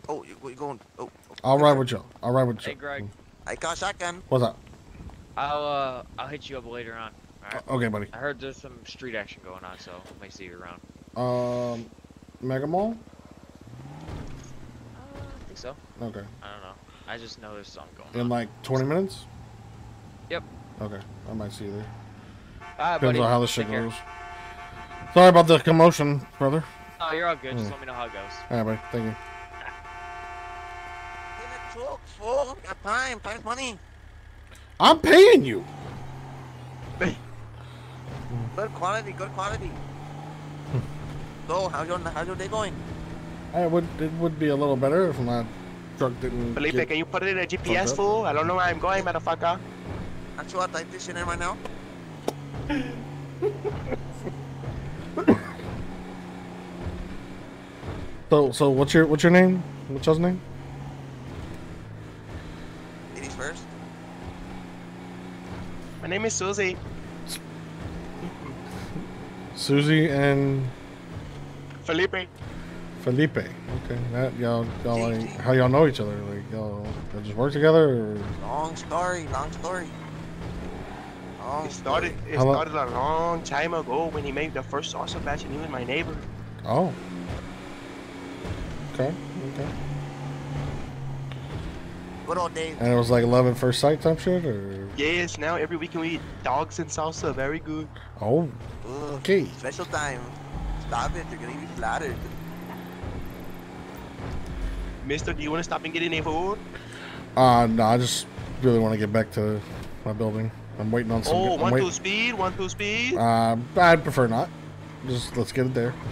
Oh, you, you going? Oh, I'll ride with y'all. I'll ride with the Hey. Greg. I got shotgun. What's up? I'll uh I'll hit you up later on. All right. Okay, buddy. I heard there's some street action going on, so I may see you around. Um, Mega Mall. I think so. Okay. I don't know. I just know there's something going In on. like 20 minutes. Yep. Okay, I might see you there. All right, Depends buddy. on how this shit care. goes. Sorry about the commotion, brother. Oh, you're all good. Just Hmm. let me know how it goes. All right, buddy. Thank you. Get it, folks. Fool. Got time. Time's money. I'm paying you. Good quality. Good quality. so, how's your how's your day going? It would it would be a little better if my truck didn't. Felipe, get can you put it in a GPS, up. fool? I don't know where I'm going, motherfucker. Aren't you out type this shit in right now? So so what's your what's your name? What's his name? Ladies first. My name is Susie. Susie and Felipe. Felipe. Okay, that y'all y'all like, how y'all know each other? Like y'all, y'all just work together or? Long story. Long story. Long It started. It How started a long time ago when he made the first salsa batch, and he was my neighbor. Oh. Okay. Okay. Good old days. And it was like love at first sight type shit, or Yes, now every weekend we eat dogs and salsa. Very good. oh, Ugh, okay. Special time. Stop it. You're gonna be flattered. Mister, do you want to stop and get any food? Uh, no, I just really want to get back to my building. I'm waiting on some. Oh, I'm one wait- two speed, one two speed. Uh, I'd prefer not. Just let's get it there.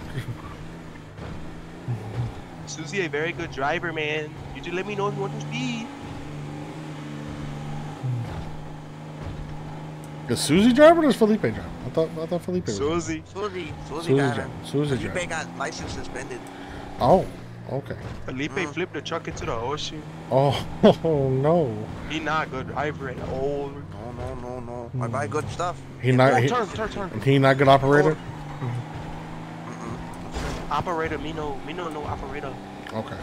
Susie, a very good driver, man. You just let me know if you want to speed. Is Susie driving or is Felipe driving? I thought I thought Felipe was. Susie. Susie. Susie, Susie got driving. Susie Felipe driving. got license suspended. Oh, okay. Felipe hmm. flipped the truck into the ocean. Oh, oh no. He not good driver at all. No, no, no, no. Hmm. I buy good stuff. He not. Oh, He, turn, turn, turn. he not good operator. Oh. Mm-hmm. Operator, me no, me no, no operator. Okay.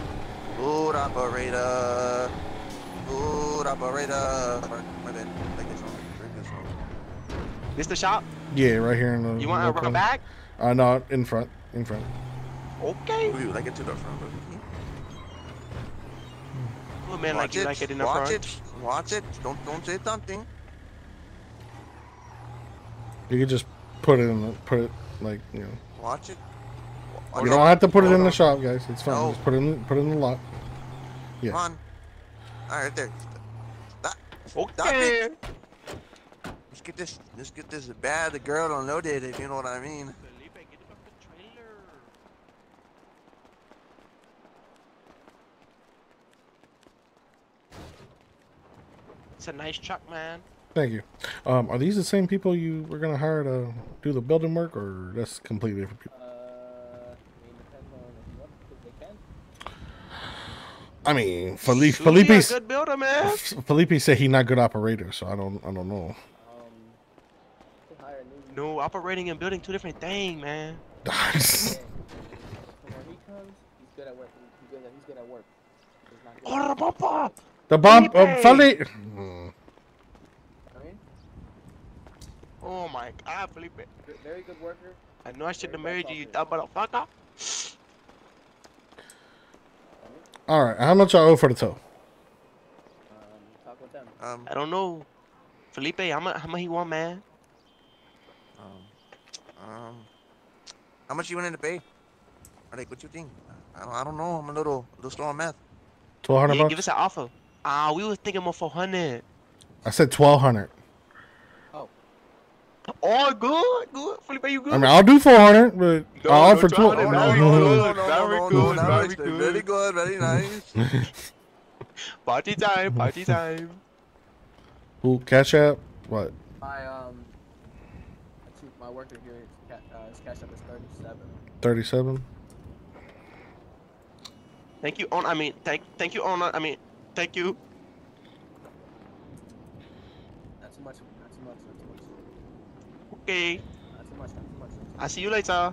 Good operator. Good operator. My bad. Like this one. Drink this one. This the shop? Yeah, right here in the. You want to no run back? Uh, no, in front. In front. Okay. Ooh, like it to the front. Hmm. Oh man, like Watch you it. like it in the Watch front. it. Watch it. Don't don't say something. You could just put it in the put it like you know. Watch it. You don't have to put it in Hold the shop, guys. It's fine. No. Just put it in put it in the lot. Yeah. Come on. All right, there. Stop. Stop Okay. it. Let's get this. Let's get this bad girl unloaded. If you know what I mean. It's a nice truck, man. Thank you. Um, are these the same people you were gonna hire to do the building work, or that's completely different people? I mean, Felipe. Felipe's good builder, man. Felipe said he not good operator, so I don't. I don't know. No, operating and building two different things, man. He comes, he's good at work. He's good at, he's good at work. He's not good Oh, the bumper! The bomb. Uh, Felipe! Felipe. I mean, Oh my god, Felipe. very good worker. I know I shouldn't have married you, you dumb motherfucker. All right. How much I owe for the tow? Um, talk with them. Um. I don't know. Felipe, how much, how much he want, man? Um. Um. How much you wanting to pay? Or like, what you think? I don't. I don't know. I'm a little, little slow on math. Twelve hundred Yeah, give us an offer. Ah, we was thinking more 400. I said twelve hundred. Oh, good, good. Felipe, you good? I mean, I'll do four hundred, but No, I'll no, offer twelve. 200, Very good, no, no, very no, no, good, very good. Very good. Very nice. Party time, party time. Who cash app? What? My um, my worker here, is uh, his cash up is thirty-seven. Thirty-seven. Thank you, on. I mean, thank, thank you, on. I mean, thank you. Not too much. Not too much. Not too much. Okay. Not too much. Not too much. I see you later.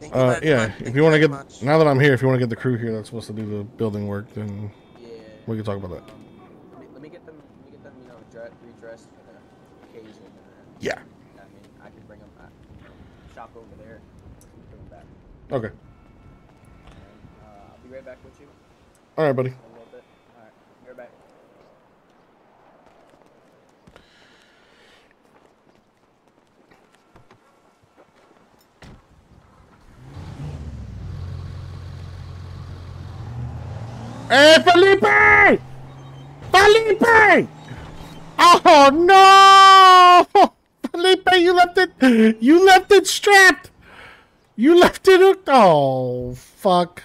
Thank you Uh, very yeah. much. If Thank you want to get much. now that I'm here, if you want to get the crew here that's supposed to do the building work, then Yeah. we can talk about that. Um, let me, let me get them. Let me get them. You know, dre- redressed for the occasion. And Yeah. I mean, I can bring them back. Shop over there. Bring them back. Okay. And, uh, I'll be right back with you. All right, buddy. In a little bit. All right. Be right back. Hey, Felipe! Felipe! Oh no! Felipe, you left it. You left it strapped. You left it hooked. Oh fuck.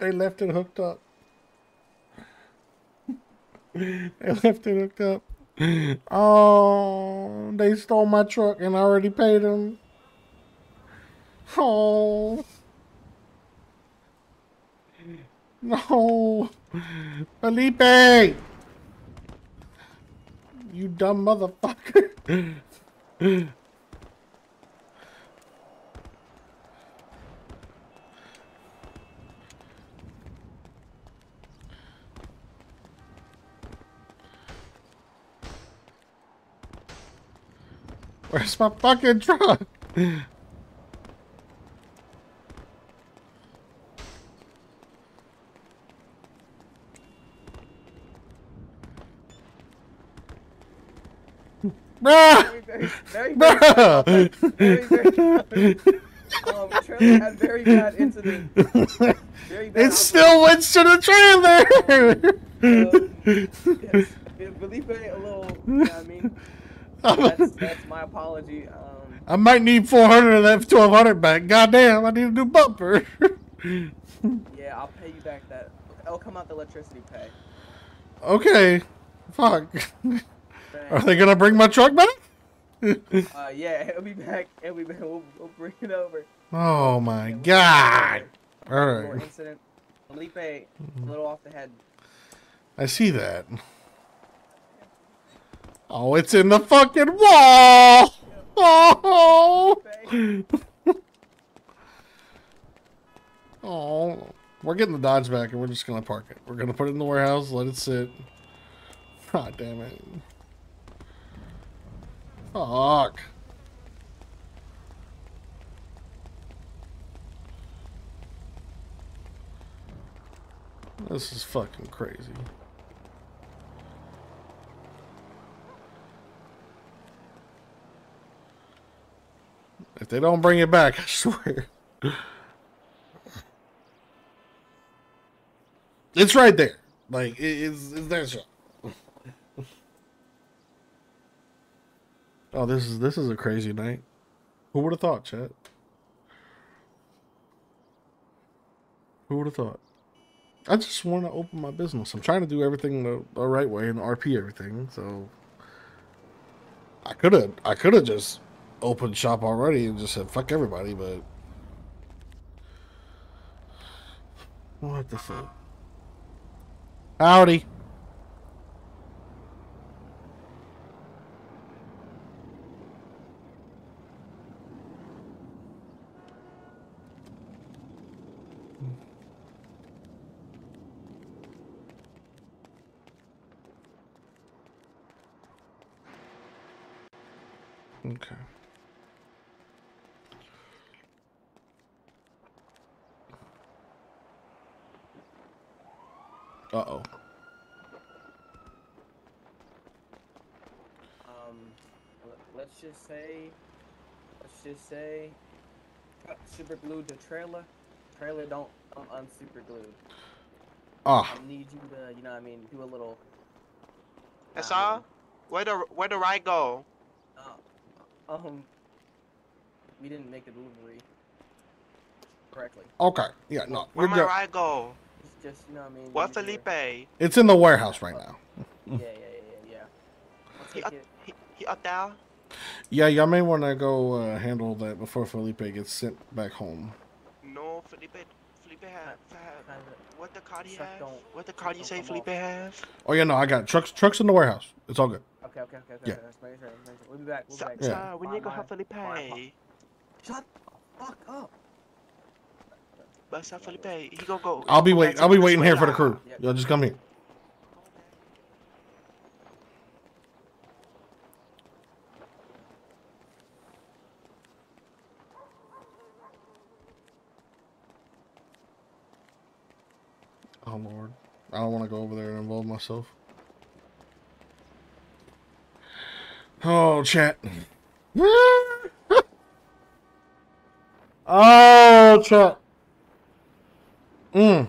They left it hooked up. They left it hooked up. Oh, they stole my truck and I already paid them. Oh. No. Felipe! You dumb motherfucker. Where's my fucking truck? Very, very, very, very, Bruh. very, very, um, trailer had very bad incident. Very bad. It still went to the trailer. yes. Yeah, Felipe a little, you know what I mean? That's, that's my apology. Um, I might need 400 of that 1200 back. Goddamn, I need a new bumper. yeah, I'll pay you back that. It'll come out the electricity pay. okay. Fuck. Are they gonna bring my truck back? Uh, yeah, it'll be back. It'll be back. We'll, we'll bring it over. Oh my god. All right. Incident. Felipe, a little off the head. I see that. Oh, it's in the fucking wall. Oh. Oh. We're getting the Dodge back and we're just gonna park it. We're gonna put it in the warehouse, let it sit. God damn it. Fuck. This is fucking crazy. If they don't bring it back, I swear. It's right there. Like, it- it's, it's there. shot. Oh, this is this is a crazy night. Who would have thought, chat? Who would have thought? I just want to open my business. I'm trying to do everything the, the right way and RP everything. So I could have I could have just opened shop already and just said fuck everybody, but what the fuck? Howdy. Okay. Uh oh. Um, let- let's just say, let's just say, cut super glued the trailer. Trailer don't come unsuper glued. Ah. I need you to, you know, what I mean, do a little. That's um, all? Where the where the ride go? Um, we didn't make the delivery correctly. Okay. Yeah, no. Where We're my ride go? It's just, you know, what I mean. Where Felipe? It's in the warehouse right now. Yeah, yeah, yeah, yeah, yeah. He up, he, he up there? Yeah, y'all may want to go uh, handle that before Felipe gets sent back home. No, Felipe. Felipe have, have what the car he Truck have? don't- What the car you don't say Felipe off. have? Oh yeah, no, I got trucks. Trucks in the warehouse. It's all good. Okay, okay, okay, okay. Yeah. okay, We'll be back. We'll be Sir, back. Yeah. sir, we need to go bye. have Felipe. Bye. Shut the fuck up. But Felipe, he gonna go. I'll be wait. I'll be waiting here for the crew. Y'all just come here. Oh lord, I don't want to go over there and involve myself. Oh, chat. oh, chat. Mm.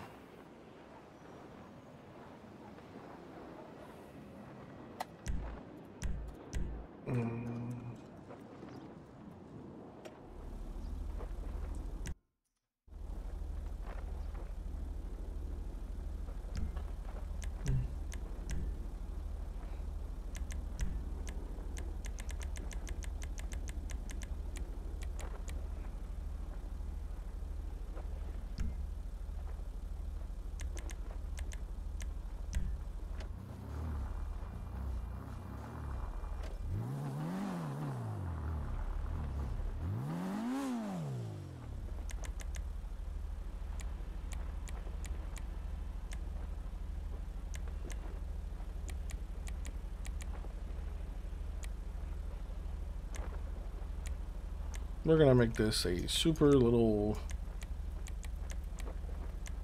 We're gonna make this a super little,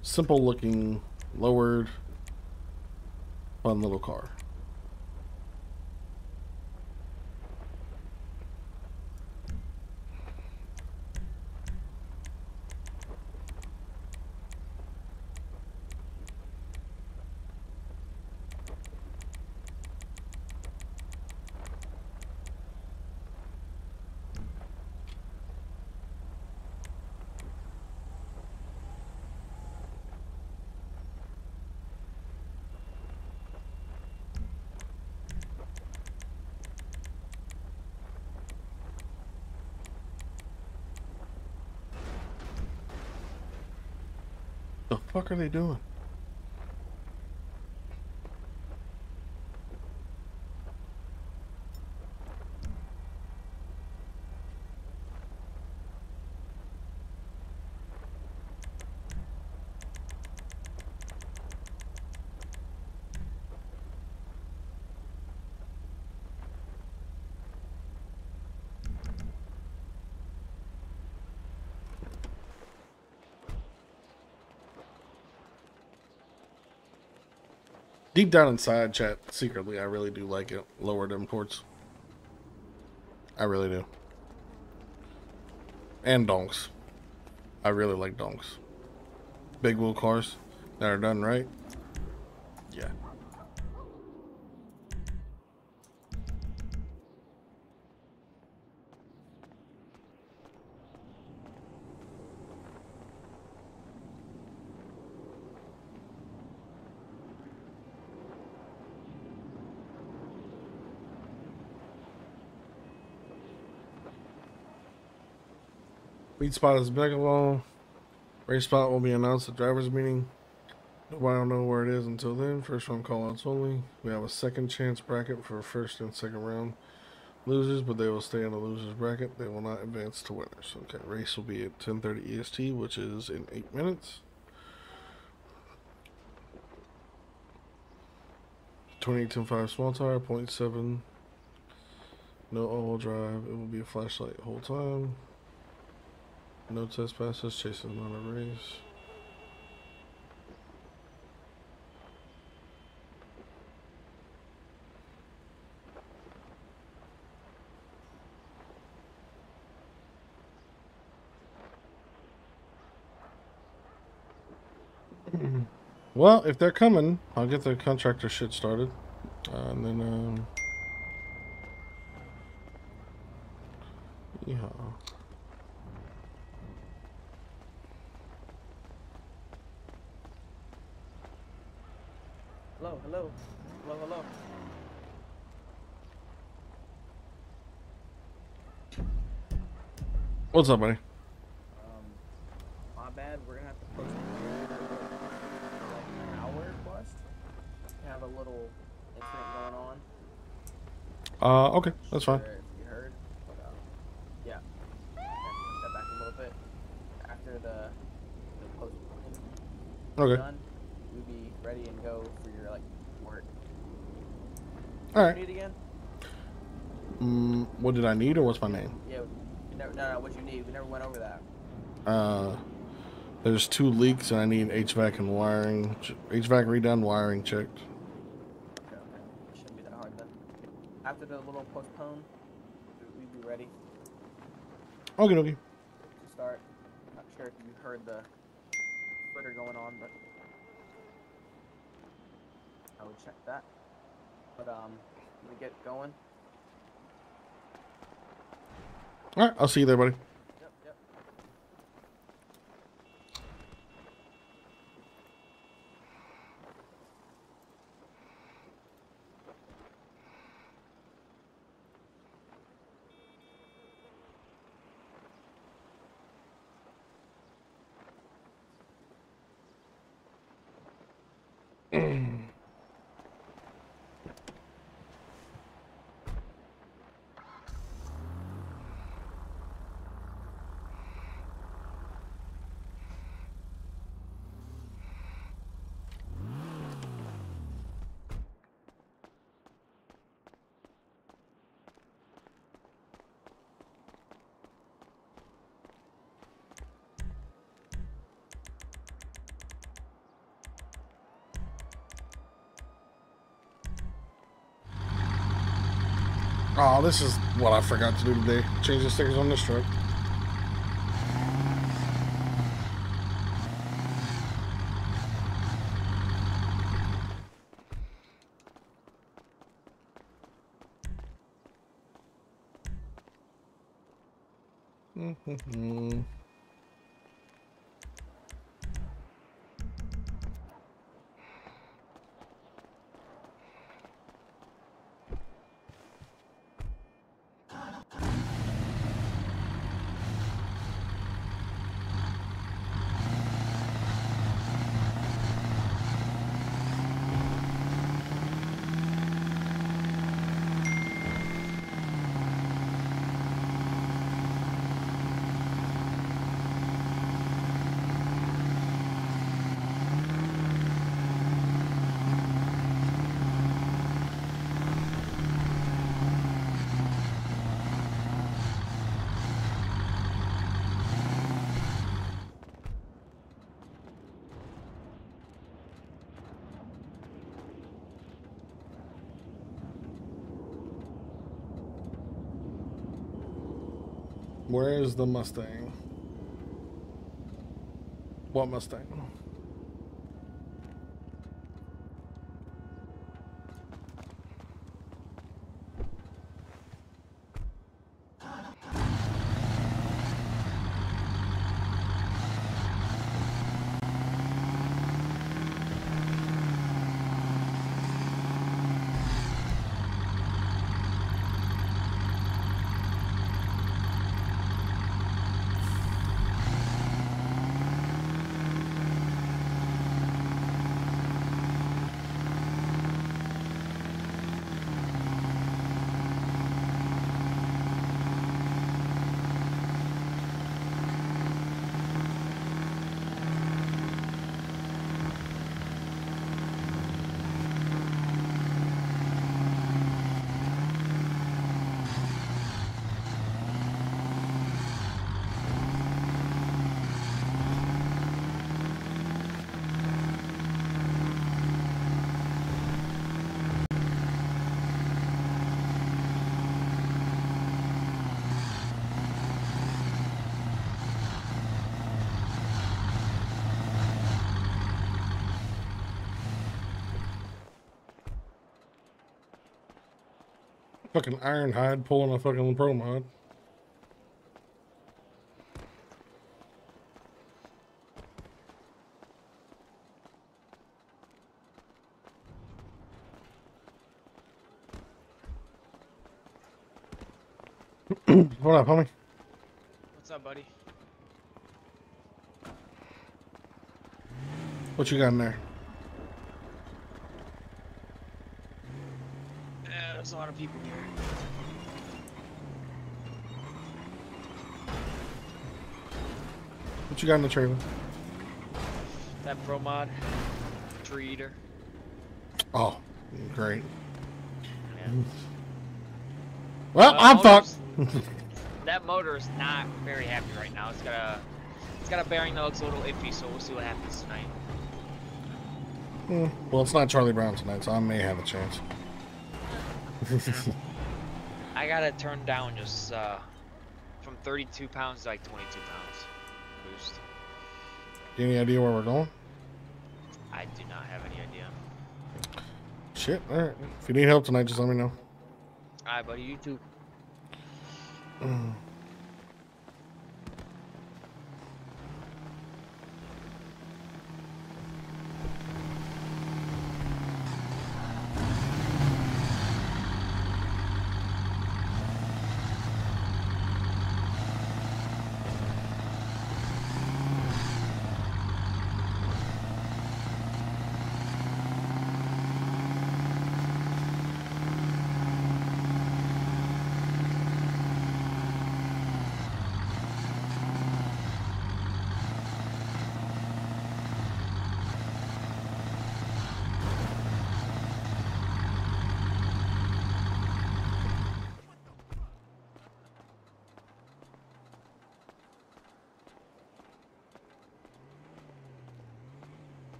simple looking, lowered, fun little car. What the fuck are they doing? Deep down inside, chat, secretly, I really do like it. Lowered imports. I really do. And donks. I really like donks. Big wheel cars that are done right. Yeah. Lead spot is Mega Mall. Race spot will be announced at drivers meeting. Nobody will know where it is until then. First round call outs only. We have a second chance bracket for first and second round losers, but they will stay in the losers bracket. They will not advance to winners. Okay, race will be at 10:30 EST, which is in eight minutes. 28.5 small tire, 0.7. No all-wheel drive. It will be a flashlight whole time. No test passes. Chasing not a race. Well, if they're coming, I'll get the contractor shit started. Uh, and then, um... Yeah. Hello, hello, hello, hello. What's up, buddy? Um, my bad. We're gonna have to like an hour. We have a little incident going on. Uh, okay, that's fine. Sure you heard, but um, yeah. Step back a little bit. After the the post Okay. done, we'll be ready and go for your like work. Alright. What do need again? Mm, what did I need, or what's my name? Yeah. Never, no, no. What you need? We never went over that. Uh, there's two leaks, and I need HVAC and wiring. HVAC redone, wiring checked. Okay, okay. Shouldn't be that hard then. After the little postpone, we- we'd be ready Okay, okay. to start. Not sure if you heard the Twitter going on, but I would check that. But um, we get going. All right, I'll see you there, buddy. Yep, yep. Oh, this is what I forgot to do today. Change the stickers on this truck. Mm-hmm. Where is the Mustang? What Mustang? Fucking Ironhide pulling a fucking pro mod. what up, homie? What's up, buddy? What you got in there? Yeah, there's a lot of people here. What you got in the trailer? That pro mod, tree eater. Oh, great. Yeah. Well, Uh, I'm fucked. that motor is not very happy right now. It's got a, it's got a bearing that looks a little iffy, so we'll see what happens tonight. Hmm, well, it's not Charlie Brown tonight, so I may have a chance. I gotta turn down just uh, from 32 pounds to like 22 pounds boost. Any idea where we're going? I do not have any idea. Shit. All right. If you need help tonight, just let me know. Alright, buddy, you too. Mm.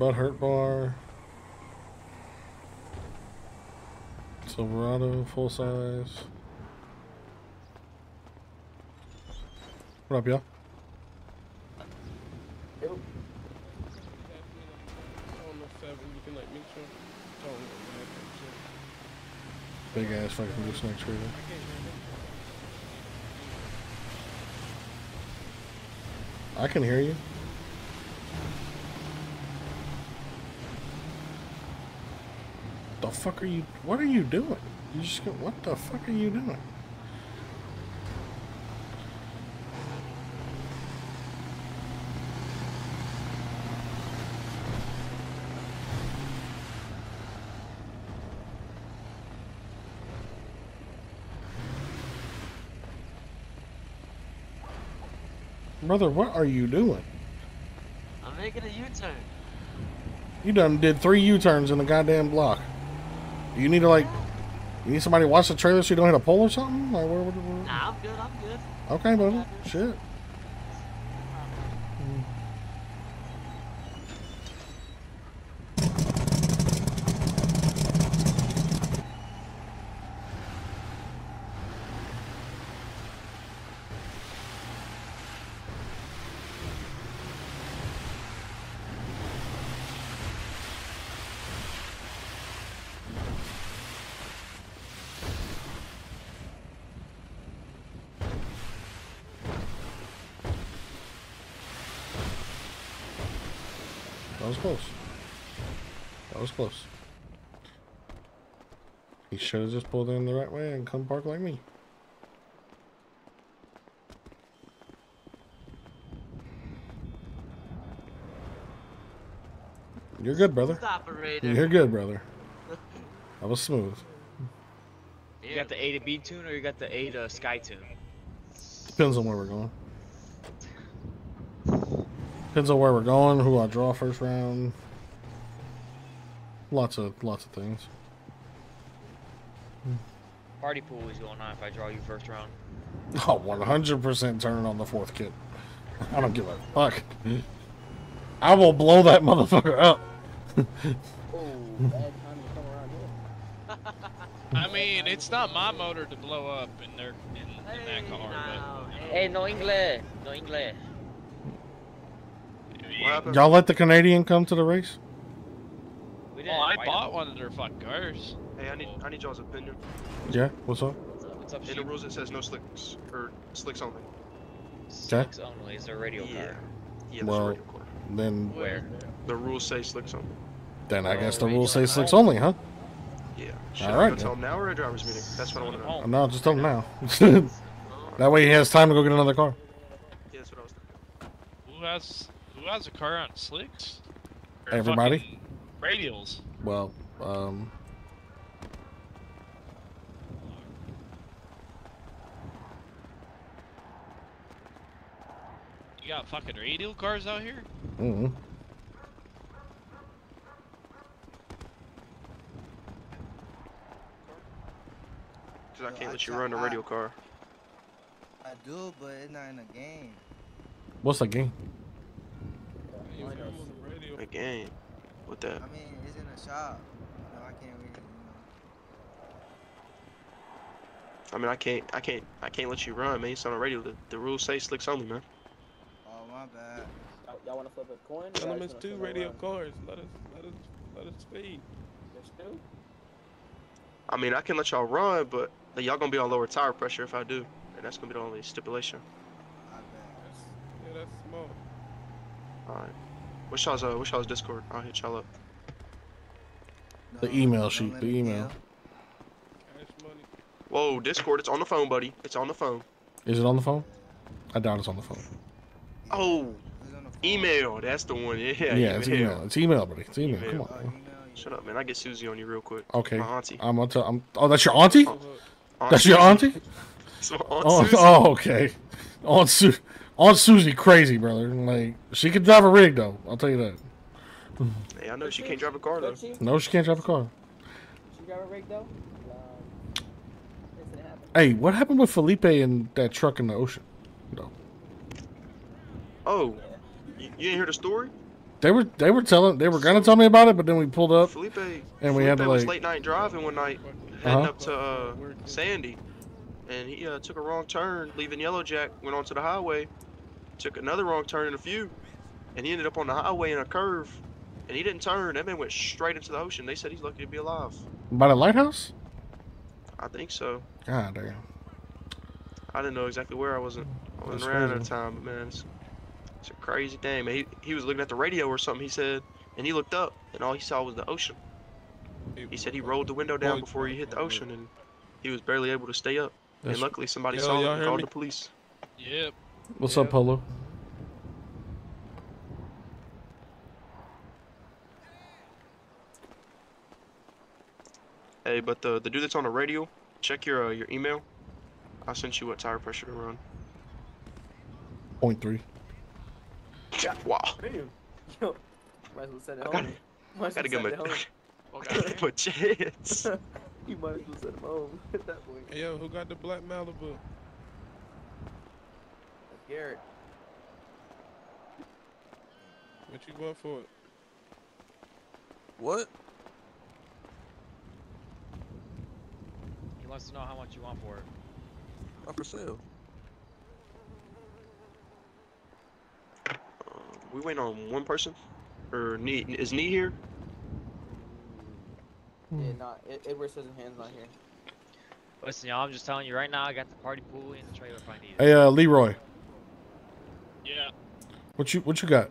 Butt hurt bar. Silverado, full size. What up, y'all? Big ass fucking gooseneck trailer. I can hear you. The fuck are you? What are you doing? You just go, what the fuck are you doing? Brother, what are you doing? I'm making a U-turn. You done did three U-turns in the goddamn block. You need to like, you need somebody to watch the trailer so you don't hit a pole or something? Like, where, where, where? Nah, I'm good. I'm good. Okay, brother. Shit. was close. That was close. He should have just pulled in the right way and come park like me. You're good, brother. Operator. You're good, brother. That was smooth. You got the A to B tune or you got the A to Sky tune? Depends on where we're going. Depends on where we're going, who I draw first round. Lots of lots of things. Party pool is going on if I draw you first round. Oh, 100% turning on the fourth kid. I don't give a fuck. I will blow that motherfucker up. Oh, bad time to come around here. I mean, it's not my motor to blow up in their in, in that car, Hey, no English. No English. Y'all let the Canadian come to the race? We oh, I bought one of their fucking cars. Hey, I need I need y'all's opinion. Yeah, what's up? What's up, In the rules it says no slicks or slicks only. Slicks only is a radio Yeah. car. Yeah, Well, radial car. then Where? The rules say slicks only. then I guess the rules say slicks only, huh? Yeah. Should All I right, go tell him now or a driver's meeting? That's what I want to know. No, just tell him now. that way he has time to go get another car. Yeah, that's what I was thinking. Who has who has a car on slicks? Or Everybody. fucking Radials. Well, um, You got fucking radial cars out here? mm Because I can't let you run a radial car. I do, but it's not in the game. what's that game? A game. With that. I mean, it's in the shop. No, I can't really. I mean, I can't, I can't, I can't let you run, man. It's on the radio. The, the rules say slicks only, man. My bad. Y'all- Y'all want to flip a coin? Tell them it's two radial run? cars. Let us, let us, let us speed. There's two? I mean, I can let y'all run, but y'all gonna be on lower tire pressure if I do, and that's gonna be the only stipulation. Yeah, that's small. All right. What's y'all's, uh, what's y'all's Discord? I'll hit y'all up. The email sheet, the email. Whoa, Discord, it's on the phone, buddy. It's on the phone. Is it on the phone? I doubt it's on the phone. Oh, email. That's the one. Yeah, Yeah, it's email. It's email, buddy. It's email. Come on. Shut up, man. I get Susie on you real quick. Okay. My auntie. I'm gonna tell. I'm, oh, that's your auntie? Aunt That's your auntie? It's my Aunt Oh, Susie. oh, okay. Aunt Su, Aunt Susie, crazy brother. Like she can drive a rig though. I'll tell you that. Hey, I know she can't drive a car though. No, she can't drive a car. She drive a rig though? Um, incident happened. Hey, what happened with Felipe and that truck in the ocean? No, Oh, you, you didn't hear the story? they were they were telling they were gonna tell me about it, but then we pulled up Felipe. and we had to Felipe was like late night driving one night, heading Uh-huh. up to uh, Sandy, and he uh, took a wrong turn, leaving Yellow Jack, went onto the highway, took another wrong turn in a few, and he ended up on the highway in a curve, and he didn't turn. That man went straight into the ocean. They said he's lucky to be alive. by the lighthouse. I think so. God damn. I didn't know exactly where I wasn't. I wasn't That's around at the time, but man, it's, it's a crazy thing, man. He, he was looking at the radio or something. He said, and he looked up, and all he saw was the ocean. He said he rolled the window down before he hit the ocean, and he was barely able to stay up. That's- and luckily, somebody saw him and called me? the police. Yep. What's up, Polo? Hey, but the the dude that's on the radio, check your uh, your email. I sent you what tire pressure to run. Point three. Wow. Damn. Yo, might as well send it I home. gotta- Might as gotta well give send him it a- home. gotta give him a chance. you might as well send him home at that point. Hey, yo, who got the black Malibu? That's Garrett. What you want for it? What? He wants to know how much you want for it. Not for sale. We waiting on one person, or Nee is Nee here? Yeah, nah, Edward says his hand's not here. Listen, y'all, I'm just telling you right now, I got the party pool in the trailer if I need it. Hey, uh, Leroy, Yeah. what you what you got?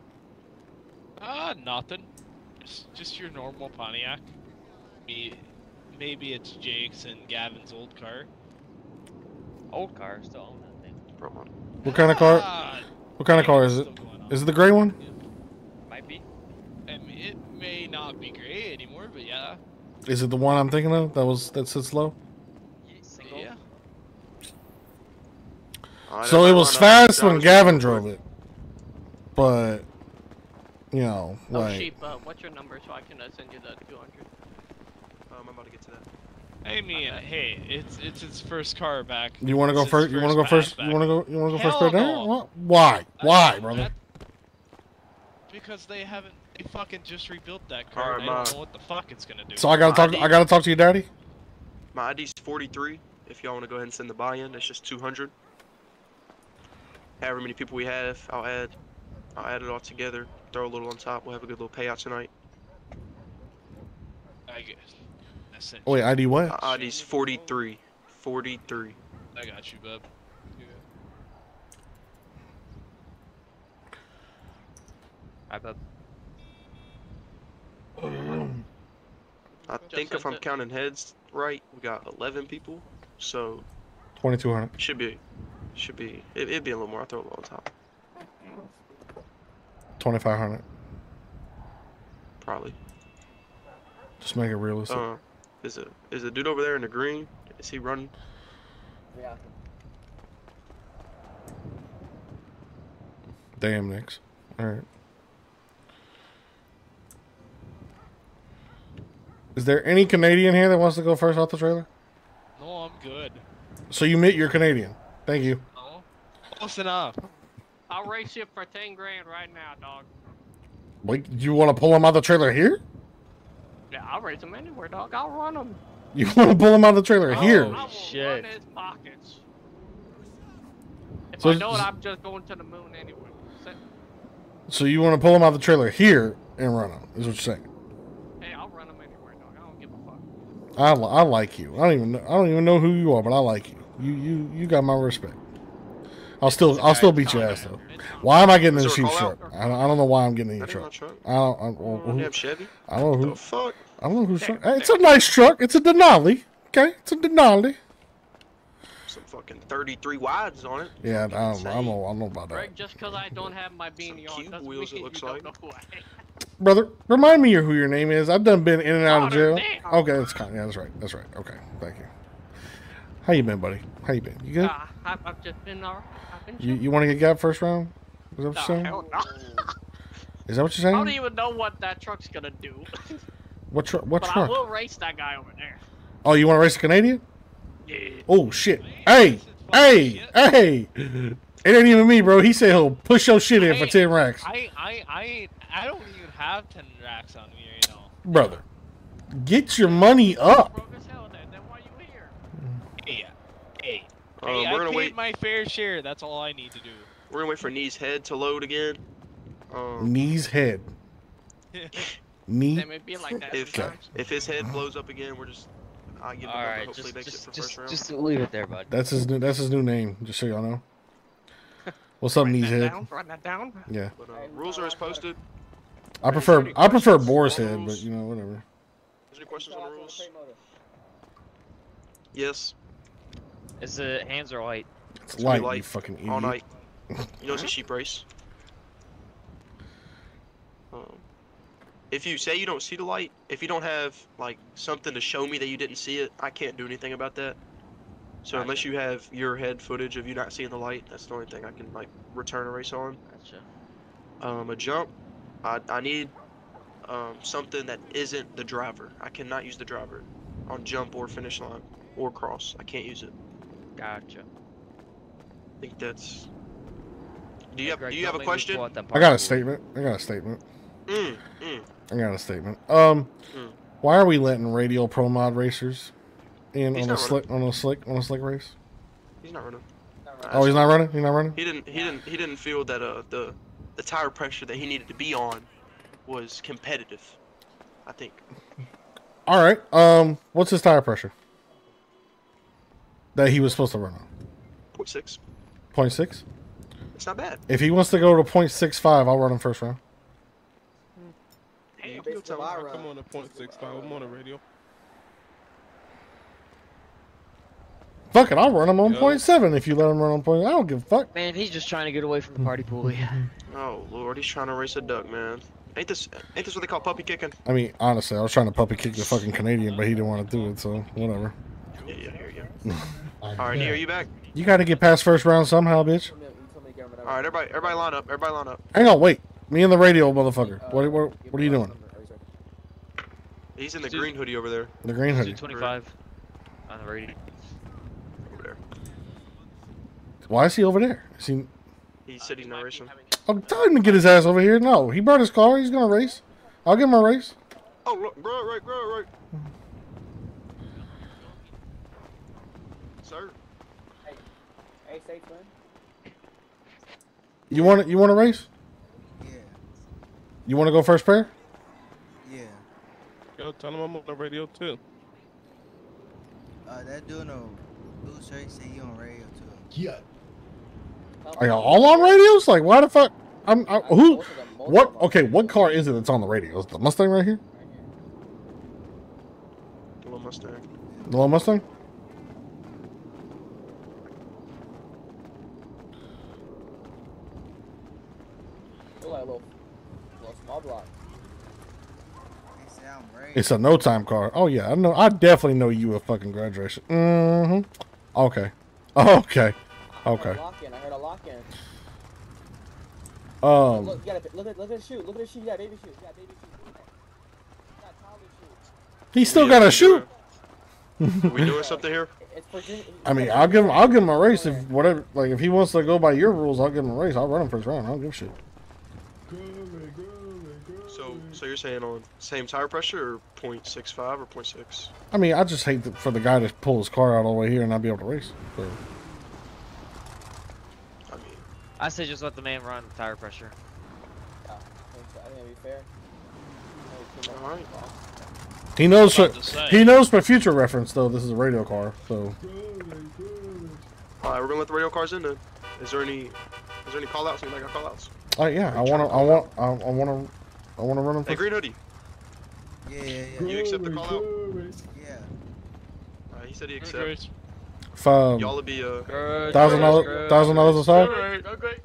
Ah, nothing. just just your normal Pontiac. Me, maybe it's Jake's and Gavin's old car. Old car, still own that thing. What kind of car? Ah, What kind of car is it? Is it the gray one? Might be. I mean, it may not be gray anymore, but yeah. Is it the one I'm thinking of? That was that sits low. Yeah. Alright, So it was fast when Gavin drove it, but you know, Oh, like sheep, uh, what's your number so I can uh, send you the 200? Um, I'm about to get to that. I mean, hey, it's it's his first car back. you want to go first. You want to go first. You want to go. You want to go first. Hell Right now? no. What? Why? Why, brother? That- Because they haven't. They fucking just rebuilt that car. Alright, and I don't know what the fuck it's gonna do. So I gotta talk. I gotta talk to your daddy. My ID's 43. If y'all want to go ahead and send the buy-in, it's just 200. However many people we have, I'll add. I'll add it all together. Throw a little on top. We'll have a good little payout tonight. I guess. That's it. Oh, wait, ID what? My ID's 43. 43. I got you, bub. I bet. I think if I'm counting heads right, we got 11 people. So Twenty two hundred. should be, should be. It, it'd be a little more. I'll throw a little on top. Twenty five hundred. Probably. Just make it realistic. Uh, is a is a dude over there in the green? Is he running? Yeah. Damn, Nix. All right. Is there any Canadian here that wants to go first off the trailer? No, I'm good. So you admit you're Canadian. Thank you. No. Close enough. I'll race you for 10 grand right now, dog. Wait, do you want to pull him out of the trailer here? Yeah, I'll race him anywhere, dog. I'll run him. You want to pull him out of the trailer oh, here? I will run his pockets. If So I know it, I'm just going to the moon anyway. So- So you want to pull him out of the trailer here and run him? Is what you're saying? Hey, I'll run him anywhere, dog. I don't give a fuck. I, I like you. I don't even know, I don't even know who you are, but I like you. You you you got my respect. I'll still I'll still beat your ass though. Why am I getting in a Is there cheap truck? I don't, I don't know why I'm getting in your That ain't my truck. truck. I don't. I, well, Oh, who- I don't know who. The fuck? I don't know who's truck. Hey, it's a nice truck. It's a Denali. Okay, it's a Denali. Some fucking 33 wides on it. Yeah, I don't, I don't know. I don't know about that, Greg, just because I don't have my beanie on doesn't wheels, it mean looks you like. don't know who I am. Brother. Remind me of who your name is. I've done been in and out of jail. Okay, that's kind. Yeah, that's right. That's right. Okay, thank you. How you been, buddy? How you been? You good? Uh, I've, I've just been alright. Been You you want to get Gab first round? Is that what you're saying? no. Is that what you're saying? I don't even know what that truck's gonna do. What truck? What but truck? I will race that guy over there. Oh, you want to race a Canadian? Yeah. Oh shit! Hey, hey, hey! It ain't even me, bro. He said he'll push your shit in for ten racks, I I I I don't even have ten racks on me, you know. brother. Get your money up. Hey, hey, Um, hey, I we're gonna paid wait. my fair share. That's all I need to do. We're gonna wait for Knee's head to load again. Um, Knees head. Knee. They may be like that if sometimes. if his head blows up again, we're just. I'll give him a. Alright, Hopefully, just- makes just- it for just- first round. just leave it there, bud. That's his new. That's his new name. Just so y'all know. What's up, knees head? Down, write that down. Yeah, But, uh, rules are as posted. I prefer. I prefer Boar's head, but you know whatever. Is there any questions on the rules? Yes. Is the hands are light? It's gonna be light, you fucking idiot. All night. You know it's a sheep race. Um, if you say you don't see the light, if you don't have like something to show me that you didn't see it, I can't do anything about that. So unless you have your head footage of you not seeing the light, that's the only thing I can like return a race on. Gotcha. Um, a jump, I, I need um, something that isn't the driver. I cannot use the driver on jump or finish line or cross. I can't use it. Gotcha. I think that's. Do you have Greg, Do you have a question? I got a statement. I got a statement. Mm, mm. I got a statement. Um, Mm. why are we letting radial pro mod racers in He's on a not slick on a slick on a slick race? He's not running. Oh, he's not running. He's not running. He didn't. He didn't. He didn't feel that uh the the tire pressure that he needed to be on was competitive. I think. All right. Um, what's his tire pressure that he was supposed to run on? Point six. Point six. It's not bad. If he wants to go to point six five, I'll run him first round. Yeah, you can go tell him. Come on a point six five. I'm on the radio. Fuck it, I'll run him on Yo. point seven if you let him run on point. I don't give a fuck. Man, he's just trying to get away from the party pool. Yeah. Oh lord, he's trying to race a duck, man. Ain't this ain't this what they call puppy kicking? I mean, honestly, I was trying to puppy kick the fucking Canadian, but he didn't want to do it, so whatever. Yeah, yeah, here you go. All right, D, are you back? You got to get past first round somehow, bitch. All right, everybody, everybody line up. Everybody line up. Hang on, wait. Me and the radio, motherfucker. What, what, what are you doing? He's in the green hoodie over there. The green hoodie. 25 on the radio. Over there. Why is he over there? Is he? He said he's not racing. I'm telling him to get his ass over here. No, he brought his car. He's gonna race. I'll give him a race. Oh, look, bro, right, bro, right. Sir. Hey, hey, statesman. You want You want to race? Yeah. You want to go first pair? Yeah. Yo, tell him I'm on the radio too. Uh, that dude no blue shirt say you on radio too. Yeah. Are y'all all on radials? Like, why the fuck? I'm I, who? What? Okay, what car is it that's on the radio? Is it the Mustang right here? The little Mustang. The little Mustang? Look like a little, little small block. They say I'm radio. It's a no time car. Oh yeah, I know. I definitely know you a fucking graduation. Mm-hmm. Okay. Okay. Okay. Lock in. I heard a lock in. Um. look, you gotta, look at look at the shoe. Look at the shoe. You got baby shoes. You got baby shoes. Look at that. You got toddler shoes. He still got a shoe. we doing something here? It's for Jim- I mean, I'll give him. I'll give him a race if whatever. Like if he wants to go by your rules, I'll give him a race. I'll run him first round. I don't give a shit. So, so you're saying on same tire pressure or 0.65 or 0.6? I mean, I just hate the, for the guy to pull his car out all the way here and not be able to race. So, I say just let the man run tire pressure. Yeah, I think so. That'd be fair. All right. he knows. For, about to say. he knows for future reference though. This is a radial car, so All right, we're gonna let the radial cars in then. Is there any, is there any call outs? Anybody got call outs? uh, yeah. I want to. I want. I, I want to. I want to run him. Hey, First. Green Hoodie, Yeah, yeah, yeah. you accept the call out? Yeah. All right, he said he accepts. Five Y'all will be uh. thousand dollars. Thousand dollars aside.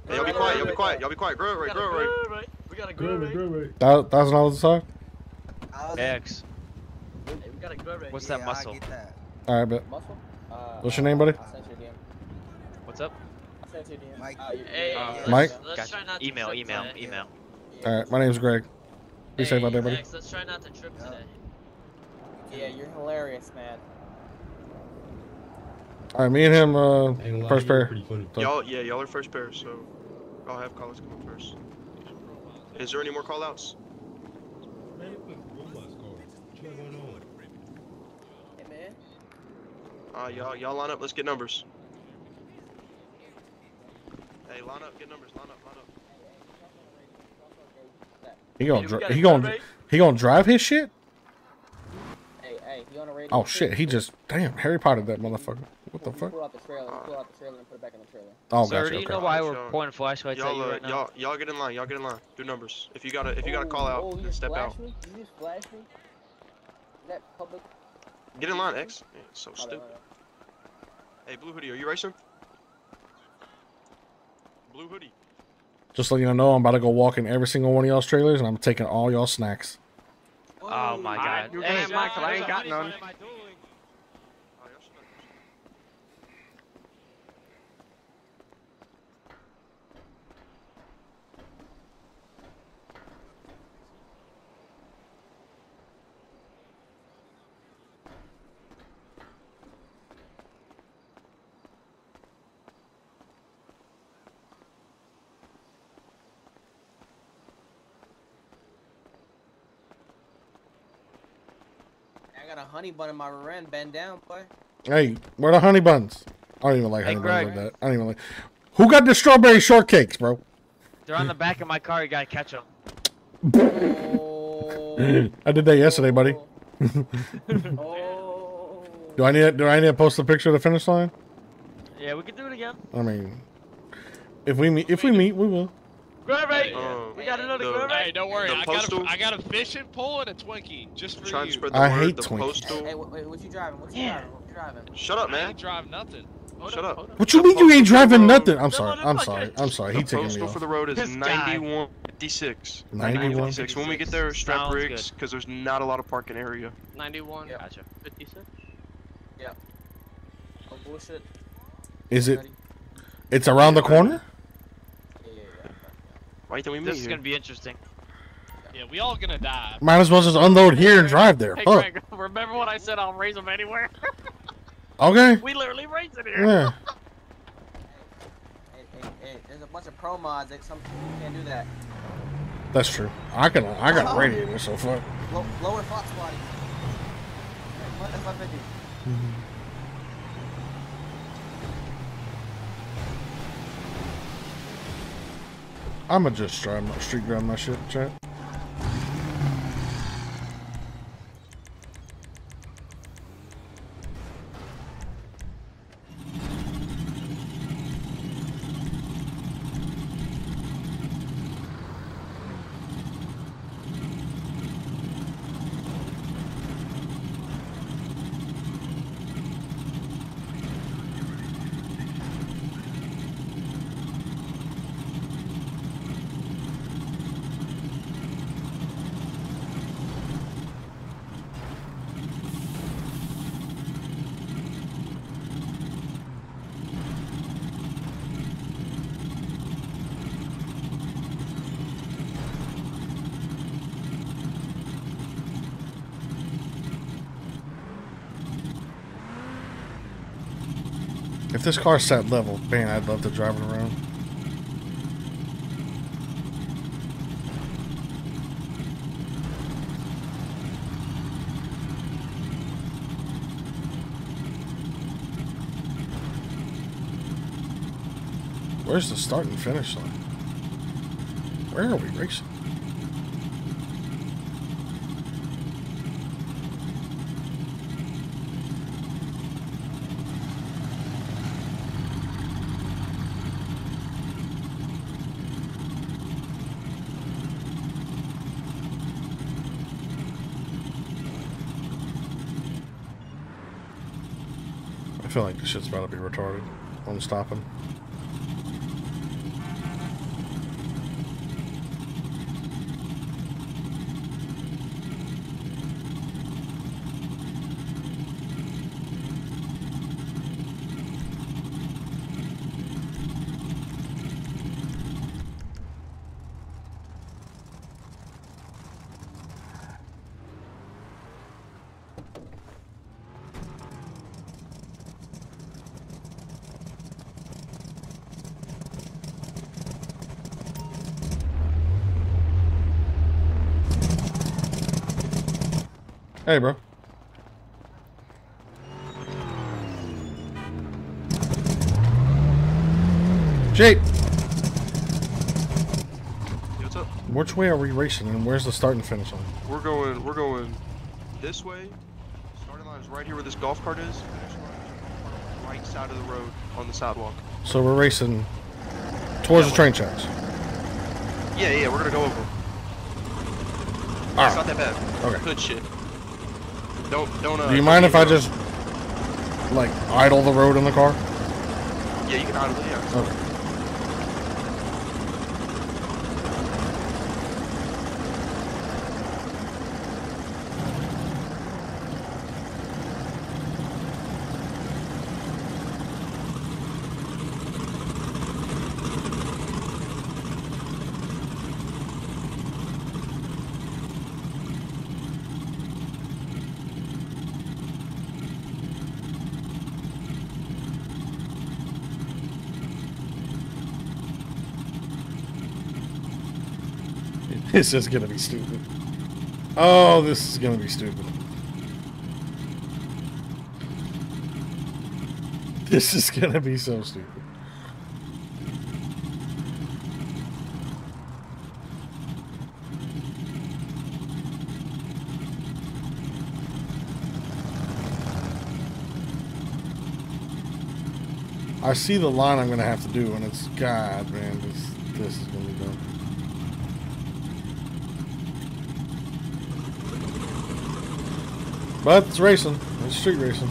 Hey, y'all be quiet. Y'all be quiet. Y'all be quiet. Grow right. Grow right. We got a good rate. Thousand dollars aside. X. Hey, we got a good rate. What's that I muscle? that. All right, bet. Muscle. Uh, What's your name, buddy? You. What's up? I sent you a DM. Mike. Uh, Hey, Uh, let's, Mike? Let's Gotcha. try not to Email, email, today. email. All right, my name's Greg. Be Hey, safe out there, buddy. Max, let's try not to trip today. Yeah, you're hilarious, man. All right, me and him. Uh, first pair. Y'all, yeah, y'all are first pair, so I'll have call outs come up first. Is there any more call outs? Hey, man. Uh, y'all, y'all line up. Let's get numbers. Hey, line up. Get numbers. Line up. Line up. He gonna. Hey, we Dri- got he gonna. He gonna drive his shit. Hey, hey, you on a radio? Oh shit! He just damn Harry Potter that motherfucker. What the fuck? Pull out the trailer. Pull out the trailer and put it back in the trailer. Oh, Sir, gotcha. do you know why we're pointing flashlights at Y'all, you uh, right now? y'all, y'all get in line. Y'all get in line. Do numbers. If you gotta, if you gotta call out, Oh, you then just step out. Me? You just flash me? Is that public? Get in line, X. Yeah, so Hold stupid. hold on. Hey, Blue Hoodie, are you racing? Blue Hoodie. Just so you know, I'm about to go walk in every single one of y'all's trailers, and I'm taking all y'all snacks. Oh my god. Hey, Michael, I ain't got none. Honey bun in my rear end. Bend down, boy. Hey, where the honey buns? I don't even like Hey, honey buns like that. I don't even like. Who got the strawberry shortcakes, bro? They're on the back of my car. You gotta catch them. Oh. I did that yesterday, buddy. oh. Do I need? Do I need to post a picture of the finish line? Yeah, we can do it again. I mean, if we meet, if we meet, we will. Gravy! Um, we got another the- gravy. Hey, don't worry. I got a, I got a fishing pole and a Twinkie just for Trying you. spread the I word. hate the Twinkies. postal. Hey, wait, wait, what you driving? What you Yeah. driving? What you driving? Shut up, man. I man. ain't drive nothing. Shut up. What you The mean you ain't postal for the driving nothing? I'm sorry. I'm sorry. I'm sorry. He The taking me postal off. for the road is This guy. 9156. When we get there, strap Sounds rigs, because there's not a lot of parking area. 91, Gotcha. 56. Yep. Oh bullshit. Is it? It's around the corner. Why you think we meet This is here? gonna be interesting. Yeah, we all gonna die. Might as well just unload here and drive there. Hey, Fuck. Greg, remember what I said I'll raise them anywhere? Okay. we literally raise it here. Yeah. Hey, hey, hey, there's a bunch of pro mods that some people can't do that. That's true. I can. I got a radiator, so fuck. Low, lower Fox body. What the fuck I I'ma just try my street drive my shit, chat. If this car sat level, man, I'd love to drive it around. Where's the start and finish line? Where are we racing? I feel like this shit's about to be retarded. I'm stopping. Hey, bro. Jake, What's up? which way are we racing and where's the start and finish line? We're going. We're going this way. Starting line is right here where this golf cart is. Finish line is on the right side of the road on the sidewalk. So we're racing towards the train tracks. Yeah, yeah. We're gonna go over. All It's right. not that bad. Okay. Good shit. Don't don't. Uh, Do you mind if I just like idle the road in the car? Yeah, you can idle it. Yeah. Okay. This is gonna be stupid. Oh, this is gonna be stupid. This is gonna be so stupid. I see the line I'm gonna have to do, and it's God, man. This, This is gonna be dumb. But it's racing. It's street racing.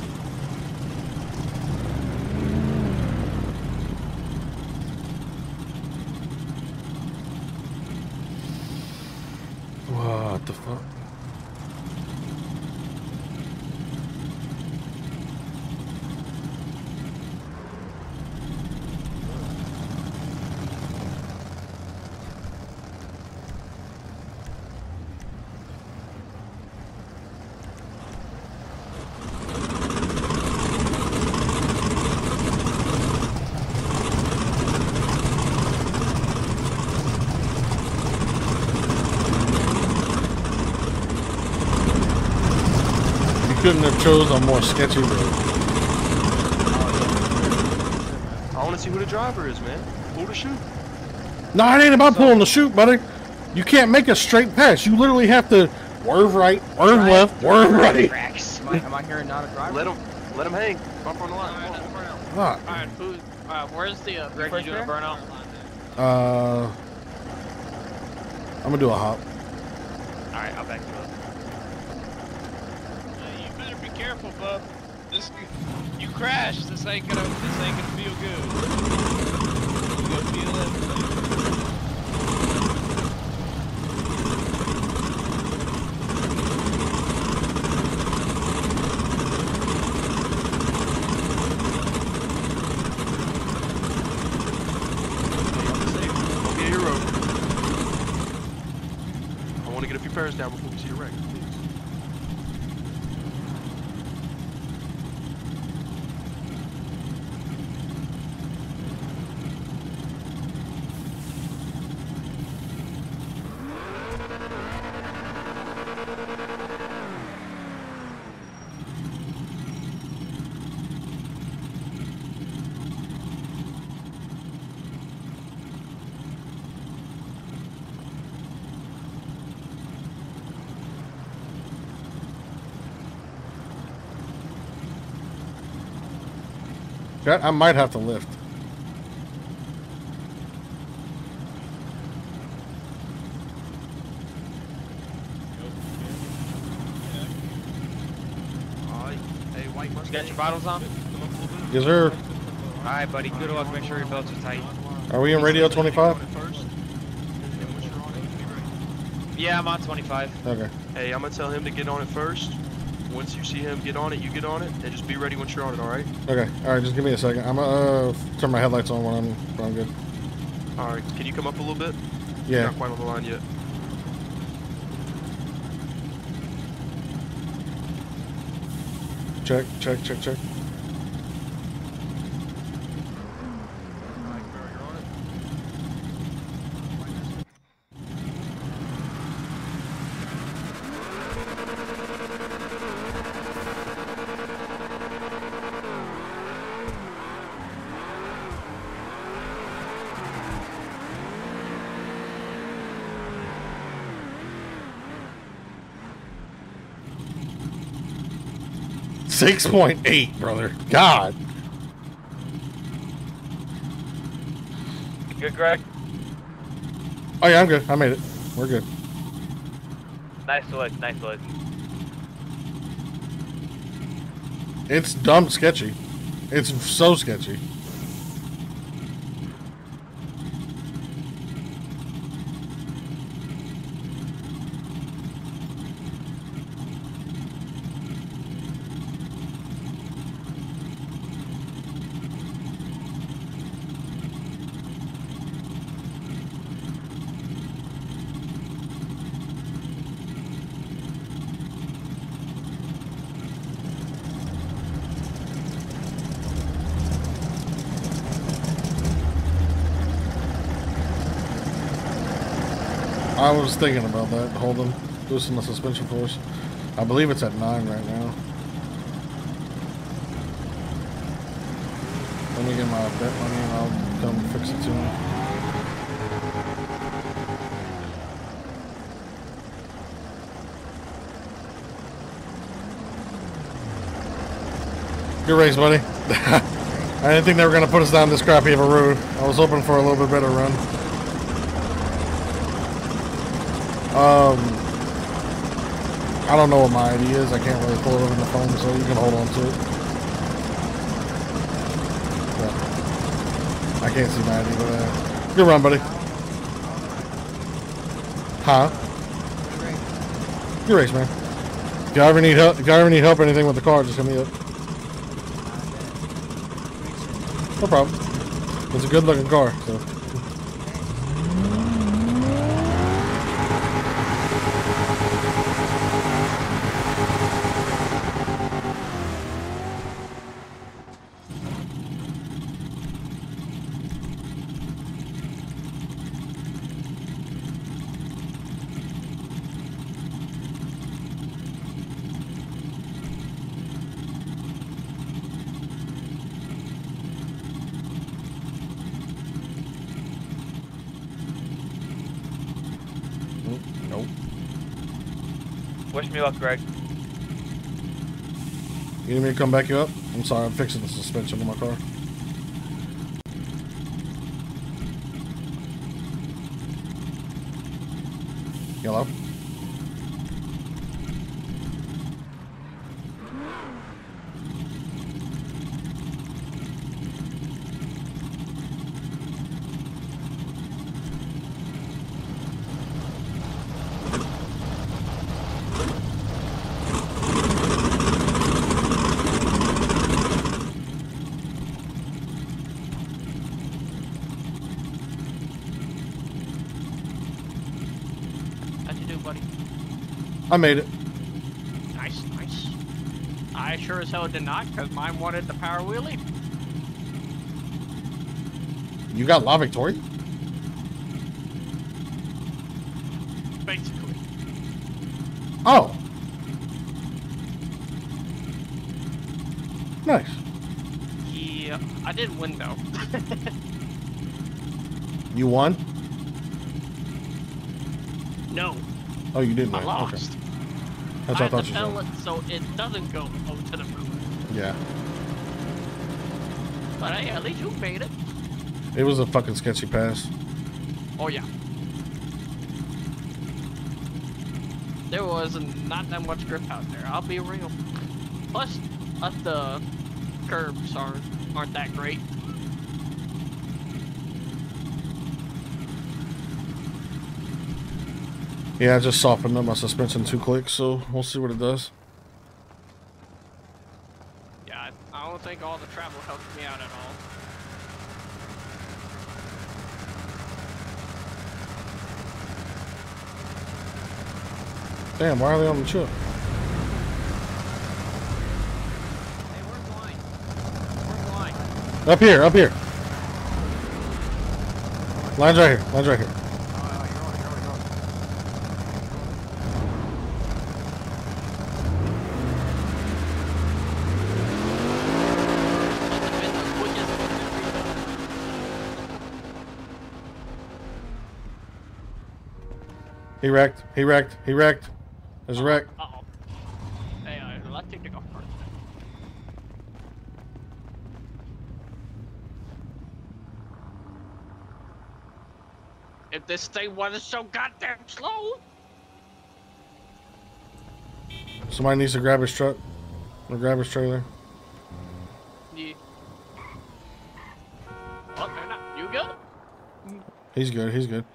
What the fuck? You couldn't have chose a more sketchy road. I want to see who the driver is, man. Pull the shoot. No, it ain't about pulling the chute, buddy. You can't make a straight pass. You literally have to swerve right, swerve left, swerve right. Am I, am I hearing not a driver? Let him, let him hang. Bump on the line. Come on, come on. Fuck. Alright, who, uh, where's the, uh, Greg, you doing a burnout? Uh, I'm gonna do a hop. Alright, I'll back you up. Hey, you better be careful, bub. This, you crashed. This ain't gonna, this ain't gonna feel good. You gonna feel it. Don't be a hero. I want to get a few pairs down before we see a wreck. That- I might have to lift. Alright. You got your bottles on? Yes, sir. Alright, buddy. Good luck. Make sure your belts are tight. Are we in radio 25? Yeah, I'm on 25. Okay. Hey, I'm gonna tell him to get on it first. Once you see him get on it, you get on it, and just be ready once you're on it. All right? Okay. All right. Just give me a second. I'm gonna uh, turn my headlights on when I'm when I'm good. All right. Can you come up a little bit? Yeah. You're not quite on the line yet. Check. Check. Check. Check. Six point eight, brother. God. Good, Greg? Oh yeah, I'm good. I made it. We're good. Nice look. Nice look. It's dumb sketchy. It's so sketchy. I was thinking about that. Hold them. Loosen the suspension force. I believe it's at nine right now. Let me get my bet money and I'll come fix it to him. Good race, buddy. I didn't think they were going to put us down this crappy of a road. I was hoping for a little bit better run. Um, I don't know what my ID is. I can't really pull it over the phone, so you can hold on to it. I can't see my ID, but uh, good run, buddy. Huh? Good race, man. If you ever need help, if you ever need help or anything with the car, just hit me up. No problem. It's a good looking car, so. Nope. Me luck, Greg. You need me to come back you up? I'm sorry, I'm fixing the suspension on my car. Yellow. How'd you do, buddy? I made it. Nice, nice. I sure as hell did not, because mine wanted the power wheelie. You got La Victoria? Basically. Oh. Nice. Yeah, I did win though. You won? no, Oh, you didn't I win. lost. That's I what I had thought to you said. it so it doesn't go over to the road. Yeah. But hey, at least you made it. It was a fucking sketchy pass. Oh yeah. There was not that much grip out there. I'll be real. Plus, us the curbs aren't aren't that great. Yeah, I just softened up my suspension two clicks, so we'll see what it does. Yeah, I, I don't think all the travel helped me out at all. Damn, why are they on the chip? Up here, up here. Line's right here. Line's right here. He wrecked. He wrecked. He wrecked. There's a wreck. Uh oh. Hey, uh, let's take the go first. If this thing wasn't so goddamn slow, Somebody needs to grab his truck or grab his trailer. yeah. Oh, they're not. You good? He's good. He's good.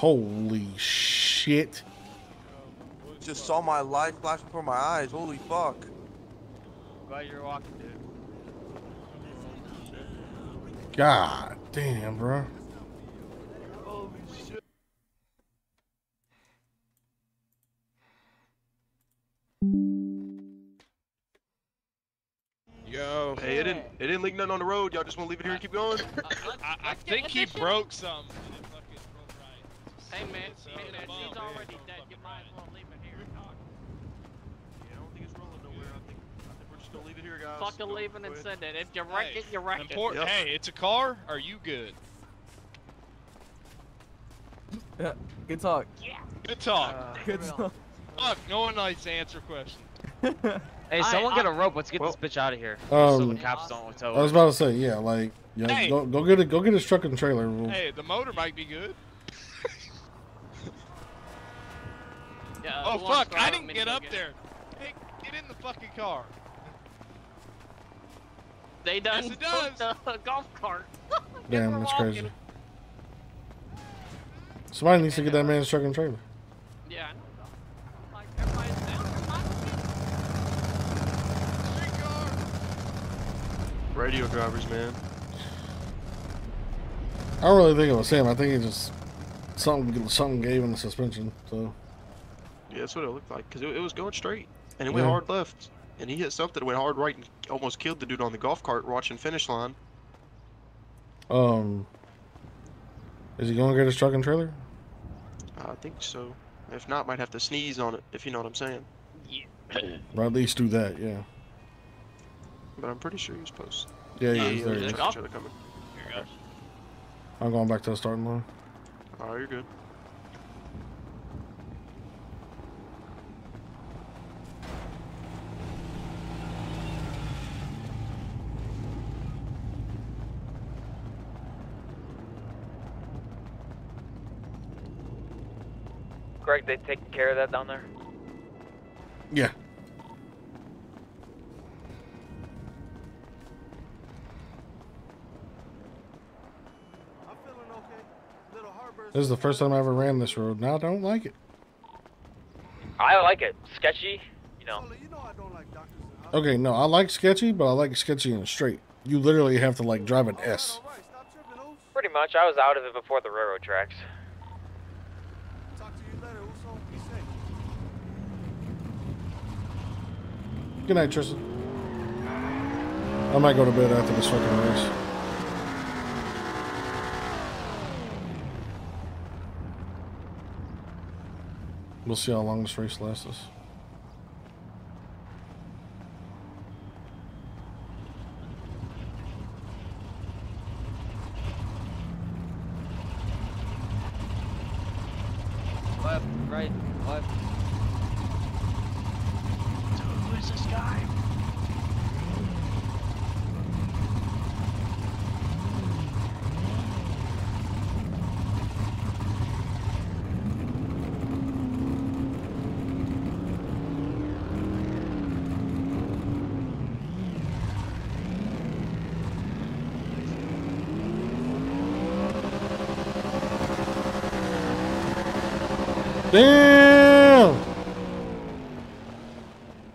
Holy shit. Just saw my life flash before my eyes. Holy fuck. Glad you're walking, dude. God damn, bro. Yo. Hey, it didn't it didn't leak nothing on the road. Y'all just want to leave it here and keep going? I, I think he broke some. Hey man, hey man, she's already dead. You might as well leave it here, dog. Yeah, I don't think it's rolling nowhere. I think I think we're just gonna leave it here, guys. Fucking Go- leave it and ahead. send it. If you wreck Hey, it, you wreck it. Important. Hey, it's a car. Are you good? Yeah, good talk. Yeah. Good talk. Good talk. Fuck, no one likes to answer questions. Hey, I- someone get I- a rope. Let's get this bitch out of here. so Um, the cops don't tow I was about to say, yeah, like, yeah, Hey. go, go get it, go get his truck and trailer. We'll- Hey, the motor might be good. Yeah, oh fuck! I didn't get up get there. Hey, get in the fucking car. They done Yes, it took the golf cart. Damn, that's crazy. Somebody needs to get that man's truck and trailer. Yeah. I know. Like everybody's down there. Radial drivers, man. I don't really think it was him. I think he just something something gave him the suspension. So Yeah, that's what it looked like. Cause it, it was going straight, and it went hard left, and he hit something that went hard right and almost killed the dude on the golf cart watching finish line. um, is he going to get his truck and trailer? I think so. If not, might have to sneeze on it, if you know what I'm saying. Or at least do that. Yeah. But I'm pretty sure he was supposed. Yeah, he is. yeah, There he there's is. each other coming. Here goes. I'm going back to the starting line. Oh, you're good. Greg, they taking care of that down there? Yeah. This is the first time I ever ran this road. Now I don't like it. I like it. Sketchy, you know. Okay, no, I like sketchy, but I like sketchy and straight. You literally have to like drive an S. Pretty much. I was out of it before the railroad tracks. Good night, Tristan. I might go to bed after this fucking race. We'll see how long this race lasts us. Left, right, left. Who is this guy? Damn!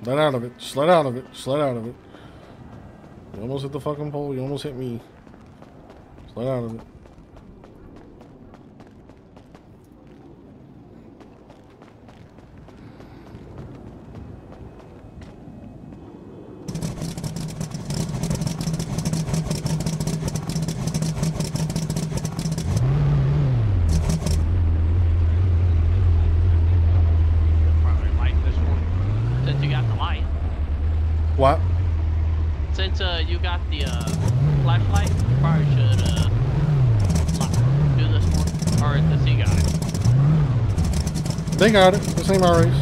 Let out of it. Out of it. Just out of it. You almost hit the fucking pole. You almost hit me. Just out of it. Probably light this one. Since you got the light. What? Since uh, you got the uh, flashlight, you probably should uh, li- do this one. Or the C guy. They got it. This ain't my race.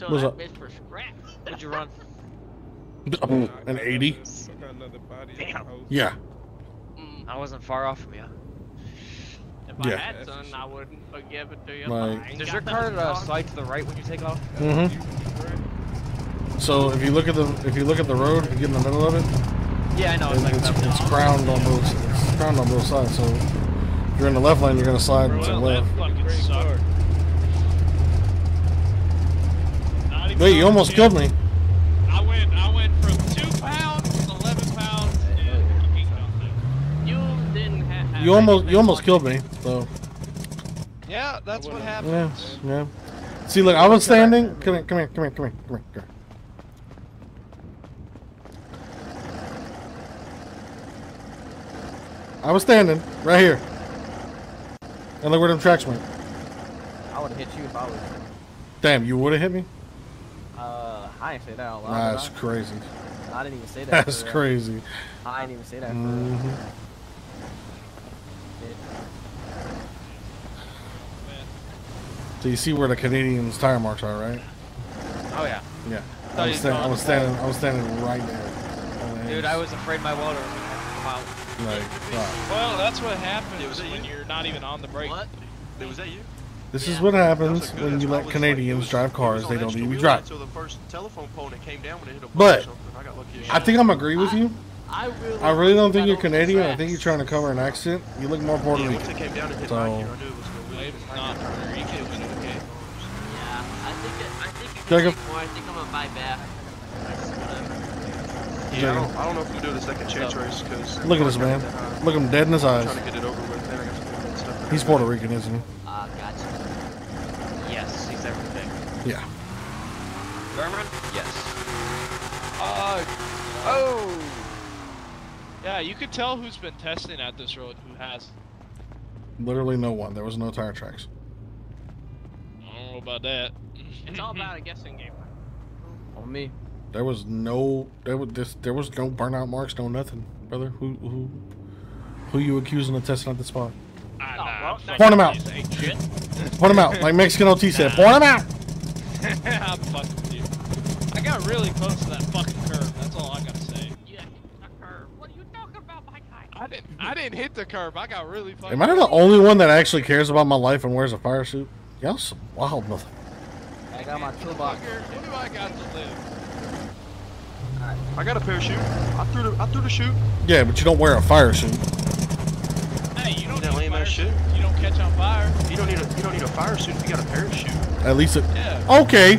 Might as well What's that up? bitch for scraps. What'd you run? An 80? I got another body. Damn. Yeah. I wasn't far off from you. If I Yeah. had son, I wouldn't forgive it to you. Like- Does your car uh, slide to the right when you take off? Mm-hmm. So if you look at the if you look at the road, if you get in the middle of it, Yeah, I know. It's it- like it's, it's crowned on both it's crowned on both sides. So if you're in the left lane, you're gonna slide to the Well, left. that fucking sucked. Not even Wait, you almost killed me. I went, I went from two pounds to eleven pounds. And fucking nothing. You didn't have. You almost you almost killed me. So Yeah, that's what happened. yeah, yeah. See, look, I was standing. Come here, come here, come here, come here, come here. Come here. I was standing right here. And look where them tracks went. I would have hit you if I was. Damn, you would have hit me? I ain't say that out loud. That's crazy. I didn't even say that. That's for crazy. I didn't even say that. For Mhm. real. So you see where the Canadians' tire marks are, right? Oh yeah. Yeah. Thought I was, stand, I was standing. I was standing right there. Dude, I was afraid my welder was gonna come out. like, fuck. Well, that's what happened. It was when you're not even on the brake. What? Was that you? This is what happens good. when you let Canadians like, drive cars they don't extra even drive. The first telephone pole and came down when it hit a But. I got lucky I think I'm agree with you. I really. I really don't think you're off the Canadian. I think you're trying to cover an accent. You look more Puerto Rican. it came down and hit So- my gear, I knew it was gonna win. It's not Puerto Rican, but okay. Yeah, I think it, I think it Jacob? can take more. I think I'm gonna buy back. Yeah, I don't, I don't know if we do the second chance oh. race because. Look at this man. Uh, look him dead in his eyes. Trying to get it over with. Then I got some good stuff. He's Puerto Rican, isn't he? Ah, gotcha. Yes, he's everything. Yeah. German? Yes. Uh, oh. Yeah, you could tell who's been testing at this road who has. Literally no one. There was no tire tracks. I don't know about that. It's all about a guessing game. On me. There was no. There was this. There was no burnout marks. No nothing, brother. Who who who you accusing of testing at the spot? Ah, nah, Point him out. Point him out, like Mexican OT said. Point him out. I'm fucking with you. I got really close to that fucking curve. That's all I gotta say. Yeah, a curve. What are you talking about, my guy? I didn't. I didn't hit the curve. I got really fucking. Am I the only one that actually cares about my life and wears a fire suit? Y'all some wild mother. I got my toolbox. Fucker, What do I got to live? I got a parachute. I threw the I threw the chute. Yeah, but you don't wear a fire suit. Hey, you don't That need lame fire ass shit. You don't catch on fire. You don't need a you don't need a fire suit if you got a parachute. At least it. Yeah. Okay.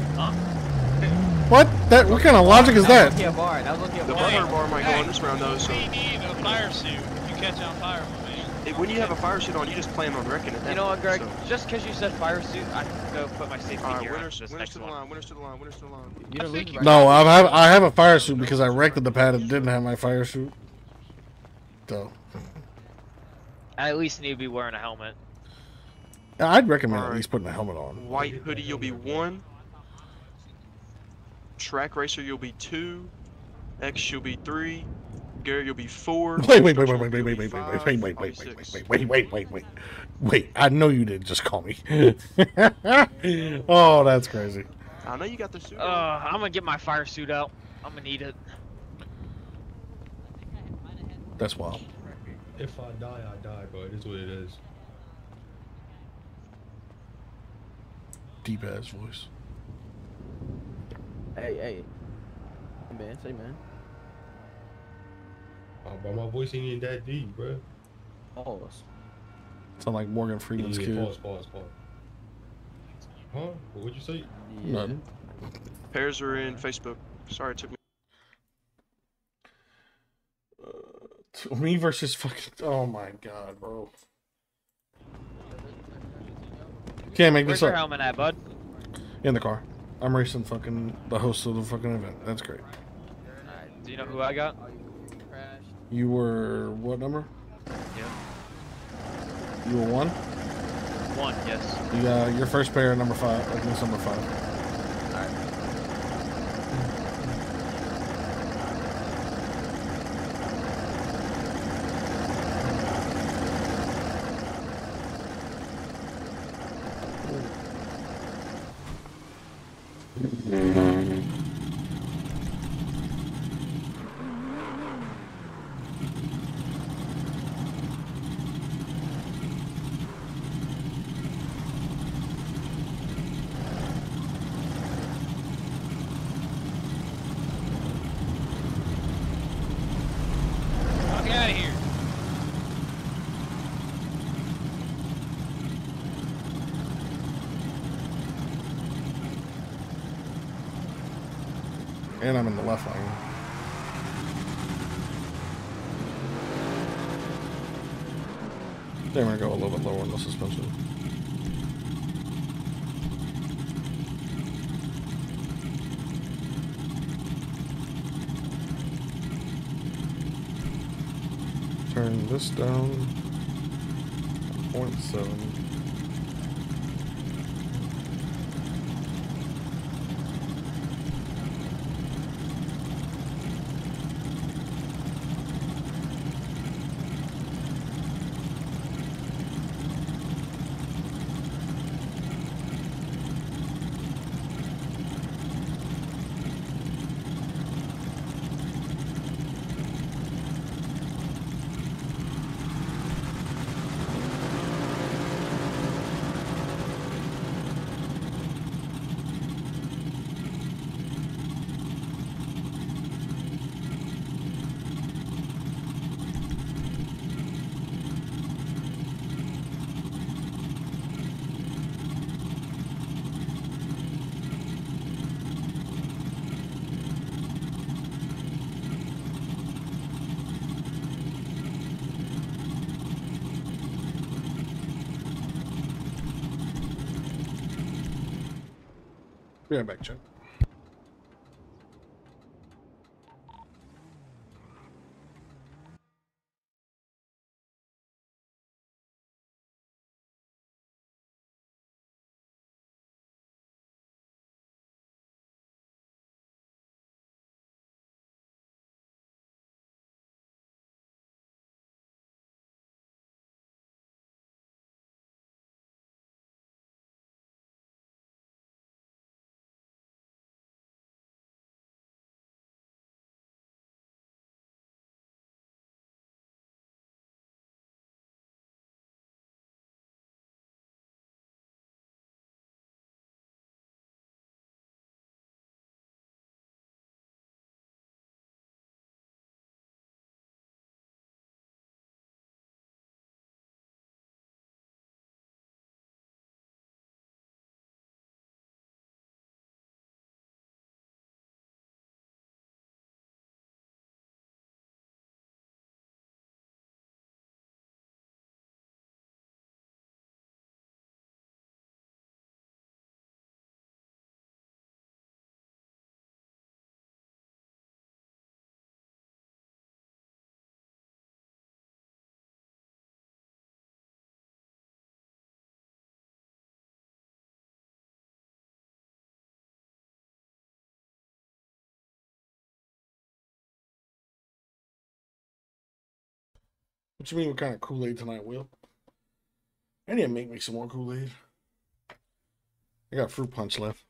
What? That? What kind of logic is that? Lucky a bar. That was The bar. burner bar might go on this round though, so We need a fire suit if you catch on fire, my man. if- when you have a fire suit on, you just plan on wrecking it. You know what, Greg? Just because you said fire suit, I can go put my safety All right, gear on winners, this winners next to the one. line, winners to the line, winners to the line. You didn't right No, I have I have a fire suit because I wrecked the pad and didn't have my fire suit. So I at least need to be wearing a helmet. I'd recommend at least putting a helmet on. White hoodie, you'll be one. Track racer, you'll be two. X, you'll be three. Garrett, you'll be four. Wait, wait, wait, wait, Construction, wait, wait, you'll be wait, wait, five. wait, wait, I'll be wait, wait, six. wait, wait, wait, wait, wait, wait. I know you didn't just call me. oh, that's crazy. I know you got the suit. Uh, on. I'm gonna get my fire suit out. I'm gonna need it. That's wild. If I die, I die, bro. It is what it is. Deep ass voice. Hey, hey. Hey, man. Say, man. Oh, bro, my voice ain't even that deep, bro. Pause. Sound like Morgan Freeman's Yeah, kid. Pause, pause, pause. Huh? What would you say? None. Pairs are in Facebook. Sorry, it took me. Uh, me versus fucking. Oh my god, bro. Can't make Where's this your up. helmet at, bud? In the car. I'm racing fucking the host of the fucking event. That's great. Alright, do you know who I got? You were what number? Yeah. You were one. One, yes. You got your first pair, number five. I think it's number five. Fuck out of here. And I'm in the left lane. Then we're gonna go a little bit lower on the suspension. Turn this down. 0.7. Be right back, Chuck. What you mean what kind of Kool-Aid tonight, Will? I need to make me some more Kool-Aid. I got fruit punch left.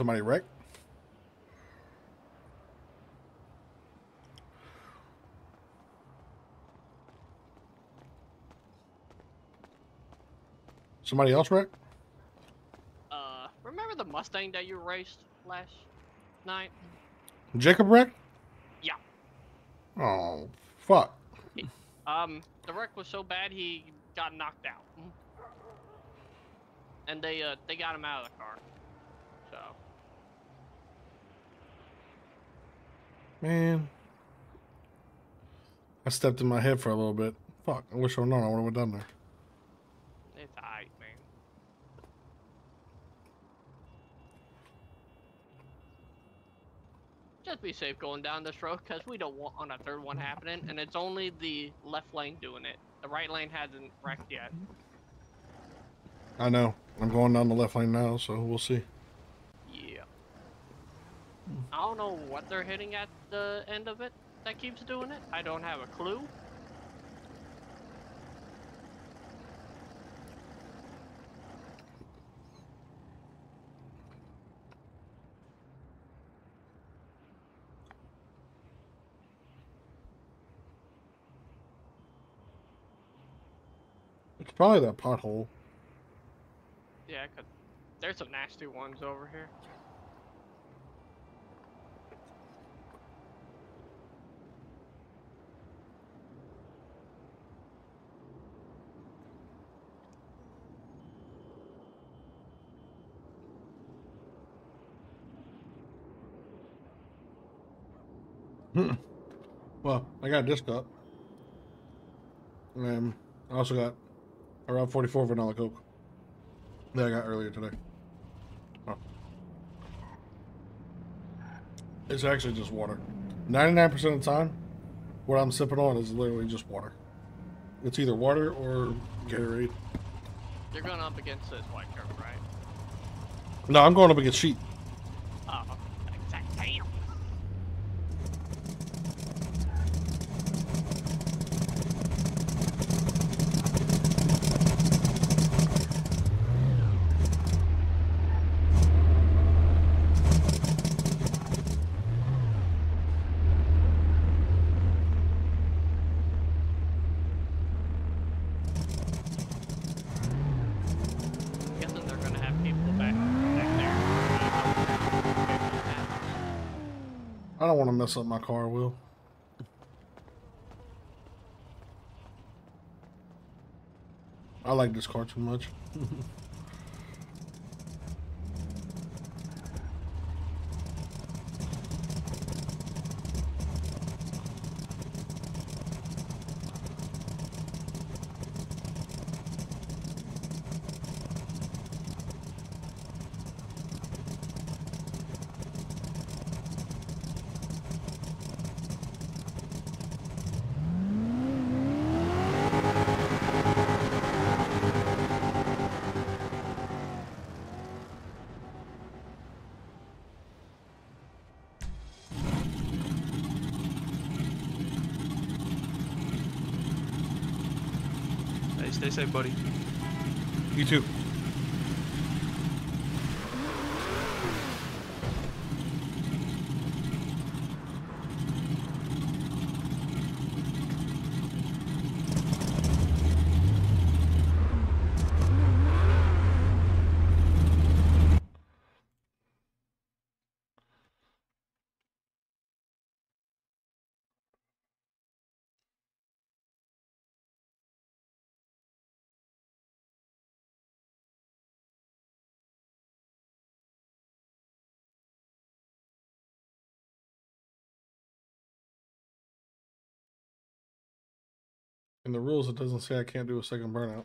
Somebody wreck? Somebody else wreck? Uh, remember the Mustang that you raced last night? Jacob wreck? Yeah. Oh, fuck. Um, the wreck was so bad he got knocked out. And they uh they got him out of the car. So Man. I stepped in my head for a little bit. Fuck, I wish I'd known I would have done there. it's alright, man. just be safe going down this road because we don't want on a third one happening, and it's only the left lane doing it. The right lane hasn't wrecked yet. I know. I'm going down the left lane now, so we'll see. I don't know what they're hitting at the end of it that keeps doing it. I don't have a clue. It's probably that pothole. Yeah, there's some nasty ones over here. Well, I got this cup. And I also got around 44 vanilla Coke that I got earlier today. Oh. It's actually just water. 99% of the time, what I'm sipping on is literally just water. It's either water or Gatorade. You're going up against this white curve, right? No, I'm going up against sheep. Oh, exact damn. Guessing they're gonna have people back back there. I don't want to mess up my car, Will. I like this car too much. Hey, stay safe, buddy. You too. In the rules, it doesn't say I can't do a second burnout.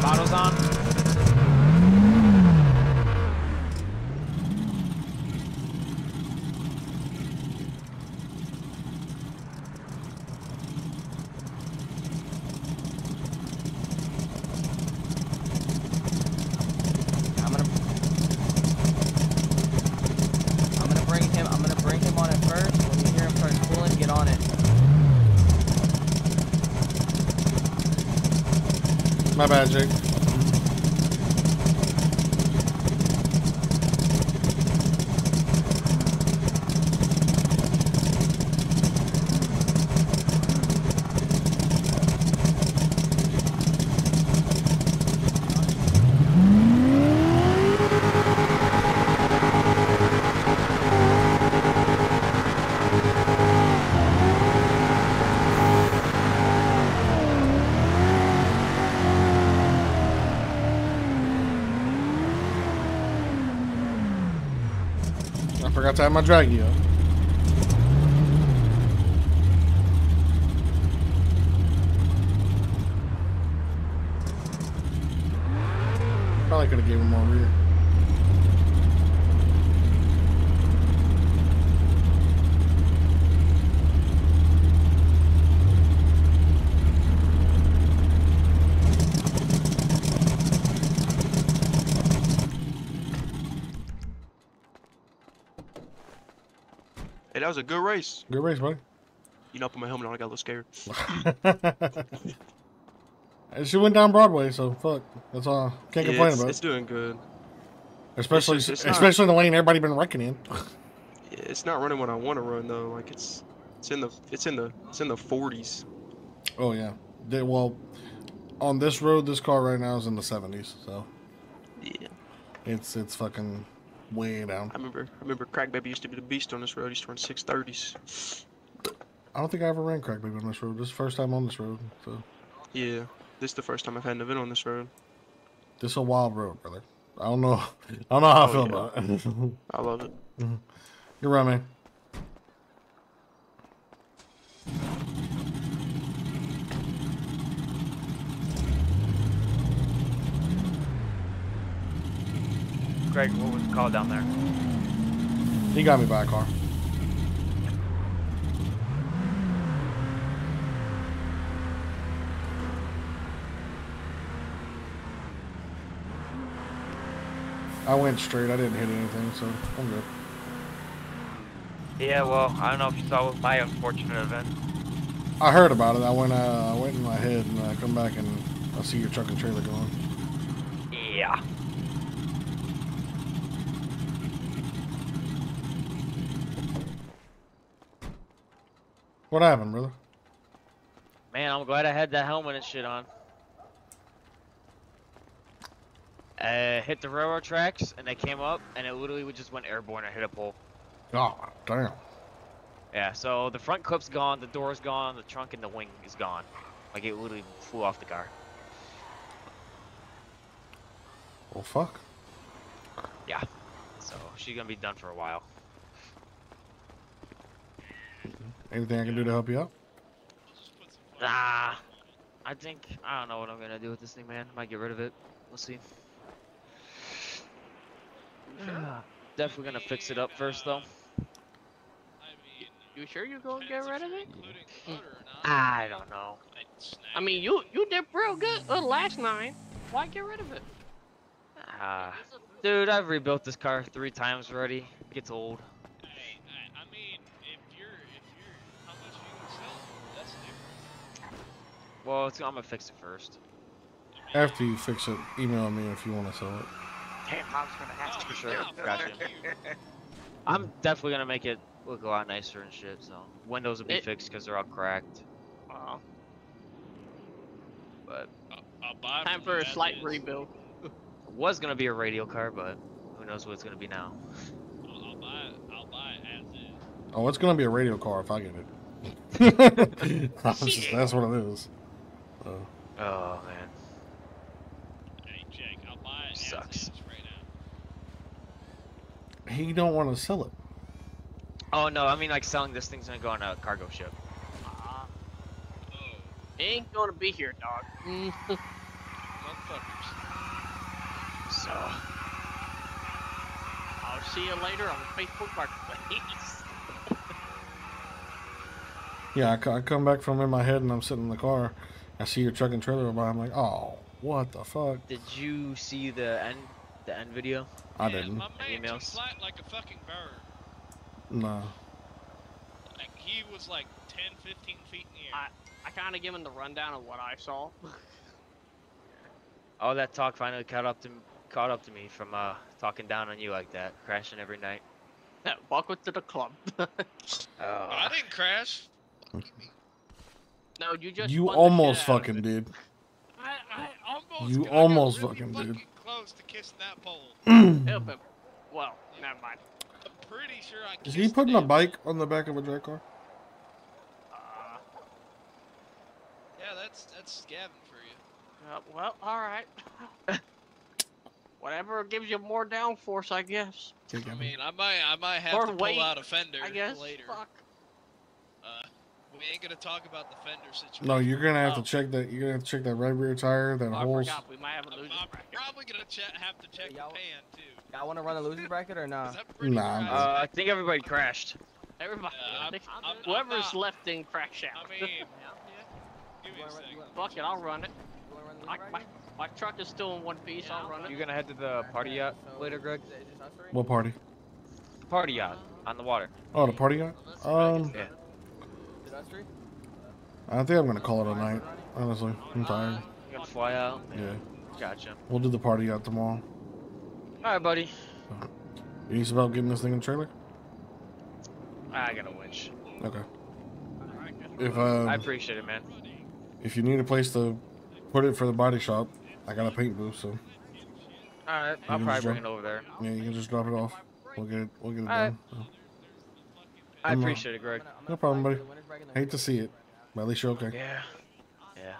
Bottles on. I'm gonna I'm gonna bring him I'm gonna bring him on it first. When you hear him start pulling, get on it. My bad, Jake. I forgot to have my Dragy up. Probably could have gave him more rear. Hey, that was a good race. Good race, buddy. You know, I put my helmet on. I got a little scared. And she went down Broadway, so fuck. That's all. Can't Yeah, complain it's, about it's doing good. Especially, it's just- it's not- especially in the lane everybody been wrecking in. It's not running what I want to run though. Like it's, it's in the, it's in the, it's in the 40s. Oh yeah. They, well, on this road, this car right now is in the seventies. So Yeah. it's it's fucking way down. I remember, I remember Crack Baby used to be the beast on this road. He used to run 630s. I don't think I ever ran crack baby on this road. This is the first time on this road. So Yeah, this is the first time I've had an event on this road. this is a wild road, brother. I don't know. I don't know how I Oh, feel yeah. about it. I love it. Mhm. You're right, man. Greg, what was the call down there? He got me by a car. I went straight. I didn't hit anything, so I'm good. Yeah, well, I don't know if you saw my unfortunate event. I heard about it. I went. Uh, I went in my head, and I come back and I see your truck and trailer going. Yeah. What happened, brother? Man, I'm glad I had that helmet and shit on. Uh, hit the railroad tracks, and they came up, and it literally would just went airborne and hit a pole. Oh, damn. Yeah, so the front clip's gone, the door's gone, the trunk and the wing is gone. Like it literally flew off the car. Well, fuck. Yeah. So she's gonna be done for a while. Anything I can do to help you out? Nah. I think I don't know what I'm gonna do with this thing, man. Might get rid of it. We'll see. Definitely gonna fix it up first, though. You sure you're gonna get rid of it? I don't know. I mean, you you did real good uh, last night. Why get rid of it? Ah, dude, I've rebuilt this car three times already. It gets old. Well, it's, I'm gonna fix it first. After you fix it, email me if you want to sell it. Damn, I was gonna ask for sure. Gotcha. I'm definitely gonna make it look a lot nicer and shit. So windows will be It- fixed because they're all cracked. Wow. But Time for a slight rebuild. it was gonna be a radial car, but who knows what it's gonna be now. I'll buy it as is. Oh, it's gonna be a radial car if I get it. I'm just- that's what it is. So, Oh man. Sucks. he don't want to sell it. Oh no, I mean like selling this thing's gonna go on a cargo ship. It ain't gonna be here, dog. So I'll see you later on the Facebook Marketplace. Yeah, I come back from in my head and I'm sitting in the car. I see your truck and trailer by. I'm like, oh, what the fuck? did you see the end the end video? I didn't. Emails. Flat like a fucking bird. No. Like he was like 10, 15 feet in the air. I, I kind of give him the rundown of what I saw. All that talk finally caught up to caught up to me from uh talking down on you like that, crashing every night. Welcome to the club. Oh, I didn't crash. No, you just You almost shit out of fucking it. did. I, I almost. You got- I got almost really fucking did. Close to kissing that pole. Well, never mind. I'm pretty sure I. Is he putting a bike on the back of a drag car? Yeah, that's that's Gavin for you. Uh, well, all right. Whatever gives you more downforce, I guess. I mean, I might, I might have Or to wait, pull out a fender I guess. later. Fuck. Uh, we ain't gonna talk about the fender situation. No, you're gonna have Oh. to check that. You're gonna have to check that right rear tire. That I holes. forgot we might have a loser bracket. Probably gonna have to check the pan too. Y'all want to run a losers bracket or not? Nah. Uh, I think everybody crashed. Everybody, I'm- I think I'm- I'm whoever's not- left in crack shout. I mean, give me a. Fuck it, I'll run it. I, my, my truck is still in one piece. I'll run it. You gonna head to the party yacht later, Greg? What party? Party yacht on the water. Oh, the party yacht. Um, Yeah. I think I'm gonna call it a night. Honestly, I'm tired. You gonna fly out? Yeah. Gotcha. We'll do the party out tomorrow. All right, buddy. You need about getting this thing in the trailer? I got a winch. Okay. If uh, I appreciate it, man. if you need a place to put it for the body shop, I got a paint booth, so All right, I'll probably just bring it over there. yeah, you can just drop it off. We'll get it. We'll get it Alright. done. so. I I'm, uh, appreciate it, Greg. No problem, buddy. I Hate to see it, but at least you're okay. Yeah. Yeah.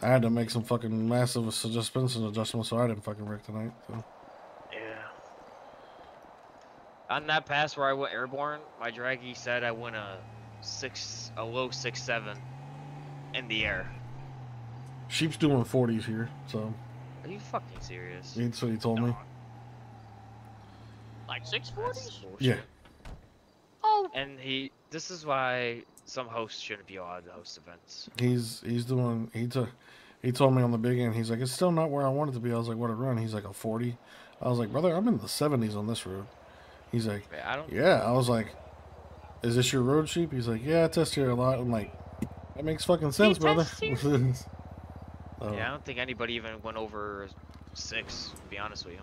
I had to make some fucking massive suspension adjustments, so I didn't fucking wreck tonight. So. Yeah. On that pass where I went airborne, my Dragy said I went a six, a low six seven, in the air. Sheep's doing 40s here, so Are you fucking serious? that's what he told me. Like six forties? Yeah. And he, this is why some hosts shouldn't be allowed to host events. He's he's doing he took he told me on the big end he's like it's still not where I want it to be. I was like what a run. He's like a 40. I was like brother I'm in the 70s on this road. He's like Yeah, I don't- yeah. I was like is this your road sheep? He's like yeah I test here a lot. I'm like that makes fucking sense brother. Oh. Yeah, I don't think anybody even went over six. To be honest with you.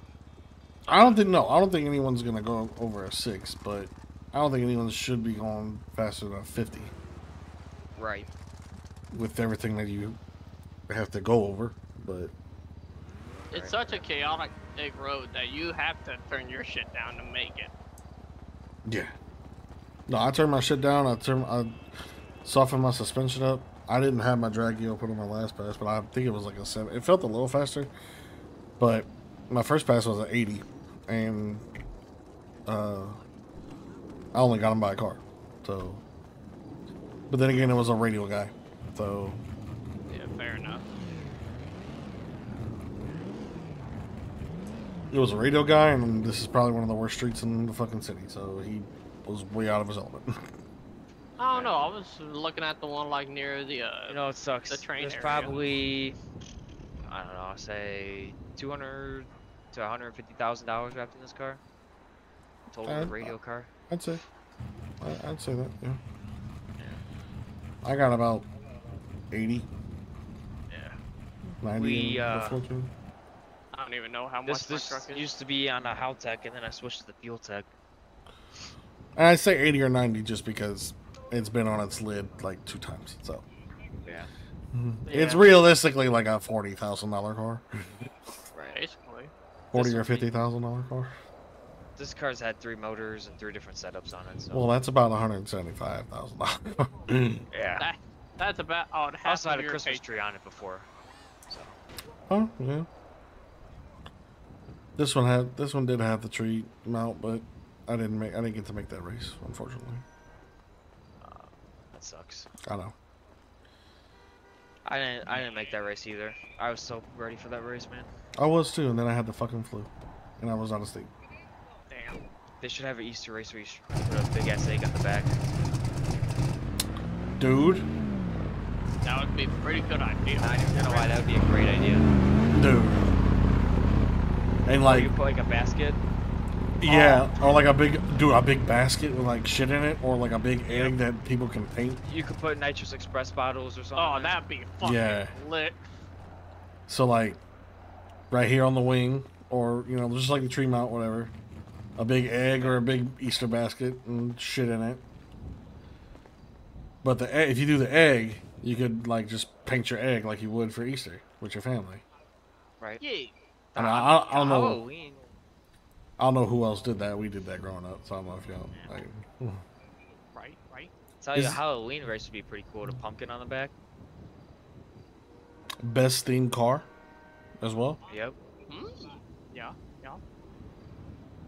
I don't think no. I don't think anyone's gonna go over a six, but I don't think anyone should be going faster than fifty Right. with everything that you have to go over. But It's such a chaotic big road that you have to turn your shit down to make it. yeah, no, I turned my shit down. I turned I softened my suspension up. I didn't have my Dragy put on my last pass, but I think it was like a seven. It felt a little faster, but my first pass was an eighty, and uh, I only got him by a car. So, but then again, it was a radial guy, so Yeah, fair enough. it was a radial guy, and this is probably one of the worst streets in the fucking city. So he was way out of his element. I don't know. I was looking at the one like near the uh, You know, it sucks. the train There's area. probably, I don't know, I'll say two hundred to one hundred fifty thousand dollars wrapped in this car. Total Uh, radial car. I'd say, I, I'd say that. Yeah. I got about eighty. Yeah. 90 We, uh, the floor. I don't even know how This much this truck is. used to be on a Haltech, and then I switched to the Fuel Tech. And I say 80 or 90 just because it's been on its lid like two times. So Yeah. it's Yeah. realistically like a forty thousand dollar car, right. Basically. forty This or fifty thousand dollar car. This car's had three motors and three different setups on it. So. Well, that's about one hundred seventy five thousand dollars. yeah. That, that's about oh, it I has also had to a be Christmas tree on it before. So. Oh yeah. This one had this one did have the tree mount, but I didn't make I didn't get to make that race, unfortunately. Uh, that sucks. I know. I didn't. I didn't make that race either. I was so ready for that race, man. I was too, and then I had the fucking flu, and I was out of state. Damn. They should have an Easter race where you put a big ass egg on the back. Dude, That would be a pretty good idea. I don't know why that would be a great idea. dude, and Or like you put like a basket. yeah, or like a big dude, a big basket with like shit in it, or like a big egg that people can paint. You could put nitrous express bottles or something. Oh, in that'd be fucking Yeah. lit. So like, right here on the wing, or you know, just like the tree mount, whatever, a big egg or a big Easter basket and shit in it. But the e- if you do the egg, you could like just paint your egg like you would for Easter with your family. Right. Yeah. And I, I, I don't know. Halloween. I don't know who else did that. We did that growing up, so I don't know if y'all like. Right, right. Tell you, a Is- Halloween race would be pretty cool. with A pumpkin on the back. Best themed car, as well. Yep. Yeah, yeah.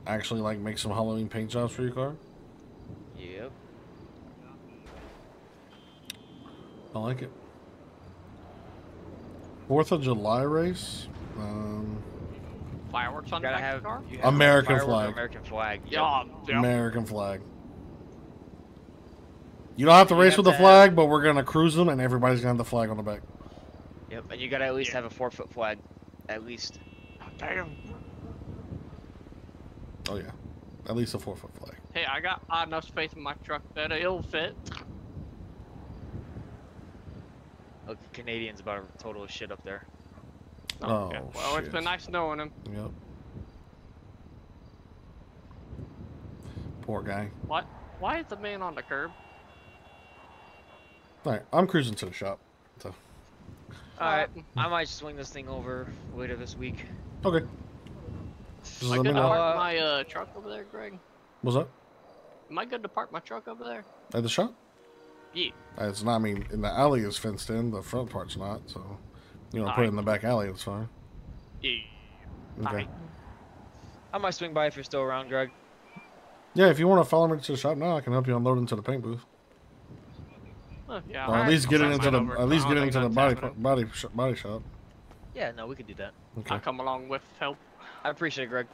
Actually, like make some Halloween paint jobs for your car. Yep. I like it. Fourth of July race. Um, Fireworks on the back have, of the car? you have American flag. American flag. Yep. Yeah, yeah. American flag. You don't have to You race have with the to flag, but we're gonna cruise them, and everybody's gonna have the flag on the back. Yep. And you gotta at least have a four foot flag, at least. Damn. Oh yeah, at least a four foot flag. Hey, I got odd enough space in my truck that it'll fit. Look, Canadians about a total of shit up there. Oh, yeah. Oh, well, it's been nice knowing him. Yep. Poor guy. What? Why is the man on the curb? All right, I'm cruising to the shop. So Alright, I might swing this thing over later this week. okay. Just Am I let me good to park my uh, truck over there, Greg? What's up? Am I good to park my truck over there? At the shop? Yeah. Uh, It's not. I mean, in the alley is fenced in. The front part's not. So, you know, put it in the back alley. It's fine. Yeah. Okay. I might swing by if you're still around, Greg. Yeah, if you want to follow me to the shop now, I can help you unload into the paint booth. Uh, yeah. or at least get it into the at least get it into the body body sh- body shop. Yeah, no, we can do that. Okay. I'll come along with help. I appreciate it, Greg.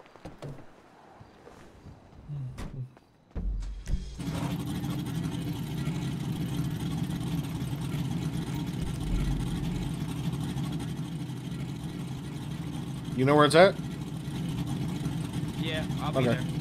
You know where it's at? Yeah, I'll be Okay. there.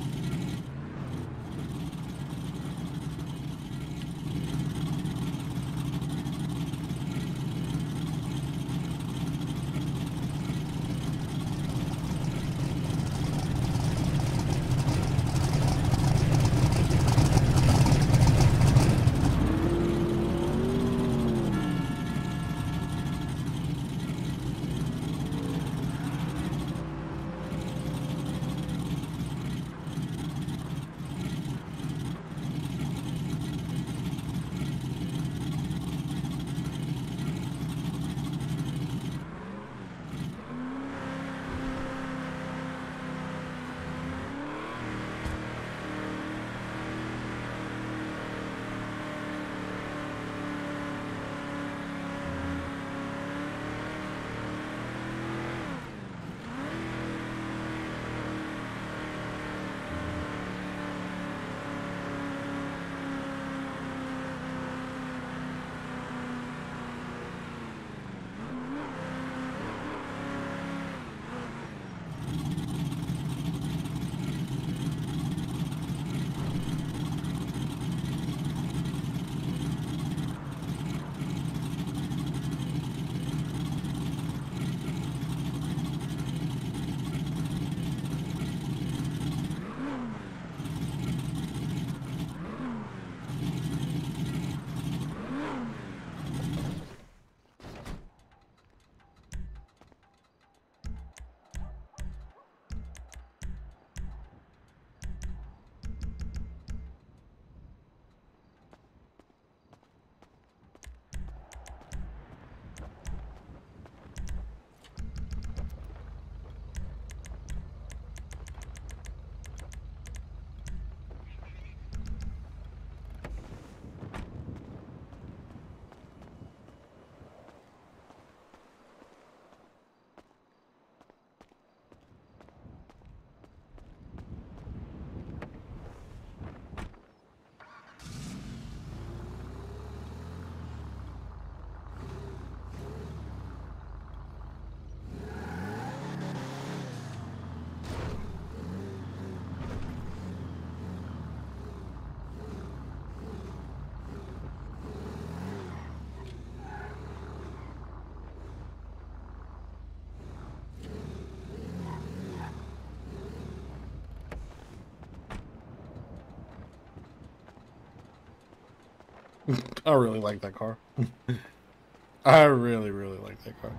I really like that car. I really, really like that car.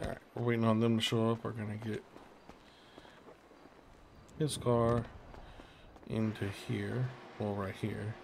Alright, we're waiting on them to show up. We're gonna get his car into here. Well, right here.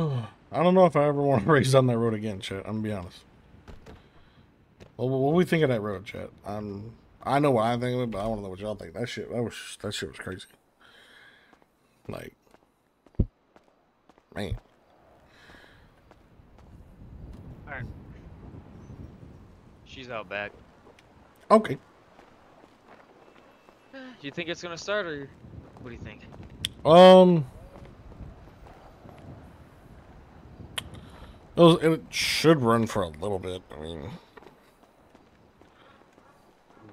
I don't know if I ever want to race down that road again, chat. I'm gonna be honest. Well, what do we think of that road, chat? I'm, I know what I think of it, but I want to know what y'all think. That shit, that was that shit was crazy. Like, man. Alright. She's out back. Okay. Do you think it's gonna start, or what do you think? Um. It, should run for a little bit. I mean, Ooh,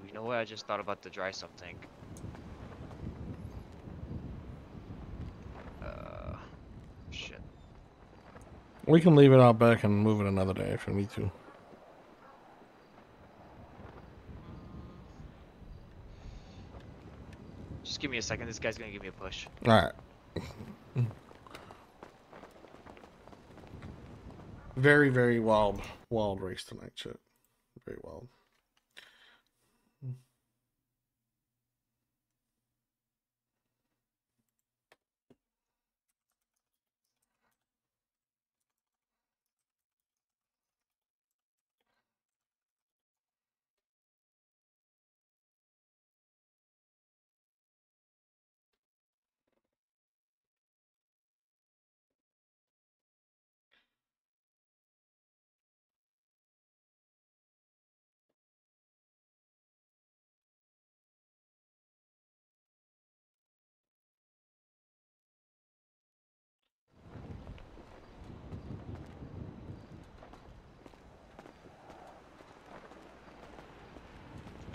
you know what? I just thought about the dry sump tank. Uh, shit. we can leave it out back and move it another day if we need to. Just give me a second. This guy's gonna give me a push. All Very, very wild, wild race tonight, shit. Very wild.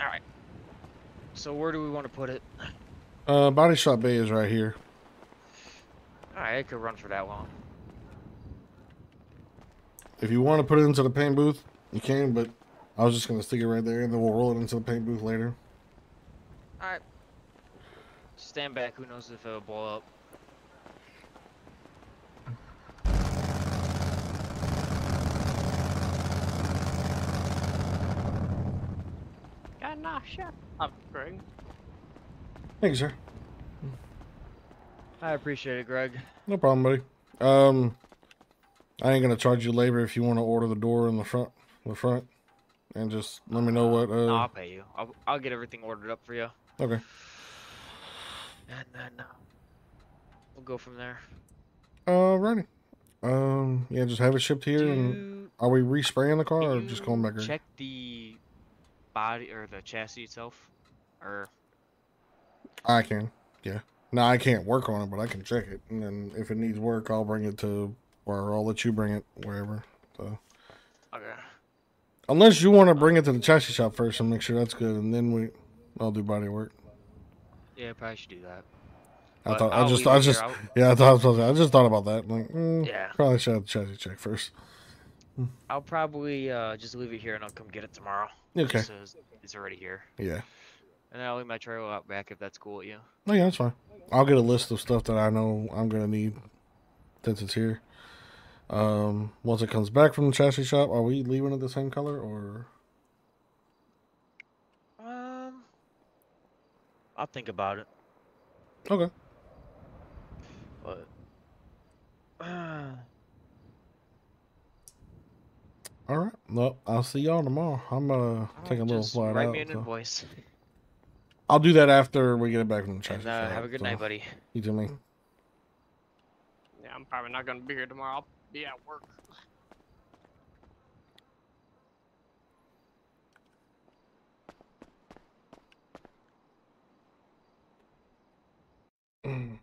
All right. So where do we want to put it? Uh, body shop bay is right here. All right, I could run for that long. If you want to put it into the paint booth, you can, but I was just gonna stick it right there, and then we'll roll it into the paint booth later. All right. Stand back. Who knows if it'll blow up? God, nah, shut up, Greg. Thank you, sir. I appreciate it, Greg. No problem, buddy. Um, I ain't gonna charge you labor if you want to order the door in the front, the front, and just let me know what. Uh, No, I'll pay you. I'll, I'll get everything ordered up for you, okay. and then uh, we'll go from there. Alrighty. Um, yeah, just have it shipped here, and are we respraying the car or just going back? there? Check the body or the chassis itself, or I can. Yeah. No, I can't work on it, but I can check it, and then if it needs work, I'll bring it to, or I'll let you bring it wherever. So, okay. unless you want to bring it to the chassis shop first and make sure that's good, and then we, I'll do body work. Yeah, probably should do that. I But thought I I'll just I just I'll- yeah I thought I, was- I just thought about that. Like, mm, Yeah. probably should have the chassis check first. I'll probably uh, just leave it here and I'll come get it tomorrow. Okay. So it's- it's already here. Yeah. And then I'll leave my trailer out back if that's cool with you. Oh yeah, that's fine. I'll get a list of stuff that I know I'm gonna need since it's here. Um, once it comes back from the chassis shop, are we leaving it the same color or? Um, I'll think about it. Okay. But All right. Well, I'll see y'all tomorrow. I'm gonna take a little just flight write out. me an so- invoice. I'll do that after we get it back from the chassis And, uh, have a good so- night, buddy. You too, man. Yeah, I'm probably not gonna be here tomorrow. I'll be at work. All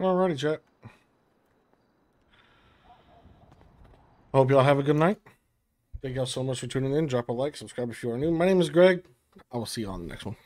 Alrighty, chat. Hope y'all have a good night. Thank y'all so much for tuning in. Drop a like, subscribe if you are new. My name is Greg. I will see y'all on the next one.